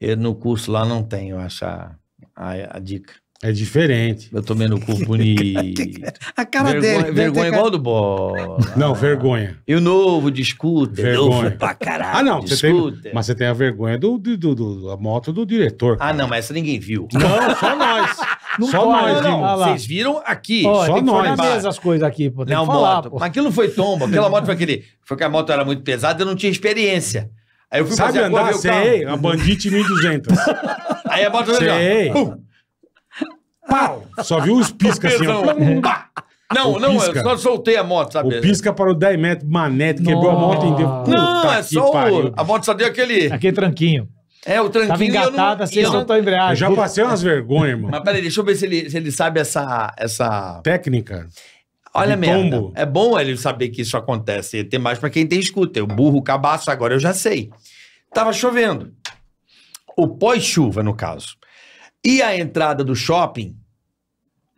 Eu, no curso lá não tem, eu acho, a, a, a dica. É diferente. Eu tomei no curso bonito. A cara vergonha dele. deve vergonha ter igual do bola. Não, vergonha. E o novo de scooter, Vergonha. novo pra caralho. Ah, não, de você tem, mas você tem a vergonha do, do, do- do- da moto do diretor. Ah, não, mas essa ninguém viu. Não, só nós. Não só pode, nós, não. Ah. Vocês viram aqui. Ó, Só tem que pôr nós. na mesa as coisas aqui, pô. Tem não, que falar, moto. pô. Mas aquilo não foi tombo. Aquela moto foi aquele. Foi que a moto era muito pesada eu não tinha experiência. Aí eu fui Sabe fazer a andar? carro. Sei, a Bandit 1200. Aí a moto foi Sei. assim, ó. Pau! Só viu os piscas assim, ó. Pá! Não, O não, pisca. eu só soltei a moto, sabe? O pisca parou 10 metros, manete, quebrou a moto inteira. Não, é que só pariu. o. A moto só deu aquele. Aquele tranquinho. É, o tranquinho. Tava e eu não- engatada, e você eu não- a embreagem. Eu já passei umas vergonhas, irmão. Mas peraí, deixa eu ver se ele, se ele sabe essa. essa... Técnica. Olha tombo. É bom ele saber que isso acontece. Tem mais pra quem tem escuta. Eu burro o cabaço, agora eu já sei. Tava chovendo. O pós-chuva, no caso. E a entrada do shopping,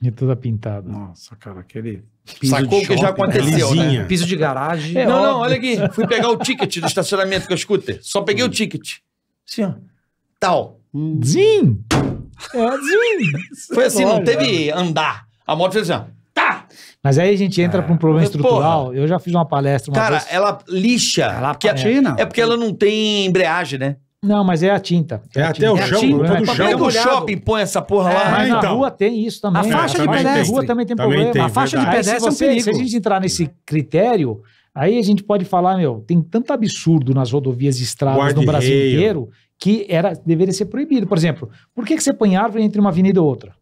E toda pintada. Nossa, cara, aquele. sacou o que já aconteceu, né? Piso de garagem. É não, não, óbvio. olha aqui. Fui pegar o ticket do estacionamento com a scooter. Só peguei o ticket. Assim, ó. Tal. Zim! É, zim! Foi assim, não teve andar. A moto fez assim, ó. Mas aí a gente entra pra um problema Mas, estrutural. Eu já fiz uma palestra uma Cara, vez. ela lixa. Ela porque- patina. É porque ela não tem embreagem, né? Não, mas é a tinta. É a até tinta. o É chão, todo é. o chão. o shopping põe essa porra lá? É, Mas na então. rua tem isso também. A faixa de faixa pedestre. rua também tem Também problema. tem, A faixa de verdade. Se, pedestre é um perigo. se a gente entrar nesse critério, aí a gente pode falar, meu, tem tanto absurdo nas rodovias e estradas no Brasil inteiro que era, deveria ser proibido. Por exemplo, por que, que você põe árvore entre uma avenida e outra?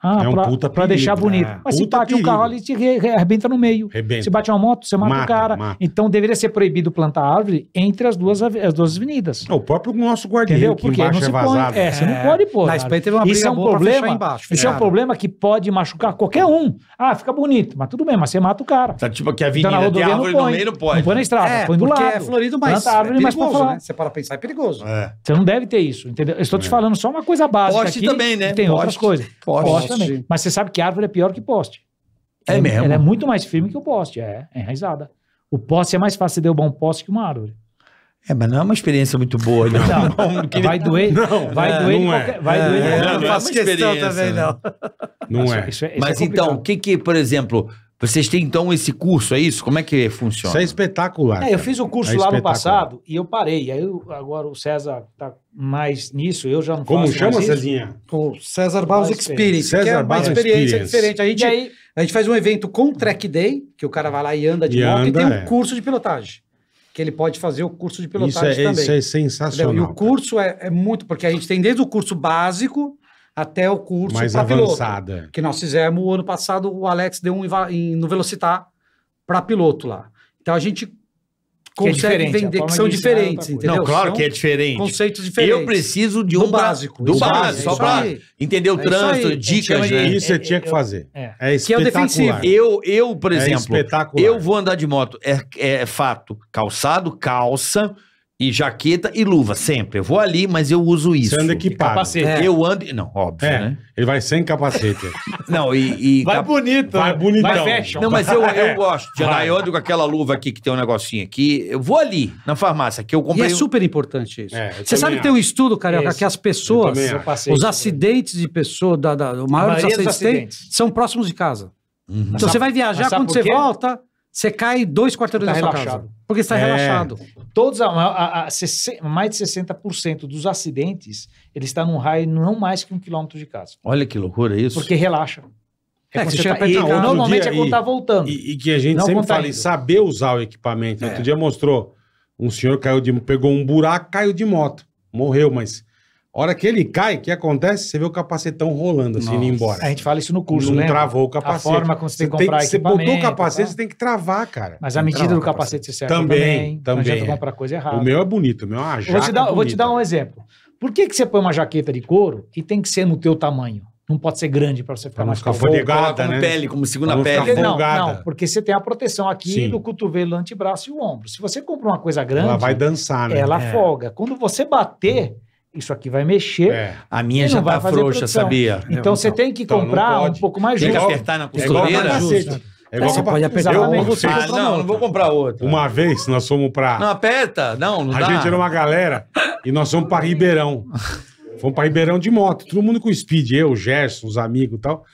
Ah, É um pra, puta pra perigo, deixar bonito. é. Mas se bate o perigo. carro ali, te re- re- arrebenta no meio. Rebenta. Se bate uma moto, você mata, Mata, o cara. mata. Então deveria ser proibido plantar árvore entre as duas, as duas avenidas. É, O próprio nosso Entendeu? que Porque embaixo não é se vazado. põe. É, você É. não pode pôr. Na cara. Espanha teve uma Isso briga é um problema. embaixo, Isso é um fecharam. problema que pode machucar qualquer um. Ah, fica bonito, mas tudo bem, mas você mata o cara. Tá tipo que a Então, avenida tem rodovia árvore não no põe. meio, não pode. Não põe na estrada, É, põe do porque lado. é florido, mas Planta árvore, é mas pra perigoso, falar. né? Você para pensar, é perigoso. É. Você não deve ter isso, entendeu? Eu estou te falando só uma coisa básica Poste aqui. também, né? Tem outras coisas. Poste. Poste também. Mas você sabe que árvore é pior que poste. É Ela- mesmo? Ela é muito mais firme que o poste, é, é enraizada. O poste é mais fácil de derrubar um poste que uma árvore. É, mas não é uma experiência muito boa. Não, não, Vai doer, Não, vai é, doer não é. qualquer, vai doer É, não é uma experiência, né? Não Isso- é. isso é- isso Mas é então, o que que, por exemplo, vocês têm então esse curso, é isso? Como é que funciona? Isso é espetacular. É, eu fiz o curso É lá no passado e eu parei. Aí eu- agora o César tá mais nisso, eu já não Como faço chama, mais isso. Cezinha? O César Barros Experience, César que é Barros experiência Experience. diferente. A gente, aí, a gente faz um evento com track day, que o cara vai lá e anda de E moto, e anda, tem um é. curso de pilotagem. Que ele pode fazer o curso de Isso pilotagem é, também. isso é entendeu? sensacional. E o curso é, é muito, porque a gente tem desde o curso básico até o curso mais para piloto. avançado. é. Que nós fizemos o ano passado, o Alex deu um em no Velocitar para piloto lá. Então a gente consegue diferente, a vender, que são é diferentes, entendeu? Não, claro São que é diferente. conceitos diferentes. Eu preciso de um do básico. Do básico, é só aí. entender o É trânsito, aí. dicas, né? Isso você é, tinha é, que fazer. é. É Que é o espetacular. defensivo. Eu, eu, por É exemplo, espetacular. eu vou andar de moto, é, é fato, calçado, calça e jaqueta e luva, sempre. Eu vou ali, mas eu uso isso. Você anda equipado. capacete. É. Eu ando, não, óbvio, É, né? ele vai sem capacete. Não, e... e Vai cap- bonito. Vai né? bonitão. Vai fashion. Não, mas eu, eu gosto de andar. Eu ando com aquela luva aqui que tem um negocinho aqui. Eu vou ali, na farmácia, que eu E comprei. é um- super importante isso. É, Você sabe que tem um estudo, Carioca, que as pessoas, os acidentes de pessoas, da, da, o maior dos acidentes, acidentes. são próximos de casa. Uhum. Então sabe- você vai viajar, quando você volta, você cai dois quarteirões Tá da sua relaxado. casa. Porque você está É. relaxado. Todos, a, a, a, mais de 60% dos acidentes, ele está num raio não mais que um quilômetro de casa. Olha que loucura isso. Porque relaxa. É, quando que você chega tá- perto de e casa. Normalmente Outro é dia, quando e- tá voltando. E, e que a gente Não sempre tá fala saber usar o equipamento. É. Outro dia mostrou um senhor caiu de, pegou um buraco, caiu de moto. Morreu, mas a hora que ele cai, o que acontece? Você vê o capacetão rolando assim, indo Nossa. embora. A gente fala isso no curso, não né? travou o capacete. A forma como você tem que comprar Você botou o capacete, tá? você tem que travar, cara. Mas a Tem medida do capacete você serve Também, também. Não também, adianta é. comprar coisa errada. O meu é bonito, o meu é uma jaca vou te, dar, vou te dar um exemplo. Por que, que você põe uma jaqueta de couro e tem que ser no teu tamanho? Não pode ser grande para você Pra ficar não mais ficar folgada, como né? pele, como segunda Pra não pele. Não, não, porque você tem a proteção aqui Sim. do cotovelo, antebraço e o ombro. Se você compra uma coisa grande, Ela vai dançar, né? ela É. folga. Quando você bater, isso aqui vai mexer. É. A minha já tá frouxa, produção. sabia? Então você tem que Então, comprar um pouco mais Tem que justo. apertar na É costureira. É igual Você pode apertar Eu- a mão, você Ah, não, outra. não vou comprar outra. Uma vez nós fomos pra. Não, aperta. Não, não a dá. gente era uma galera e nós fomos pra Ribeirão. Fomos pra Ribeirão de moto, todo mundo com speed, eu, o Gerson, os amigos e tal.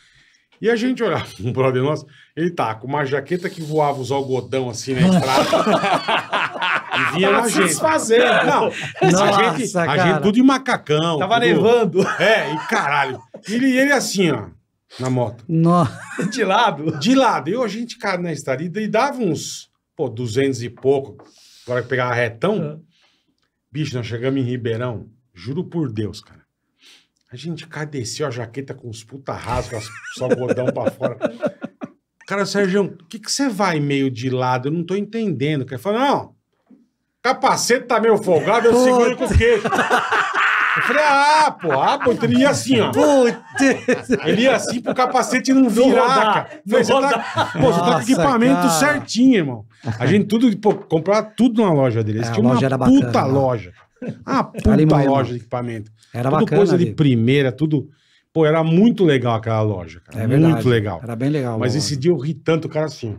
E a gente olhava, um brother nosso, ele tá com uma jaqueta que voava os algodão assim na estrada. E vinha na gente. Não, a Nossa, gente, a cara. gente tudo de macacão. Tava tudo- nevando É, e caralho. E ele, ele assim, ó, na moto. Nossa. de lado. De lado. Eu, a gente, cara, na estrada, e e dava uns, pô, 200 e pouco. Agora que pegava retão. Bicho, nós chegamos em Ribeirão. Juro por Deus, cara. A gente cadeceu a jaqueta com os puta rasgos, os algodão pra fora. Cara, Sérgio, o que que você vai meio de lado? Eu não tô entendendo. Ele falou, não, capacete tá meio folgado, eu seguro com o queixo. Eu falei, ah, pô, ah, pô, então ele ia assim, ó. Putz. Ele ia assim pro capacete não virar, cara. Falei, você tá, pô, você tá com Nossa, equipamento cara. certinho, irmão. A gente tudo, pô, comprava tudo na loja dele. Eles É, a tinham uma loja era puta né? loja. Uma puta Ali loja de equipamento. Era tudo bacana. coisa de ali. primeira, tudo. Pô, era muito legal aquela loja, cara. É verdade. muito legal. Era bem legal. Mas ó. esse dia eu ri tanto, o cara assim.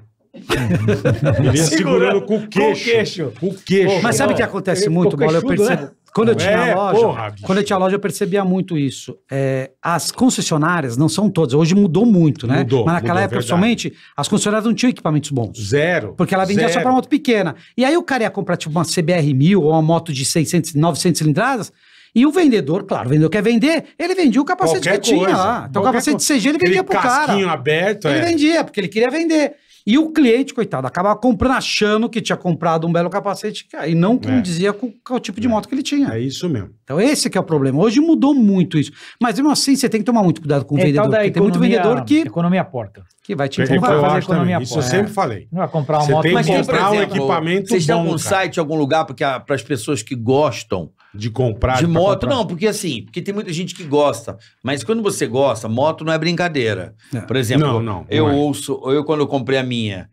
Ele segurando com o queixo. Com o queixo. Com o queixo. Mas sabe o que acontece ele muito, Bola? Eu percebo. né? Quando eu tinha É, loja, porra, quando eu tinha loja, eu percebia muito isso. É, as concessionárias não são todas. Hoje mudou muito, né? Mudou, Mas naquela mudou, época, verdade. somente, as concessionárias não tinham equipamentos bons. Zero. Porque ela vendia só Zero. pra moto pequena. E aí o cara ia comprar tipo uma CBR 1000 ou uma moto de 600, 900 cilindradas. E o vendedor, claro, o vendedor quer vender, ele vendia o capacete Qualquer que tinha coisa. lá. Então o capacete coisa. CG ele vendia pro cara. casquinho aberto, Ele é. vendia, porque ele queria vender. E o cliente, coitado, acabava comprando, achando que tinha comprado um belo capacete e não condizia com, com o tipo de moto que ele tinha. É isso mesmo. Então esse que é o problema. Hoje mudou muito isso. Mas mesmo assim, você tem que tomar muito cuidado com o É vendedor. tal da Porque tem muito economia- vendedor que, Economia porca. que vai te vai empurrar. fazer acho também. economia Isso eu sempre falei. Não vai comprar uma Você moto. tem Mas que tem, por comprar um equipamento vocês têm algum cara. site, algum lugar para as pessoas que gostam De comprar. de moto? comprar. Não, porque assim, porque tem muita gente que gosta. Mas quando você gosta, moto não é brincadeira. É. Por exemplo, Não, não, eu não é. ouço, eu quando eu comprei a minha,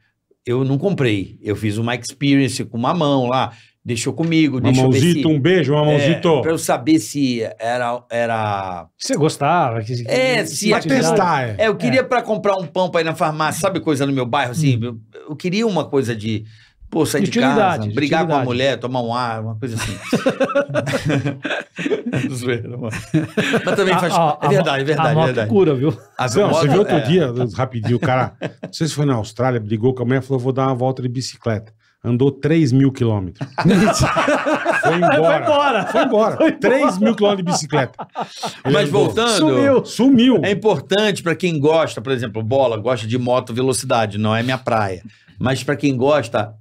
eu não comprei. Eu fiz uma experience com uma mão lá, deixou comigo, deixa eu ver Mamãozito, se... um beijo, mamãozito. É, pra eu saber se era, era Você gostava? Que, É, se Pra testar, é. É, eu queria pra comprar um pão pra ir na farmácia, sabe coisa no meu bairro, assim? Eu, eu queria uma coisa de, pô, sair de casa, brigar com a mulher, tomar um ar, uma coisa assim. Zoeira, mano. Mas também faz... A- a- é verdade, é A verdade, é moto verdade. cura, viu? A Não, você viu outro é. dia, rapidinho, o cara, não sei se foi na Austrália, brigou com a mulher e falou, vou dar uma volta de bicicleta. Andou 3 mil quilômetros. Foi embora. embora. Foi embora. 3 mil quilômetros de bicicleta. Ele Mas andou. voltando, Sumiu. Sumiu. é importante pra quem gosta, por exemplo, bola, gosta de moto velocidade, não é minha praia. Mas pra quem gosta,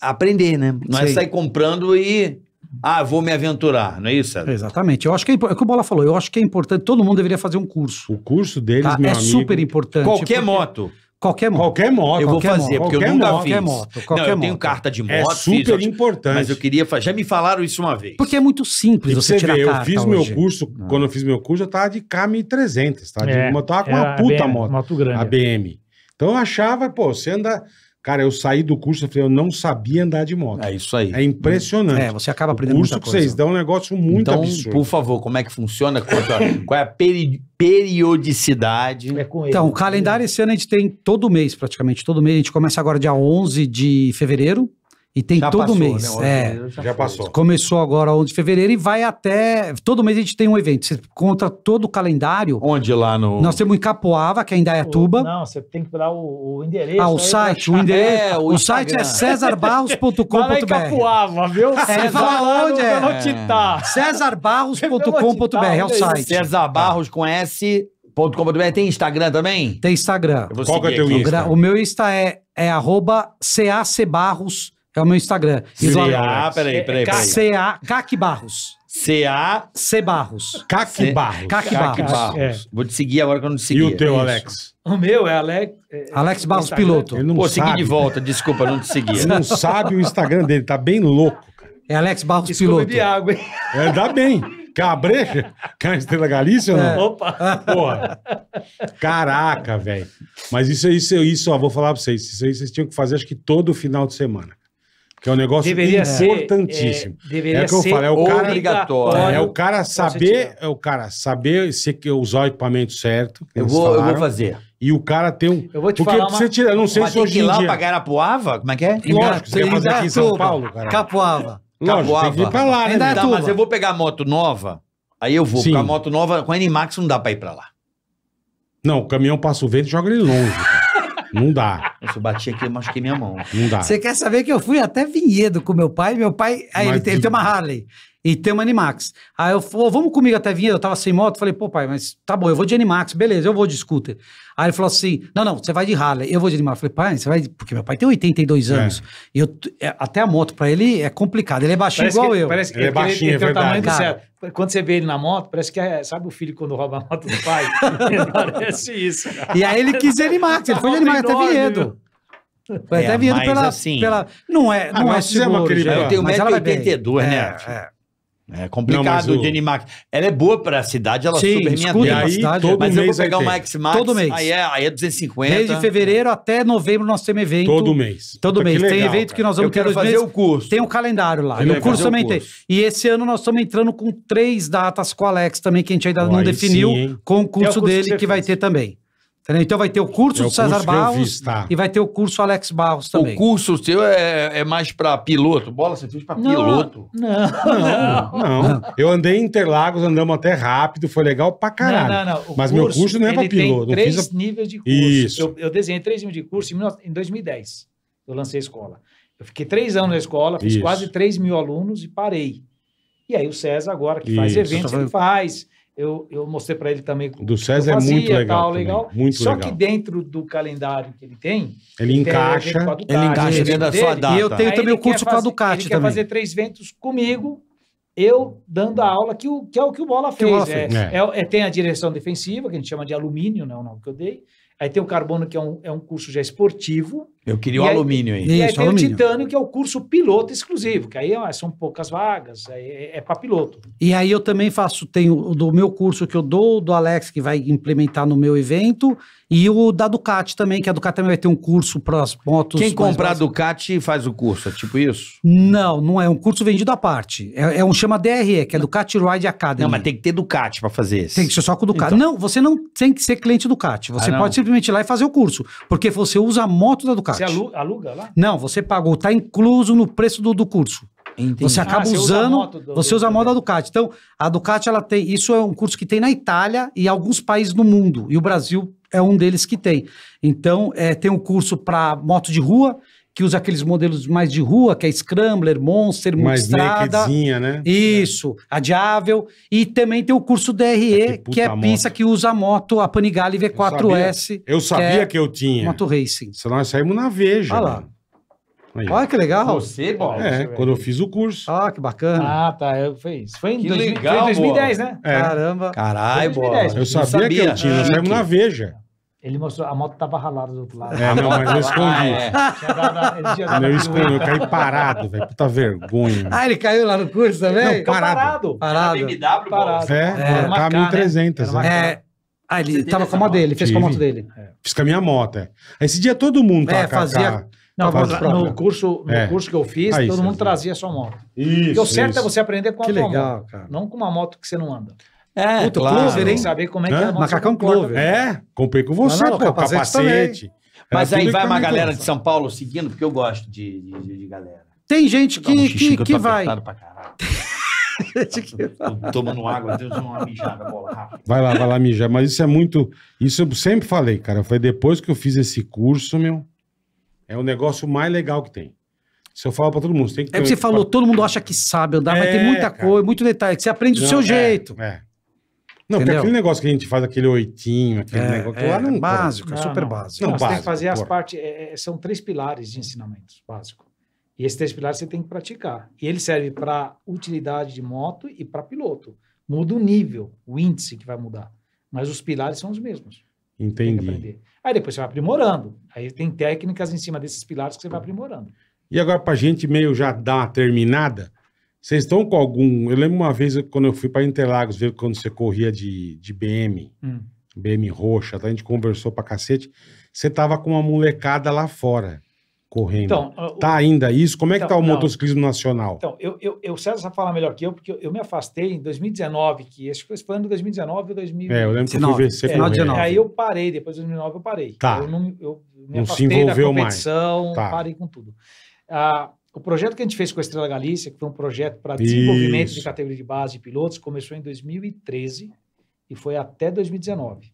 aprender, né? Não é Sim. sair comprando e... Ah, vou me aventurar, não é isso, César? Exatamente. Eu acho que é, é o que o Bola falou. Eu acho que é importante. Todo mundo deveria fazer um curso. O curso deles, tá? meu É amigo... super importante. Qualquer porque- moto. Qualquer moto. Qualquer moto. Eu vou qualquer fazer, moto, porque eu nunca moto, fiz. qualquer moto, qualquer não, eu tenho moto. carta de moto, É fiz, super eu- importante. mas eu queria fazer. Já me falaram isso uma vez. Porque é muito simples E você você tirar eu carta fiz hoje. meu curso, quando eu fiz meu curso, eu tava de K1300, tá? De, É, eu tava com era uma puta bem- moto, moto grande. a BM. Então eu achava, pô, você anda... Cara, eu saí do curso, eu falei, eu não sabia andar de moto. É isso aí. É impressionante. É, você acaba o aprendendo curso muita que vocês dão é um negócio muito então, absurdo. por favor, como é que funciona? Qual é a- qual é a peri- periodicidade? É com ele. Então, o calendário esse ano a gente tem todo mês, praticamente. Todo mês. A gente começa agora dia 11 de fevereiro e tem Já todo passou, mês. né? É. Já passou. Começou agora 11 de fevereiro e vai até... Todo mês a gente tem um evento. Você conta todo o calendário. Onde lá no. Nós temos em Capoava, que é em Indaiatuba. Não, você tem que dar o, o endereço. Ah, o site, o endereço. É, o o site é cesarbarros.com.br. Capuava, viu? É, ele fala onde é. Tá. cesarbarros.com.br é o site. César Barros com S.com.br. Tem Instagram também? Tem Instagram. Qual que é seguir teu. O, Insta? o meu Insta é, é arroba CACBarros, é o meu Instagram. E do Sim, Alex, Ah, peraí, peraí, peraí. CA, CAC Barros. C.A. C Barros. Caque Cê- Barros. Caque Caque Barros. Barros. É. Vou te seguir agora que eu não te E segui. o teu, Isso. Alex? O meu é Alex. é- Alex Barros Instagram. Piloto. Ele não Pô, segui de volta, desculpa, não te segui. Ele não sabe o Instagram dele, tá bem louco. cara. É Alex Barros Desculpa Piloto. de água, hein? É, dá bem. Quer uma Estrela Galícia ou não? Opa. Porra. Caraca, velho. Mas isso, isso, isso, ó, vou falar pra vocês. Isso aí vocês tinham que fazer, acho que todo final de semana. Que é um negócio Deveria ser. importantíssimo. é, deveria É o que eu ser falo, é o cara- Obrigatório. É, o cara saber, é o cara saber se que usar o equipamento certo. Eu vou, eu vou falaram, fazer. E o cara tem um. Eu vou te Porque falar uma- você tirar, eu não sei se tem hoje que ir lá dia. pra Garapuava? Como é que é? Lógico, você quer fazer aqui em São. Paulo, cara. Capoava. Lógico, tem que ir pra lá, né? Tá, mas eu vou pegar a moto nova, aí eu vou. Sim. Com a moto nova, com a Animax não dá pra ir pra lá. Não, o caminhão passa o vento e joga ele longe. Não dá, Se eu bati aqui, eu machuquei minha mão. não dá. Você quer saber que eu fui até Vinhedo com meu pai? Meu pai, aí ele, tem, ele tem uma Harley e tem uma Animax. Aí eu falei, vamos comigo até Vinhedo, eu tava sem moto, falei, pô pai, mas tá bom, eu vou de Animax, beleza, eu vou de scooter. Aí ele falou assim, não, não, você vai de Harley, eu vou de Animax. Eu falei, pai, você vai, de-" porque meu pai tem 82 É. anos, e eu, é, até a moto pra ele é complicado, ele é baixinho Parece igual que, eu. Parece que Ele é ele- baixinho, ele é tem o tamanho verdade. do certo. Quando você vê ele na moto, parece que é. Sabe o filho quando rouba a moto do pai? parece isso. cara. E aí ele quis de Animax, ele foi de A moto Animax até Vinhedo. Foi É, até Vinhedo pela, assim- pela... Não é, Ah, não é nós fizemos seguro, aquele- gente, Eu tenho mas ela vai bem. 1,82m, né? É, é. Complicado Não, o- de Animax. Ela é boa pra cidade, ela Sim, super me escuta, aí, cidade, todo Mas eu vou mês pegar ter. uma X-Max, Todo mês. aí é, aí é 250. Desde fevereiro até novembro nós temos evento. Todo mês. Todo Puta, mês. que Tem legal, evento cara. que nós Eu vamos ter quero fazer meses. o curso. Tem um calendário lá. Que o legal. curso o também tem. curso. E esse ano nós estamos entrando com três datas com o Alex também, que a gente ainda não definiu, sim, com o É o curso curso que dele você que vai ter também. Entendeu? Então vai ter o curso É do César curso eu Barros tá. e vai ter o curso Alex Barros também. O curso seu é, é mais pra piloto. Bola, você fez pra piloto. Não, Não, não. Eu andei em Interlagos, andamos até rápido, foi legal pra caralho. Não, não, não. O Mas meu curso não é tem piloto, não três fiz a- níveis de curso. Isso. Eu, eu desenhei três níveis de curso em, 19 em 2010. Eu lancei a escola. Eu fiquei três anos na escola, fiz Isso. quase 3 mil alunos e parei. E aí o César agora, que faz Isso. eventos, ele faz. Eu, eu mostrei para ele também. Do César eu é muito fazia, legal Tal, legal. muito Só legal. que dentro do calendário que ele tem... Ele encaixa. Ele encaixa dentro da sua data. E eu tenho Aí também o curso com a Ducati Ele quer também. fazer três eventos comigo, eu dando a aula que, o, que é o que o Bola Que o fez. Bola é, fez. É. é- é- tem a direção defensiva, que a gente chama de alumínio, não é o nome que eu dei. Aí tem o carbono, que é um, é um curso já esportivo. Eu queria o aí- alumínio aí. e aí Isso, tem alumínio. o titânio, que é o curso piloto exclusivo, que aí ó, são poucas vagas, é, é para piloto. E aí eu também faço, tenho o do meu curso que eu dou, do Alex que vai implementar no meu evento, e o da Ducati também, que a Ducati também vai ter um curso para as motos. Quem comprar básicas. Ducati faz o curso, é tipo isso? Não, não é um curso vendido à parte. É, é um chama DRE, que é Ducati Ride Academy. Não, mas tem que ter Ducati pra fazer esse. Tem que ser só com o Ducati. Então. Não, você não tem que ser cliente Ducati. Você Ah, pode simplesmente ir lá e fazer o curso. Porque você usa a moto da Ducati. Você alu- aluga lá? Não, você pagou, tá incluso no preço do, do curso. Entendi. Você acaba Ah, você usa a usando, moto do- você do- usa a moto da Ducati. Então, a Ducati, ela tem, isso é um curso que tem na Itália e alguns países no mundo. E o Brasil é um deles que tem. Então, é, tem um curso para moto de rua, que usa aqueles modelos mais de rua, que é Scrambler, Monster, Mais Multistrada. nakedzinha, né? Isso, adiável. E também tem o curso DRE, Que puta que é a pista que usa a moto, a Panigale V4S, Eu sabia é que eu tinha. moto racing. Se nós saímos na Veja. Olha lá. mano. Aí. Olha que legal. Você, Bola? É, quando eu fiz o curso. Ah, que bacana. Ah, tá. Eu, foi isso. Foi em Que 2000 legal, foi em 2010, né? É. Caramba. Caralho, Bola. 2010. Eu Não sabia, que eu tinha, nós saímos na Veja. Ele mostrou, a moto tava ralada do outro lado. É, não, mas eu escondi. Ah, é. Eu escondi, eu caí parado, velho. Puta vergonha. Ah, ele caiu lá no curso também? Não, parado. parado. Parado. BMW, Parado. Bola. É, Era tá K, né? 1300. Era uma né? É. Ah, ele Você tava com a moto dele, fez com a moto dele. Fiz com a minha moto, é. Esse dia todo mundo É, tá com a- fazia- Não, no, curso, no É. curso que eu fiz, Aí, todo mundo trazia sua moto. Isso, Porque o certo isso. é você aprender com a Que legal, moto. cara. Não com uma moto que você não anda. É, Puta, claro. Clover, hein? que saber como é que Hã? a moto Macacão. Clover. É, comprei com você, Não, não, pô, capacete capacete. Mas Era aí vai uma galera de São Paulo seguindo, porque eu gosto de, de, de galera. Tem gente um que, que, eu que tô vai. apertado pra caralho. Tô tomando água, Deus, uma mijada, bola, rápido. Vai lá, vai lá mijar. Mas isso é muito. Isso eu sempre falei, cara. Foi depois que eu fiz esse curso, meu. É o negócio mais legal que tem. Se eu falo pra todo mundo, você tem que É o que você falou, todo mundo acha que sabe andar, mas É, tem muita cara. coisa, muito detalhe, que você aprende do Não, seu é, jeito. É. Não, porque aquele negócio que a gente faz, aquele oitinho, aquele É, negócio. é, lá não básico, é super não. básico. Não, Não, você tem básico, que fazer as porra. partes. é, é, são três pilares de ensinamentos básicos. E esses três pilares você tem que praticar. E ele serve para utilidade de moto e para piloto. Muda o nível, o índice que vai mudar. Mas os pilares são os mesmos. Entendi. Aí depois você vai aprimorando. Aí tem técnicas em cima desses pilares que você vai aprimorando. E agora, pra gente meio já dar uma terminada, vocês estão com algum. Eu lembro uma vez quando eu fui pra Interlagos, ver quando você corria de, de BM, Hum. BM roxa, tá? a gente conversou pra cacete. Você tava com uma molecada lá fora, correndo. Então, o- tá ainda isso? Como é que Então, tá o não. motociclismo nacional? Então, eu, eu, eu, o César sabe falar melhor que eu, porque eu, eu me afastei em 2019, que acho que foi ano de 2019 ou 2000. é, eu lembro que eu fui 19, ver você É, final de. 19. Aí eu parei, depois de 2009 eu parei. Tá. Eu, não, eu me Não se afastei envolveu da mais. competição, Tá. parei com tudo. Ah, o projeto que a gente fez com a Estrela Galícia, que foi um projeto para desenvolvimento Isso. de categoria de base de pilotos, começou em 2013 e foi até 2019.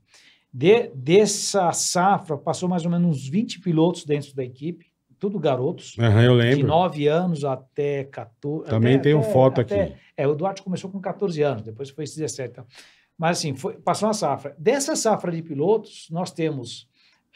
De, dessa safra, passou mais ou menos uns 20 pilotos dentro da equipe, tudo garotos, Aham, eu de lembro. 9 anos até 14. Também até- tenho até- foto até- aqui. É, o Duarte começou com 14 anos, depois foi 17. Então. Mas assim, foi, passou uma safra. Dessa safra de pilotos, nós temos.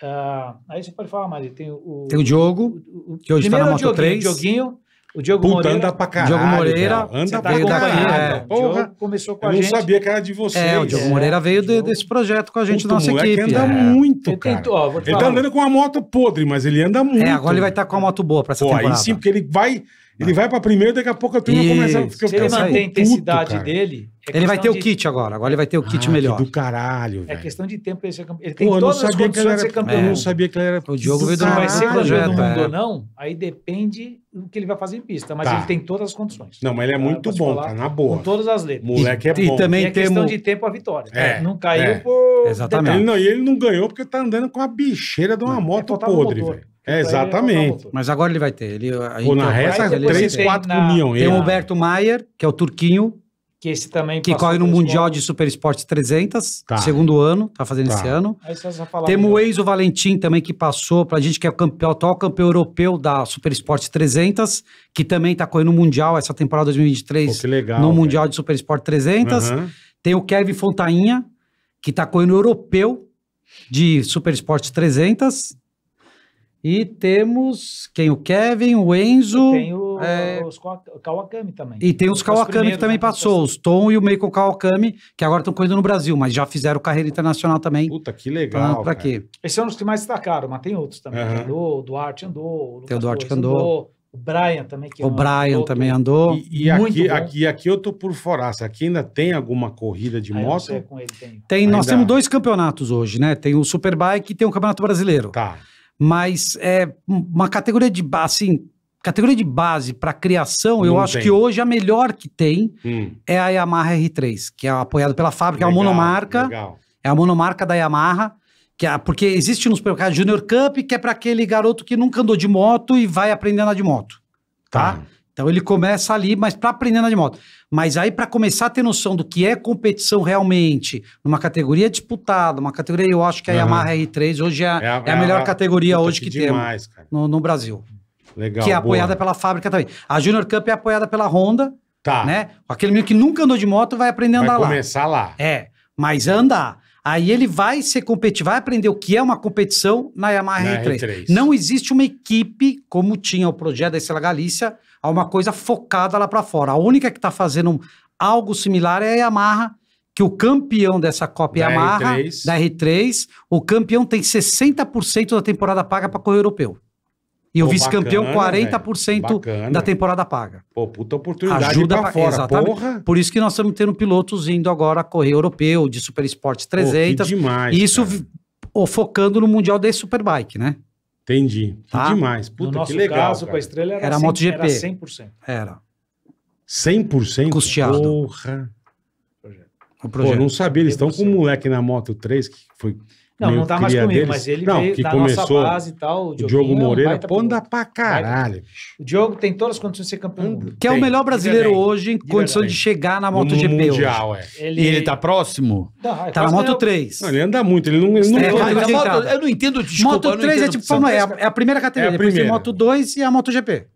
ah, aí você pode falar mais. Tem o, Tem o Diogo, o- o- que hoje tá primeiro na o Moto Dioguinho, 3. Dioguinho, o Diogo Puta, Moreira. anda pra caralho. Diogo Moreira, cara. Anda tá pra veio daqui, acompanhando. caralho. O Porra. Diogo começou com Eu a não gente. sabia que era de vocês. É, o Diogo É, Moreira veio de- desse projeto com a gente Puta, nossa equipe. anda é. muito, Ele, cara. ó, vou te Ele tá andando com uma moto podre, mas ele anda muito. É, agora ele vai estar com a moto boa pra essa Pô, temporada. aí sim, porque ele vai. Ele vai pra primeiro, daqui a pouco a turma Isso. começa a ficar Se ele manter a intensidade cara. dele. é Ele vai ter questão o de- kit agora. Agora ele vai ter o kit Ah, melhor. que do caralho, É velho. questão de tempo pra ele ser campeão. Ele tem Pô, todas as condições de era. ser campeão. Eu não sabia que ele era. O Diogo veio do vai ser campeão do mundo é. ou não, aí depende do que ele vai fazer em pista. Mas Tá. ele tem todas as condições. Não, mas ele é Tá? muito bom, falar tá na Com boa. todas as letras. Moleque é E bom. também E é questão temos- de tempo a vitória. É, Não caiu é. por. Exatamente. Ele não, e ele não ganhou porque tá andando com a bicheira de uma moto podre, velho. É, exatamente. Mas agora ele vai ter. Ele, a Pô, na resta, Aí depois 3, você tem 4 na- comiam Tem ele. o Humberto Maier, que é o turquinho, Que esse também que corre no Mundial de Super Esporte 300, Tá. segundo ano, tá fazendo Tá. esse ano. Temos o. Enzo Valentim também, que passou pra gente, que é o campeão, atual campeão europeu da Super Esporte 300, que também tá correndo o Mundial essa temporada Pô, 2023 que legal. no. Mundial de Super Esporte 300. Aham. Tem o Kevin Fontainha, que tá correndo europeu de Super Esporte 300. E temos quem? O Kevin, o Enzo. Tem o, é, os Kawa- Kawakami também. E tem os Os Kawakami que primeiros, também né, passou, os Tom e o Meiko Kawakami, que agora estão correndo no Brasil, mas já fizeram carreira internacional também. Puta, que Pra, legal. pra cara. quê? Esse é um dos que mais destacaram, mas tem outros também. Aham. Andou, o Duarte andou. Lucas Tem o Duarte Torres que andou. O Brian também. Que é O um Brian também andou. E, e aqui, bom. aqui, aqui eu tô por fora. Aqui ainda tem alguma corrida de Ah, eu não moto? sei, com ele tem. Tem, nós temos dois campeonatos hoje, né? Tem o Superbike e tem o Campeonato Brasileiro. Tá. Mas é uma categoria de base, assim, categoria de base para criação, eu Não acho tem. que hoje a melhor que tem Hum, é a Yamaha R3, que é apoiada pela fábrica, é legal, a monomarca, Legal. é a monomarca da Yamaha, que é, porque existe no supermercado Junior Cup, que é para aquele garoto que nunca andou de moto e vai aprender a andar de moto, tá? Tá. Então ele começa ali, mas para aprender a andar de moto. Mas aí para começar a ter noção do que é competição realmente, numa categoria disputada, uma categoria, eu acho que a Aham. Yamaha R3 hoje é, a- é a melhor categoria puta, hoje que, temos demais, cara. no, no Brasil. Legal. que é boa. apoiada pela fábrica também. A Junior Cup é apoiada pela Honda, Tá. né? Aquele menino que nunca andou de moto vai aprender a Vai andar lá. começar lá. É, mas andar. Aí ele vai ser competir, vai aprender o que é uma competição na Yamaha Na R3. R3. Não existe uma equipe, como tinha o projeto da Estrela Galícia, a uma coisa focada lá pra fora. A única que tá fazendo algo similar é a Yamaha, que o campeão dessa Copa Da Yamaha, R3. da R3, o campeão tem 60% da temporada paga para correr europeu. E o Pô, vice-campeão, bacana, 40% Bacana. da temporada paga. Pô, puta oportunidade Ajuda pra pra- fora. exatamente. Porra. Por isso que nós estamos tendo pilotos indo agora a correr europeu, de Super Pô, que 300. demais. e isso cara. focando no Mundial de Superbike, né? Entendi. Que Tá? demais. No Puta, nosso que legal. caso, com cara. a estrela era, Era 100, MotoGP. era 100%. Era 100% Custeado. Porra. o Pô, projeto. não sabia. Eles estão com um 100%. moleque na Moto 3 que foi. Não, não tá mais comigo, deles. mas ele não, veio que da começou, nossa base e tal. O, O Diogo Dioguinho é um Moreira, anda pra caralho. bicho. O Diogo tem todas as condições de ser campeão mundo. Que é o Tem, melhor brasileiro hoje em condição de chegar na No MotoGP hoje. Mundial, é. Ele, E ele tá próximo? Não, é Tá na quase Moto ganhou. 3. Não, ele anda muito, ele não. Ele não É, a de moto- eu não entendo, desculpa. Moto eu não 3 é tipo é, a- é primeira categoria. É a depois tem primeira. Moto 2 e a MotoGP.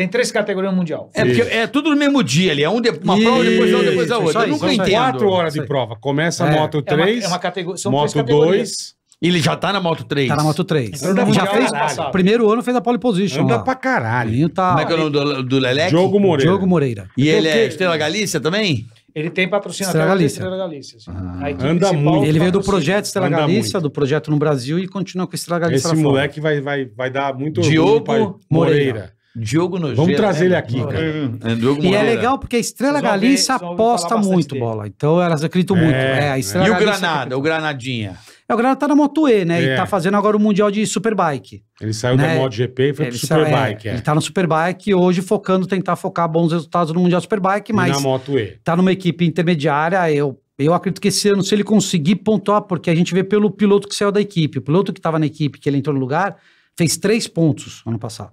Tem três categorias mundial. É porque é tudo no mesmo dia ali. É um de- uma Isso, prova, depois a outra, depois a isso outra. Eu nunca isso aí. entendo. Quatro horas de prova. Começa a É. Moto É uma, 3, é uma categoria. São três Moto categorias. 2. Ele já tá na Moto 3. Tá na Moto 3. Entrou no Anda Já fez. passado. Primeiro ano fez a pole position. Anda lá. pra caralho. menino tá. Como é que é o nome do, do Leleque? Diogo Moreira. Diogo Moreira. E ele Porque- é Estrela Galícia também? Ele tem patrocinador Estrela Galícia. Estrela Galícia. assim. Ah. Anda muito. Ele veio do projeto Estrela Anda Galícia, muito. do projeto no Brasil e continua com Estrela Galícia Esse moleque vai, vai, vai dar muito Diogo orgulho pra- Moreira. Diogo Nogueira. Vamos trazer ele né? aqui, cara. É, Diogo E é legal porque a Estrela Galícia aposta muito dele. bola. Então elas acreditam É, muito. É, a é. Estrela E o Granada, o Granadinha. É, o Granada tá na Moto E, né? É. E tá fazendo agora o Mundial de Superbike. Ele saiu Né? da MotoGP e foi Ele pro Superbike. é, É, Ele tá no Superbike hoje focando, tentar focar bons resultados no Mundial Superbike, E mas na Moto E. tá numa equipe intermediária. Eu, eu acredito que esse ano, se ele conseguir pontuar, porque a gente vê pelo piloto que saiu da equipe, o piloto que estava na equipe, que ele entrou no lugar, fez três pontos ano passado.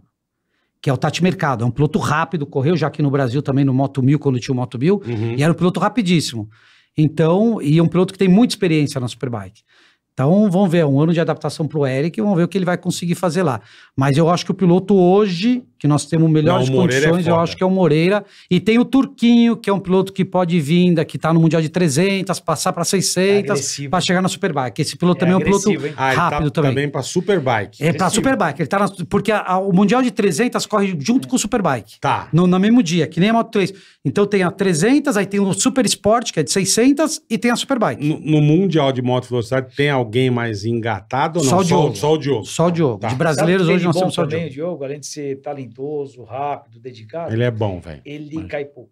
Que é o Tati Mercado. É um piloto rápido, correu já aqui no Brasil também no Moto 1000, quando tinha o Moto 1000, Uhum. e era um piloto rapidíssimo. Então, e é um piloto que tem muita experiência na Superbike. Então, vamos ver, um ano de adaptação para o Eric, vamos ver o que ele vai conseguir fazer lá. Mas eu acho que o piloto hoje, que nós temos melhores Não, é condições, eu foda. acho que é o Moreira. E tem o Turquinho, que é um piloto que pode vir, da- que está no Mundial de 300, passar para 600, agressivo. para chegar na Superbike. Esse piloto É também é um piloto hein? Ah, ele rápido tá também. também pra Superbike. É para Superbike. Ele tá na- porque a- a- o Mundial de 300 corre junto com o Superbike. Tá. No, no mesmo dia, que nem a Moto 3. Então tem a 300, aí tem o Super Sport, que é de 600, e tem a Superbike. No, no Mundial de Moto Velocidade, tem alguém mais engatado ou não? Só o Diogo. Só o Diogo. Só o Diogo. Tá. De brasileiros, Sabe hoje nós temos só o também, Diogo. Diogo, além de ser talentoso, rápido, dedicado, Ele é bom, velho. ele cai pouco.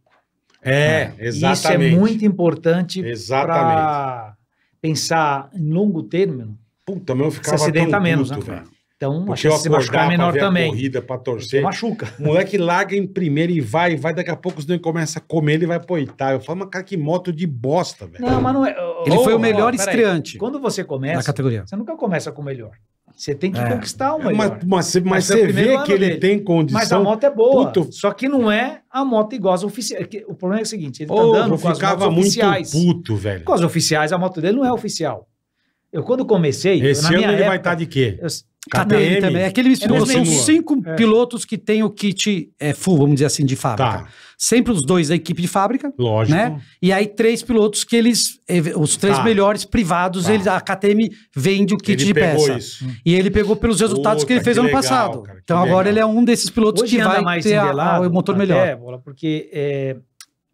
É, Isso exatamente. é muito importante para pensar em longo termo. Puta, mas eu ficava Você acidenta tão menos, puto, né? velho. Então, a Porque eu chance de se machucar é menor ver a também. corrida pra Você torcer. machuca. O moleque larga em primeiro e vai, vai, daqui a pouco os dois começa a comer, ele vai pro oitavo. Eu falo, mas cara, que moto de bosta, velho. Não, mas não é. Ele Ô, foi o melhor peraí. estreante Quando você na começa, categoria. você nunca começa com o melhor. Você tem que É. conquistar o É, melhor. mas, mas, você- mas você primeiro vê que ele dele. tem condição. Mas a moto é boa. Puta, Só que não é a moto igual às oficiais. que- O problema é o seguinte: ele tá Ô, andando eu com as ficava motos muito oficiais. puto, velho. Com as oficiais, a moto dele não é oficial. Eu, quando comecei. Esse na ano minha ele vai época, estar de quê? eu- KTM também. É que ele misturou. É são mesmo. cinco É. pilotos que têm o kit é, full, vamos dizer assim, de fábrica. Tá, Sempre os dois da equipe de fábrica. lógico. Né? E aí, três pilotos que eles. eh, Os três Tá. melhores privados, Tá. eles, a KTM vende o kit Ele de pegou peça. isso. E ele pegou pelos resultados Puta, que ele fez que ano legal, passado. cara, então agora legal. ele é um desses pilotos Hoje que vai mais ter a- o motor melhor. Bola, porque é,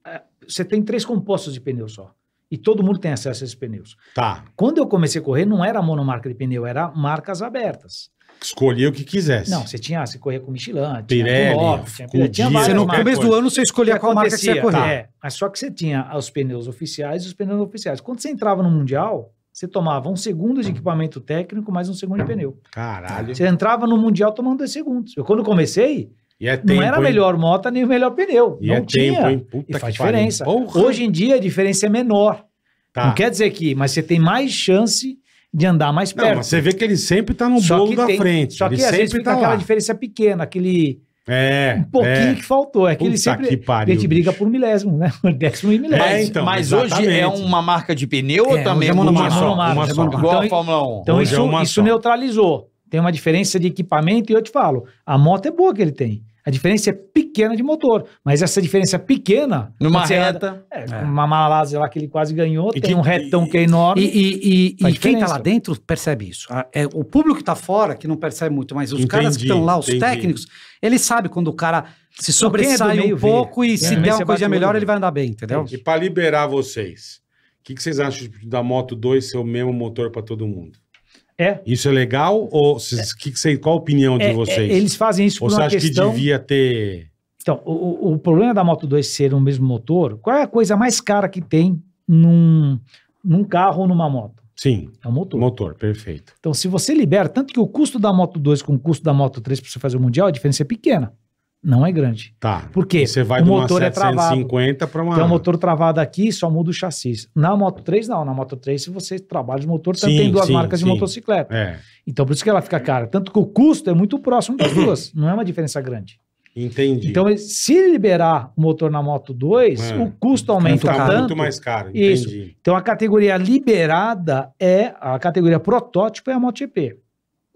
é, você tem três compostos de pneu só. E todo mundo tem acesso a esses pneus. Tá. Quando eu comecei a correr, não era monomarca de pneu, era marcas abertas. Escolhi o que quisesse. Não, você tinha, você corria com Michelin, Pirelli, tinha Dunlop, tinha, tinha Você no marcas. começo do ano você escolhia O que qual marca que você ia correr. É, mas só que você tinha os pneus oficiais e os pneus não oficiais. Quando você entrava no Mundial, você tomava um segundo de equipamento técnico mais um segundo de pneu. Caralho. Você entrava no Mundial tomando dois segundos. Eu, quando comecei, E é não tempo, era a hein? melhor moto nem o melhor pneu. E não é tinha. tempo, hein? Puta e faz diferença. Hoje em dia a diferença é menor. Tá. Não quer dizer que, mas você tem mais chance de andar mais Não, perto. mas você vê que ele sempre tá no Só bolo da tem- frente. Só ele que às vezes sempre fica tá aquela lá. diferença pequena, aquele É. um pouquinho é. que faltou. É que ele Puta sempre. que pariu, a gente briga bicho. por milésimo, né? Décimo e milésimo. É, Mas, então, mas hoje é uma marca de pneu ou É, também hoje é é uma só? Monomarca, uma é só. monomarca. Igual Então, a Fórmula 1. Então Hoje é isso, uma neutralizou. Tem uma diferença de equipamento e eu te falo, a moto é boa que ele tem. A diferença é pequena de motor, mas essa diferença pequena... Numa reta. anda- É, Uma Malásia lá que ele quase ganhou, E tem que- um retão que é enorme. E, e- e- e quem tá diferença. lá dentro percebe isso. É, o público que tá fora, que não percebe muito, mas os Entendi, caras que estão lá, os entendi. técnicos, ele sabe quando o cara se é sobressai um vê. pouco e é se der uma o melhor, ele vai andar bem, entendeu? E pra liberar vocês, o que, que vocês acham da Moto 2 ser o mesmo motor pra todo mundo? É. Isso é legal? Ou vocês, que que vocês- qual a opinião de É, vocês? é, eles fazem isso ou por você uma acha questão... que devia ter. Então, o, o- o problema da Moto 2 ser o mesmo motor, qual é a coisa mais cara que tem num, num carro ou numa moto? Sim, É o motor. motor, perfeito. Então, se você libera, tanto que o custo da Moto 2 com o custo da Moto 3 para você fazer o Mundial, a diferença é pequena. Não é grande. Tá. Por quê? E você vai O de uma motor é travado. 750 pra uma. Tem o motor travado aqui, só muda o chassi. Na Moto 3, não. Na Moto 3, se você trabalha de motor, Sim, tem duas sim, marcas de sim. motocicleta. É, Então, por isso que ela fica cara. Tanto que o custo é muito próximo das duas. Não é uma diferença grande. entendi. Então, se liberar o motor na Moto 2, É. o custo aumenta tá tanto. muito mais caro. Isso. Entendi. Então, a categoria liberada é a categoria protótipo é a MotoGP.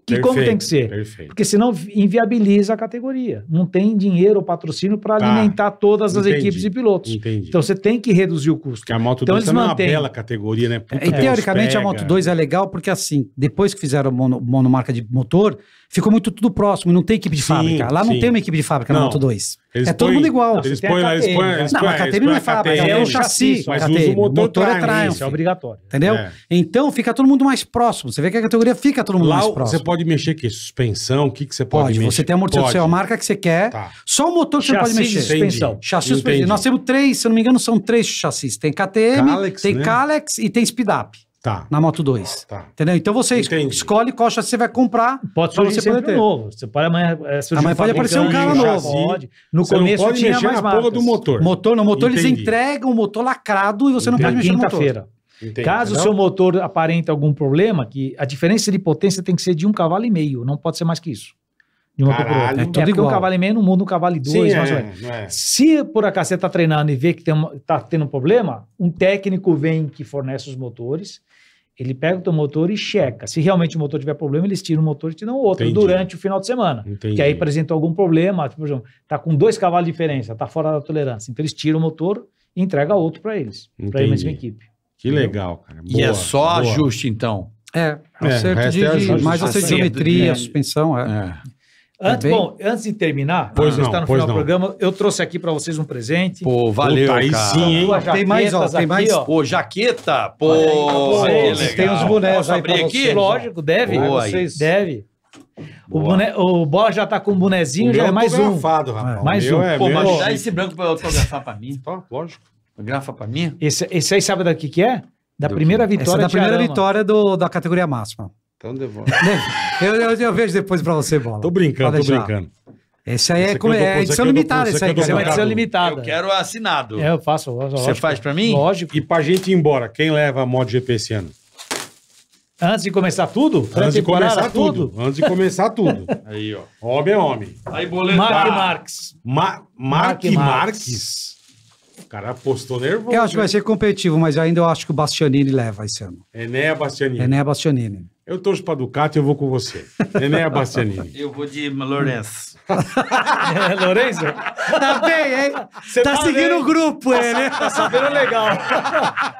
Que como Perfeito, tem que ser? Perfeito. Porque senão inviabiliza a categoria. Não tem dinheiro ou patrocínio para Tá. alimentar todas as Entendi. equipes e pilotos. Entendi. Então você tem que reduzir o custo. Porque a Moto Então 2 eles também é uma mantêm. bela categoria, né? Puta E Deus teoricamente a pega. Moto 2 é legal porque assim, depois que fizeram mono, monomarca de motor, ficou muito tudo próximo, não tem equipe de Sim, fábrica. Lá não sim. tem uma equipe de fábrica na Não. Moto 2. Eles é todo põem- mundo igual. Eles Você põem a lá, eles põem. eles Não, põem- a eles KTM não é fábrica, é um um chassi. mas a usa o KTM. motor motor é Triumph. Isso é obrigatório. Entendeu? É. Então fica todo mundo mais próximo. Você vê que a categoria fica todo mundo Lá mais você próximo. pode mexer que suspensão, o que, que você pode, Pode, mexer? você tem amortecedor, Pode. é a marca que você quer. Tá. Só o motor que você pode mexer. suspensão. Chassi Entendi. suspenso. Nós temos três, se eu não me engano, são três chassis. Tem KTM, Calex, tem né? Calex e tem Speed Up Tá. na Moto 2. Tá. Entendeu? Então você Entendi. escolhe qual chassi você vai comprar. Pode surgir você poder ter. um novo. Você pode amanhã é, Amanhã pode aparecer um fabricante, novo. Pode. No Você começo não pode tinha mexer mais na porra do motor. Motor, no motor eles Entendi. entregam o motor lacrado e você não Na pode mexer no motor. quinta-feira. Entendi. Caso o seu motor aparente algum problema, que a diferença de potência tem que ser de um cavalo e meio, não pode ser mais que isso. De um motor pro Caralho. outro. É É porque igual. um cavalo e meio não muda um cavalo e Sim, dois, é, mais ou menos. não é. Se por acaso você está treinando e vê que tem uma, tá tendo um problema, um técnico vem que fornece os motores, ele pega o teu motor e checa. Se realmente o motor tiver problema, eles tiram o motor e te dão outro Entendi. durante o final de semana. Entendi. Que aí apresentou algum problema, por exemplo, tá com dois cavalos de diferença, tá fora da tolerância. Então eles tiram o motor e entregam outro para eles, para a mesma equipe. Que legal, cara. E é Boa, só boa. ajuste, então. É, É, acerto de, é ajuste. mais acerto de Acerto, geometria, né? suspensão. É. É. Antes, bom, antes de terminar, Pois você não, está no final do programa, eu trouxe aqui para vocês um presente. Pô, valeu, Puta, aí cara. sim, hein? Tem mais, ó, tem aqui, mais. ó. Pô, jaqueta? Pô, aí que vocês. Tem uns bonés Posso aí abrir pra aqui? vocês. Lógico, deve. Boa vocês- Deve. O, boné- o Bola já tá com o bonezinho, já meu é mais um. rapaz. O Mais meu um. É, Pô, mas é dá esse branco pra eu autografar pra mim. Tá, lógico. Autografa pra mim? Esse, esse aí sabe daqui que é? Da primeira vitória Essa é da primeira vitória do, da categoria máxima. Então devolve. Eu, eu, eu vejo depois pra você, bola. Tô brincando, tô brincando. Esse aí é, como- é edição limitada. Esse aí, é uma edição limitada. Eu quero assinado. É, eu faço. lógico. Você faz pra mim? Lógico. E pra gente ir embora, quem leva a MotoGP esse ano? Antes de começar tudo? Antes de começar tudo. Antes de começar tudo. Aí, ó. Homem é homem. Aí, boleto. Mark Marques. Ma Mark Mark Marques. O cara apostou nervoso. Eu acho que vai ser competitivo, mas ainda eu acho que o Bastianini leva esse ano. Enéa Bastianini. Enéa Bastianini. Eu torço pra Ducati, eu vou com você. Enéa Bastianini. Eu vou de Lourenço. É, Lourenço? Tá bem, hein? Você tá tá seguindo bem. o grupo, ele. Tá sabendo legal.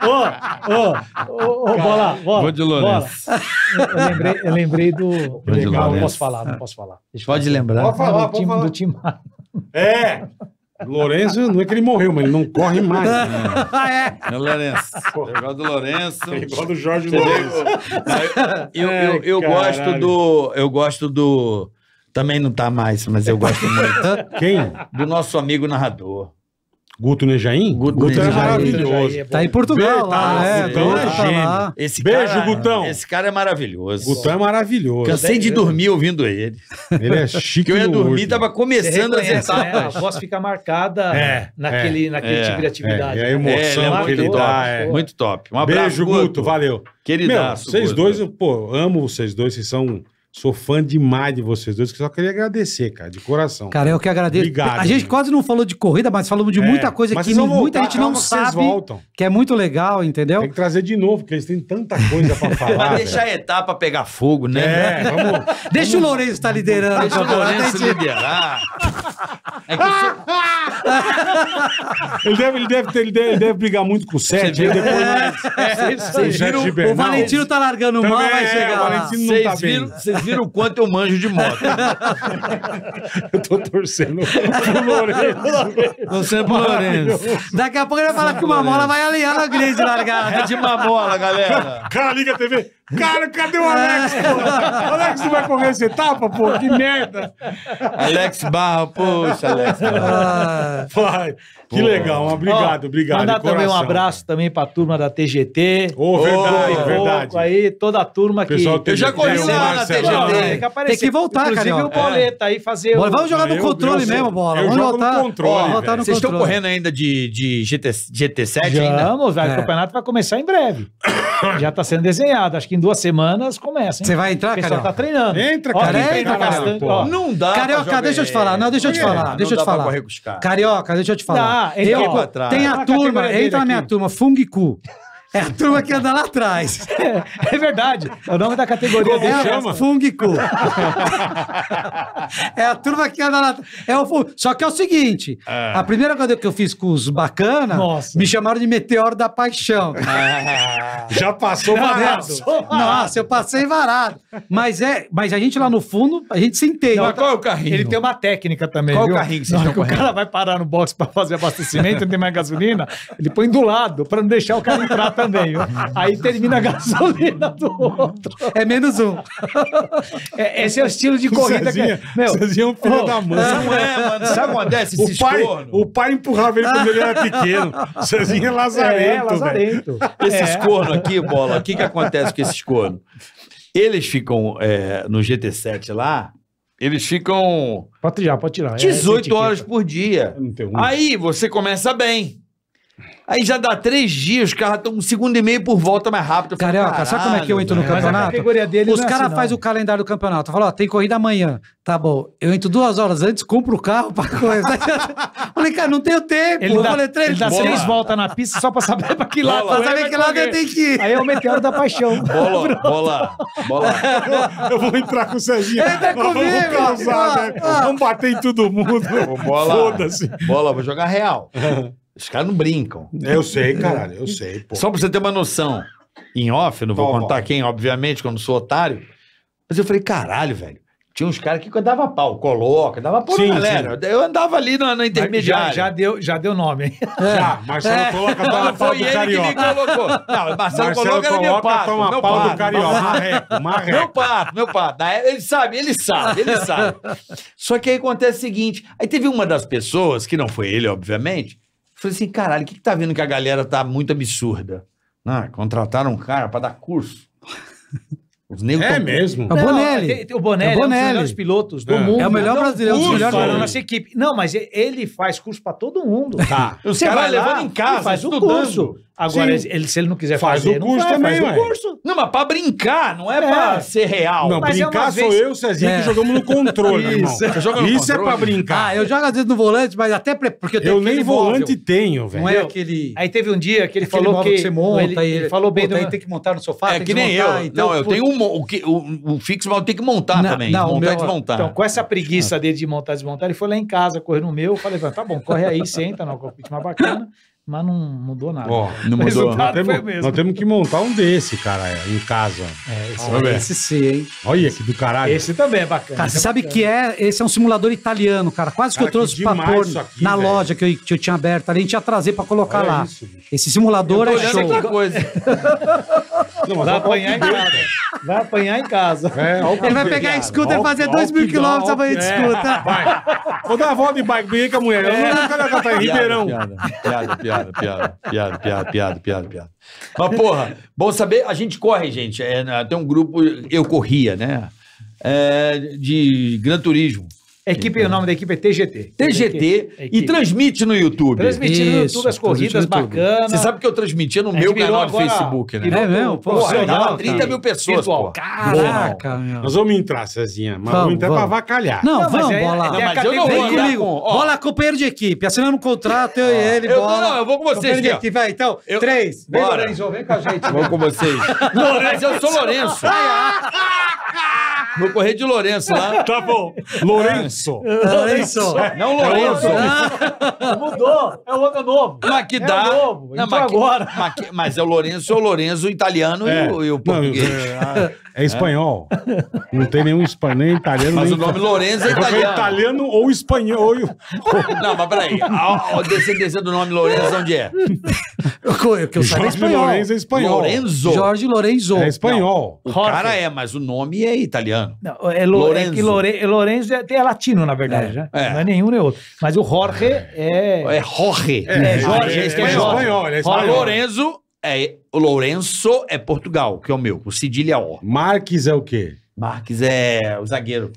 Ô, ô, ô, ô, bola, bola. Vou de. Lourenço. Eu lembrei, eu lembrei do. de Não, não posso falar, não posso falar. Deixa Pode lembrar. Pode falar, do pode time, falar. do time. É. Lourenço, não é que ele morreu, mas ele não corre mais. Ah, é? É Lourenço. Eu gosto do Lourenço. É igual do Jorge Lourenço. Eu, eu, eu Ai, gosto do. Eu gosto do. Também não tá mais, mas eu gosto muito. Quem? Do nosso amigo narrador. Guto Nejaim? Guto é Nejaim. maravilhoso. Tá em Portugal Tá, lá, é. Gutão Guto é tá gênio. Esse Beijo, cara, Gutão. Esse cara é maravilhoso. Gutão é maravilhoso. Cansei de dormir ouvindo ele. Ele é chique Que eu ia dormir, último. tava começando as né? etapas. A voz fica marcada É, naquele, naquele é, tipo de atividade. é, a né? emoção É, é que ele muito dá. top. é. Muito top. Um abraço, Beijo, Guto. Valeu. Meu, Queridaço. vocês Guto. dois, eu, pô, amo vocês dois. Vocês são... Sou fã demais de vocês dois, que só queria agradecer, cara, de coração. Cara, eu que agradeço. Obrigado, a gente meu. quase não falou de corrida, mas falamos de É, muita coisa que vocês muita voltar, gente não vocês sabe, voltam. que é muito legal, entendeu? Tem que trazer de novo, porque eles têm tanta coisa pra falar. Vai deixar a etapa pegar fogo, né? É, vamos. Deixa o Lourenço estar liderando. Deixa o Lourenço liderar. É que sou- Ele deve, ele, deve ter- ele, deve, ele deve brigar muito com o Sete. depois Vocês Sete viram, de O. Valentino tá largando mal, vai é, chegar o lá. Valentino não vocês tá viram, bem. Viram o quanto eu manjo de moto. Eu tô torcendo pro Lourenço. Você pro Lourenço. Daqui a pouco ele vai falar que uma mola vai alinhar na grande largada. É de mamola, galera. Cara, liga a TV. Cara, cadê o Alex, pô? O Alex não vai correr essa etapa, pô? Que merda. Alex Barra, poxa, Alex Barra. Ah, Vai. Que legal. Obrigado, Ó, obrigado. Mandar também um abraço também pra turma da TGT. Ô, verdade, Ô, verdade. Aí, toda a turma que... Pessoal, Eu já corri lá na. TGT. Não, tem que. Tem que voltar, Inclusive Carioca. o aí fazer... Bola, o- vamos jogar no Eu- controle eu- mesmo, bola. eu vamos jogo no controle, Vocês estão correndo ainda de, de GT, GT7 ainda? Vamos, velho. É. O campeonato vai começar em breve. Já tá sendo desenhado. Acho que em duas semanas começa, hein? Você vai entrar, Carioca? tá treinando. Entra, Ó, cara, entra, cara, ó. Não dá Carioca, deixa eu te falar. Não, deixa eu te falar. Não Deixa eu te falar. Carioca, deixa eu te falar. Dá, eu, tem a turma, entra na minha turma, Fungiku. É a turma que anda lá atrás. É verdade. É o nome da categoria dele. chama? Fungiku. é a turma que anda lá atrás. É o Fung- Só que é o seguinte: a primeira coisa que eu fiz com os bacana, Nossa. me chamaram de Meteoro da Paixão. Já passou varado. Nossa, eu passei varado. Mas é, mas a gente lá no fundo, a gente se entende. Mas qual é o carrinho? Ele tem uma técnica também. Qual o viu? carrinho que vocês estão que o cara vai parar no box pra fazer abastecimento, não tem mais gasolina, ele põe do lado pra não deixar o cara entrar também. viu? Aí termina a gasolina do outro. É menos um. É, esse é o estilo de corrida que. Cezinha, Meu, Cezinha é um filho oh, da mãe. Não é, mano. Sabe o que acontece? O pai, o pai empurrava ele quando ele era pequeno. Cezinha é lazarento, é, lazarento. Esses É. cornos aqui, bola, o que que acontece com esses cornos? Eles ficam é, no GT7 lá, eles ficam Pode tirar, pode tirar. É, 18 etiqueta. horas por dia. Aí você começa bem. Aí já dá três dias, os caras estão um segundo e meio por volta mais rápido. Eu Carioca, sabe como é que eu entro no Mas a campeonato? categoria dele Os não é caras assim, fazem o calendário do campeonato. Fala, ó, tem corrida amanhã. Tá bom. Eu entro duas horas antes, compro o carro pra coisa. Falei, cara, não tenho tempo. Ele eu dá, falei, três ele dá Bola. três voltas na pista só pra saber pra que lado. Bola. Pra saber que lado correr. eu tenho que ir. Aí é o meteoro da paixão. Bola, bola, bola. Eu vou entrar com o Cezinha. Entra Nós vamos comigo, causar, ó, velho. ó. Vamos bater em todo mundo. Bola. Foda-se. Bola, vou jogar real. Os caras não brincam. Eu sei, caralho. Eu sei, pô. Só pra você ter uma noção, em off, eu não vou Toma. contar quem, obviamente, que eu não sou otário, mas eu falei, caralho, velho, Tinha uns caras que dava pau, coloca, dava pau Sim, na galera. Eu andava ali na, na Já, intermediária. já, deu, já deu nome, hein? Já, Marcelo coloca Não, toma não pau foi do ele que me carioca. colocou. Não, Marcelo, Marcelo coloca era meu coloca pato. toma meu pau pato, do carioca. Marreco, Meu marreco. pato, meu pato. Daí Ele sabe, ele sabe, ele sabe. Só que aí acontece o seguinte: aí teve uma das pessoas, que não foi ele, obviamente, falou assim: caralho, o que, que tá vendo que a galera tá muito absurda? Ah, contrataram um cara pra dar curso. Os negros É tão- mesmo? É o Não, Bonelli. tem- tem o Bonelli É é, o um dos Bonelli. melhores pilotos do É. mundo. É o melhor brasileiro, curso para a do nossa equipe. Não, mas ele faz curso para todo mundo. Tá. Os Você caras vai lá levando em casa, faz o curso. Agora, Sim. ele, se ele não quiser Faz fazer, o não curso vai, também, faz o curso. Não, mas pra brincar, não é, É. pra ser real. Não, Mas é brincar sou vez- eu, Cezinha, É. que jogamos no controle, irmão. Isso. Você joga no Isso é controle? pra brincar. Ah, eu jogo às vezes no volante, mas até pre- porque eu tenho eu nem aquele volante móvel. tenho, velho. Não é aquele. Aí teve um dia que ele aquele falou que... que você monta ele, e ele falou bem puta, do... aí tem que montar no sofá, É que nem eu. então, não, eu pô, tenho um, o, que- o, o fixo, mas eu tenho que montar Não, também. não, o montar e desmontar. Então, com essa preguiça dele de montar e desmontar, ele foi lá em casa, correu no meu, eu falei, tá bom, corre aí, senta no cockpit mais bacana, mas não mudou nada. Ó, Não mudou. Nós temos, mesmo. nós temos que montar um desse, cara, em casa. É, esse, ver. Esse sim, hein? Olha que do caralho. esse também é bacana. Cara, você é sabe bacana. que é? Esse é um simulador italiano, cara. Quase Cara, que eu trouxe que pra pôr aqui, na velho. loja que eu, que eu tinha aberto ali. A gente ia trazer pra colocar Olha lá. isso. Esse simulador Tô é show. outra coisa. Não, Vai olha apanhar em casa. Vai apanhar em casa. É, olha Ele vai pegar a scooter e Olha- fazer olha 2 mil quilômetros olha amanhã de scooter. Vai. Vou dar a volta de bike, briguei com a mulher. Eu não quero ela tá em Ribeirão. Piada, piada, piada, piada, piada, piada, piada, piada, piada. Mas, porra, bom saber, a gente corre, gente. É, tem um grupo, eu corria, né? É, de Gran Turismo. Equipe, o nome da equipe é TGT. TGT e Equipe. transmite no YouTube. Transmitindo no YouTube as corridas bacanas. Você sabe que eu transmitia no meu canal do Facebook, né? É mesmo? Pô, Porra, profissional, dava 30 cara. mil pessoas, Virtual. pô. Caraca, meu. Nós vamos entrar, Cezinha, mas vamos, Vamos, entrar pra avacalhar. Não, Não, vamos, é- bola. é a mas eu não vou comigo. Bola, companheiro de equipe. Assinando um contrato, eu e ele, Eu, bola. não, eu vou com vocês Companheiro de vai. Então, Eu- três. Vem. Lorenzo, vem com a gente. Vamos com vocês. Mas eu sou Lourenço. Vou correr de Lourenço lá. Tá bom. Lourenço. Lourenço. Não Lourenço. Mudou, é o outro novo. Mas que É dá. novo, Não, mas, agora. mas mas é o Lourenço, é o Lourenço italiano É. e, o, e o Não, português. é, é espanhol. Não tem nenhum espanhol, nem italiano, Mas nem o nome Lourenço é Eu italiano. italiano ou espanhol. Não, mas peraí. A, a descendência do nome Lourenço onde é? O que eu saiba é Jorge espanhol. Lourenço é espanhol. Lorenzo. Jorge Lorenzo. É espanhol. O cara é, mas o nome é italiano. Não, é, Lo, é Lorenzo. que Lore, é Lorenzo é, é latino, na verdade, né? É. Não é nenhum nem outro. Mas o Jorge é. É Jorge. É, Jorge, é, que é é Jorge. espanhol, é O espanhol. Lorenzo é. O Lourenço é Portugal, que é o meu. O Cedilha O. Marques é o quê? Marques é o zagueiro.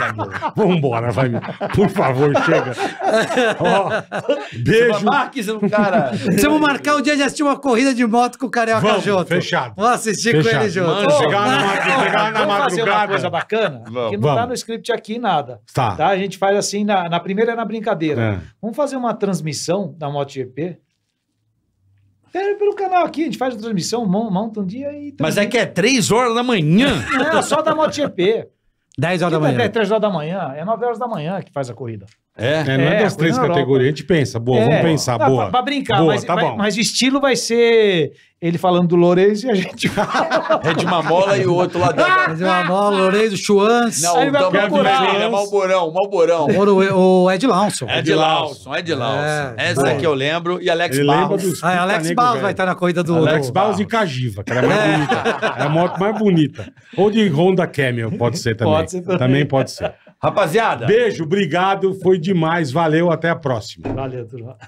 zagueiro. Vambora, vai. Por favor, chega. Ó, beijo. Marques é um cara. Precisamos marcar um dia de assistir uma corrida de moto com o Carioca Vamos, junto. fechado. Vamos assistir com Fechado. ele junto. Mano, Chegar na, ma- chegar na Vamos fazer uma coisa bacana, Vamos. que não tá Vamos. no script aqui nada. Tá. Tá? A gente faz assim, na, na primeira é na brincadeira. É. Vamos fazer uma transmissão da MotoGP? Pera pelo canal aqui, a gente faz a transmissão, mon- monta um dia e... Mas é que é três horas da manhã. Não, só da MotoGP. 10 horas da Que manhã. É 3 horas da manhã, é 9 horas da manhã que faz a corrida. É. É, não é É, das três categorias. A gente pensa, boa, vamos É. pensar, Não, boa. Pra, pra brincar, Boa, mas, tá vai- bom. mas o estilo vai ser ele falando do Lourenço e a gente É de Mamola e o outro lá da. Fazer uma bola, Lourenço, Schwanz. Não, vai da procurar. Malborão, Malborão, Malborão. O, o Ed Lawson. Ed Lawson, Ed Lawson. É, Essa boa. é que eu lembro. E Alex Barros. dos Ah, Alex Barros velho. vai estar na corrida do... Alex do- Barros e Cagiva, que era mais bonita. É a moto mais bonita. Ou de Honda Camel, pode ser também. Pode ser também. também pode ser. Rapaziada, Beijo, obrigado, foi demais, valeu, até a próxima. Valeu, turma.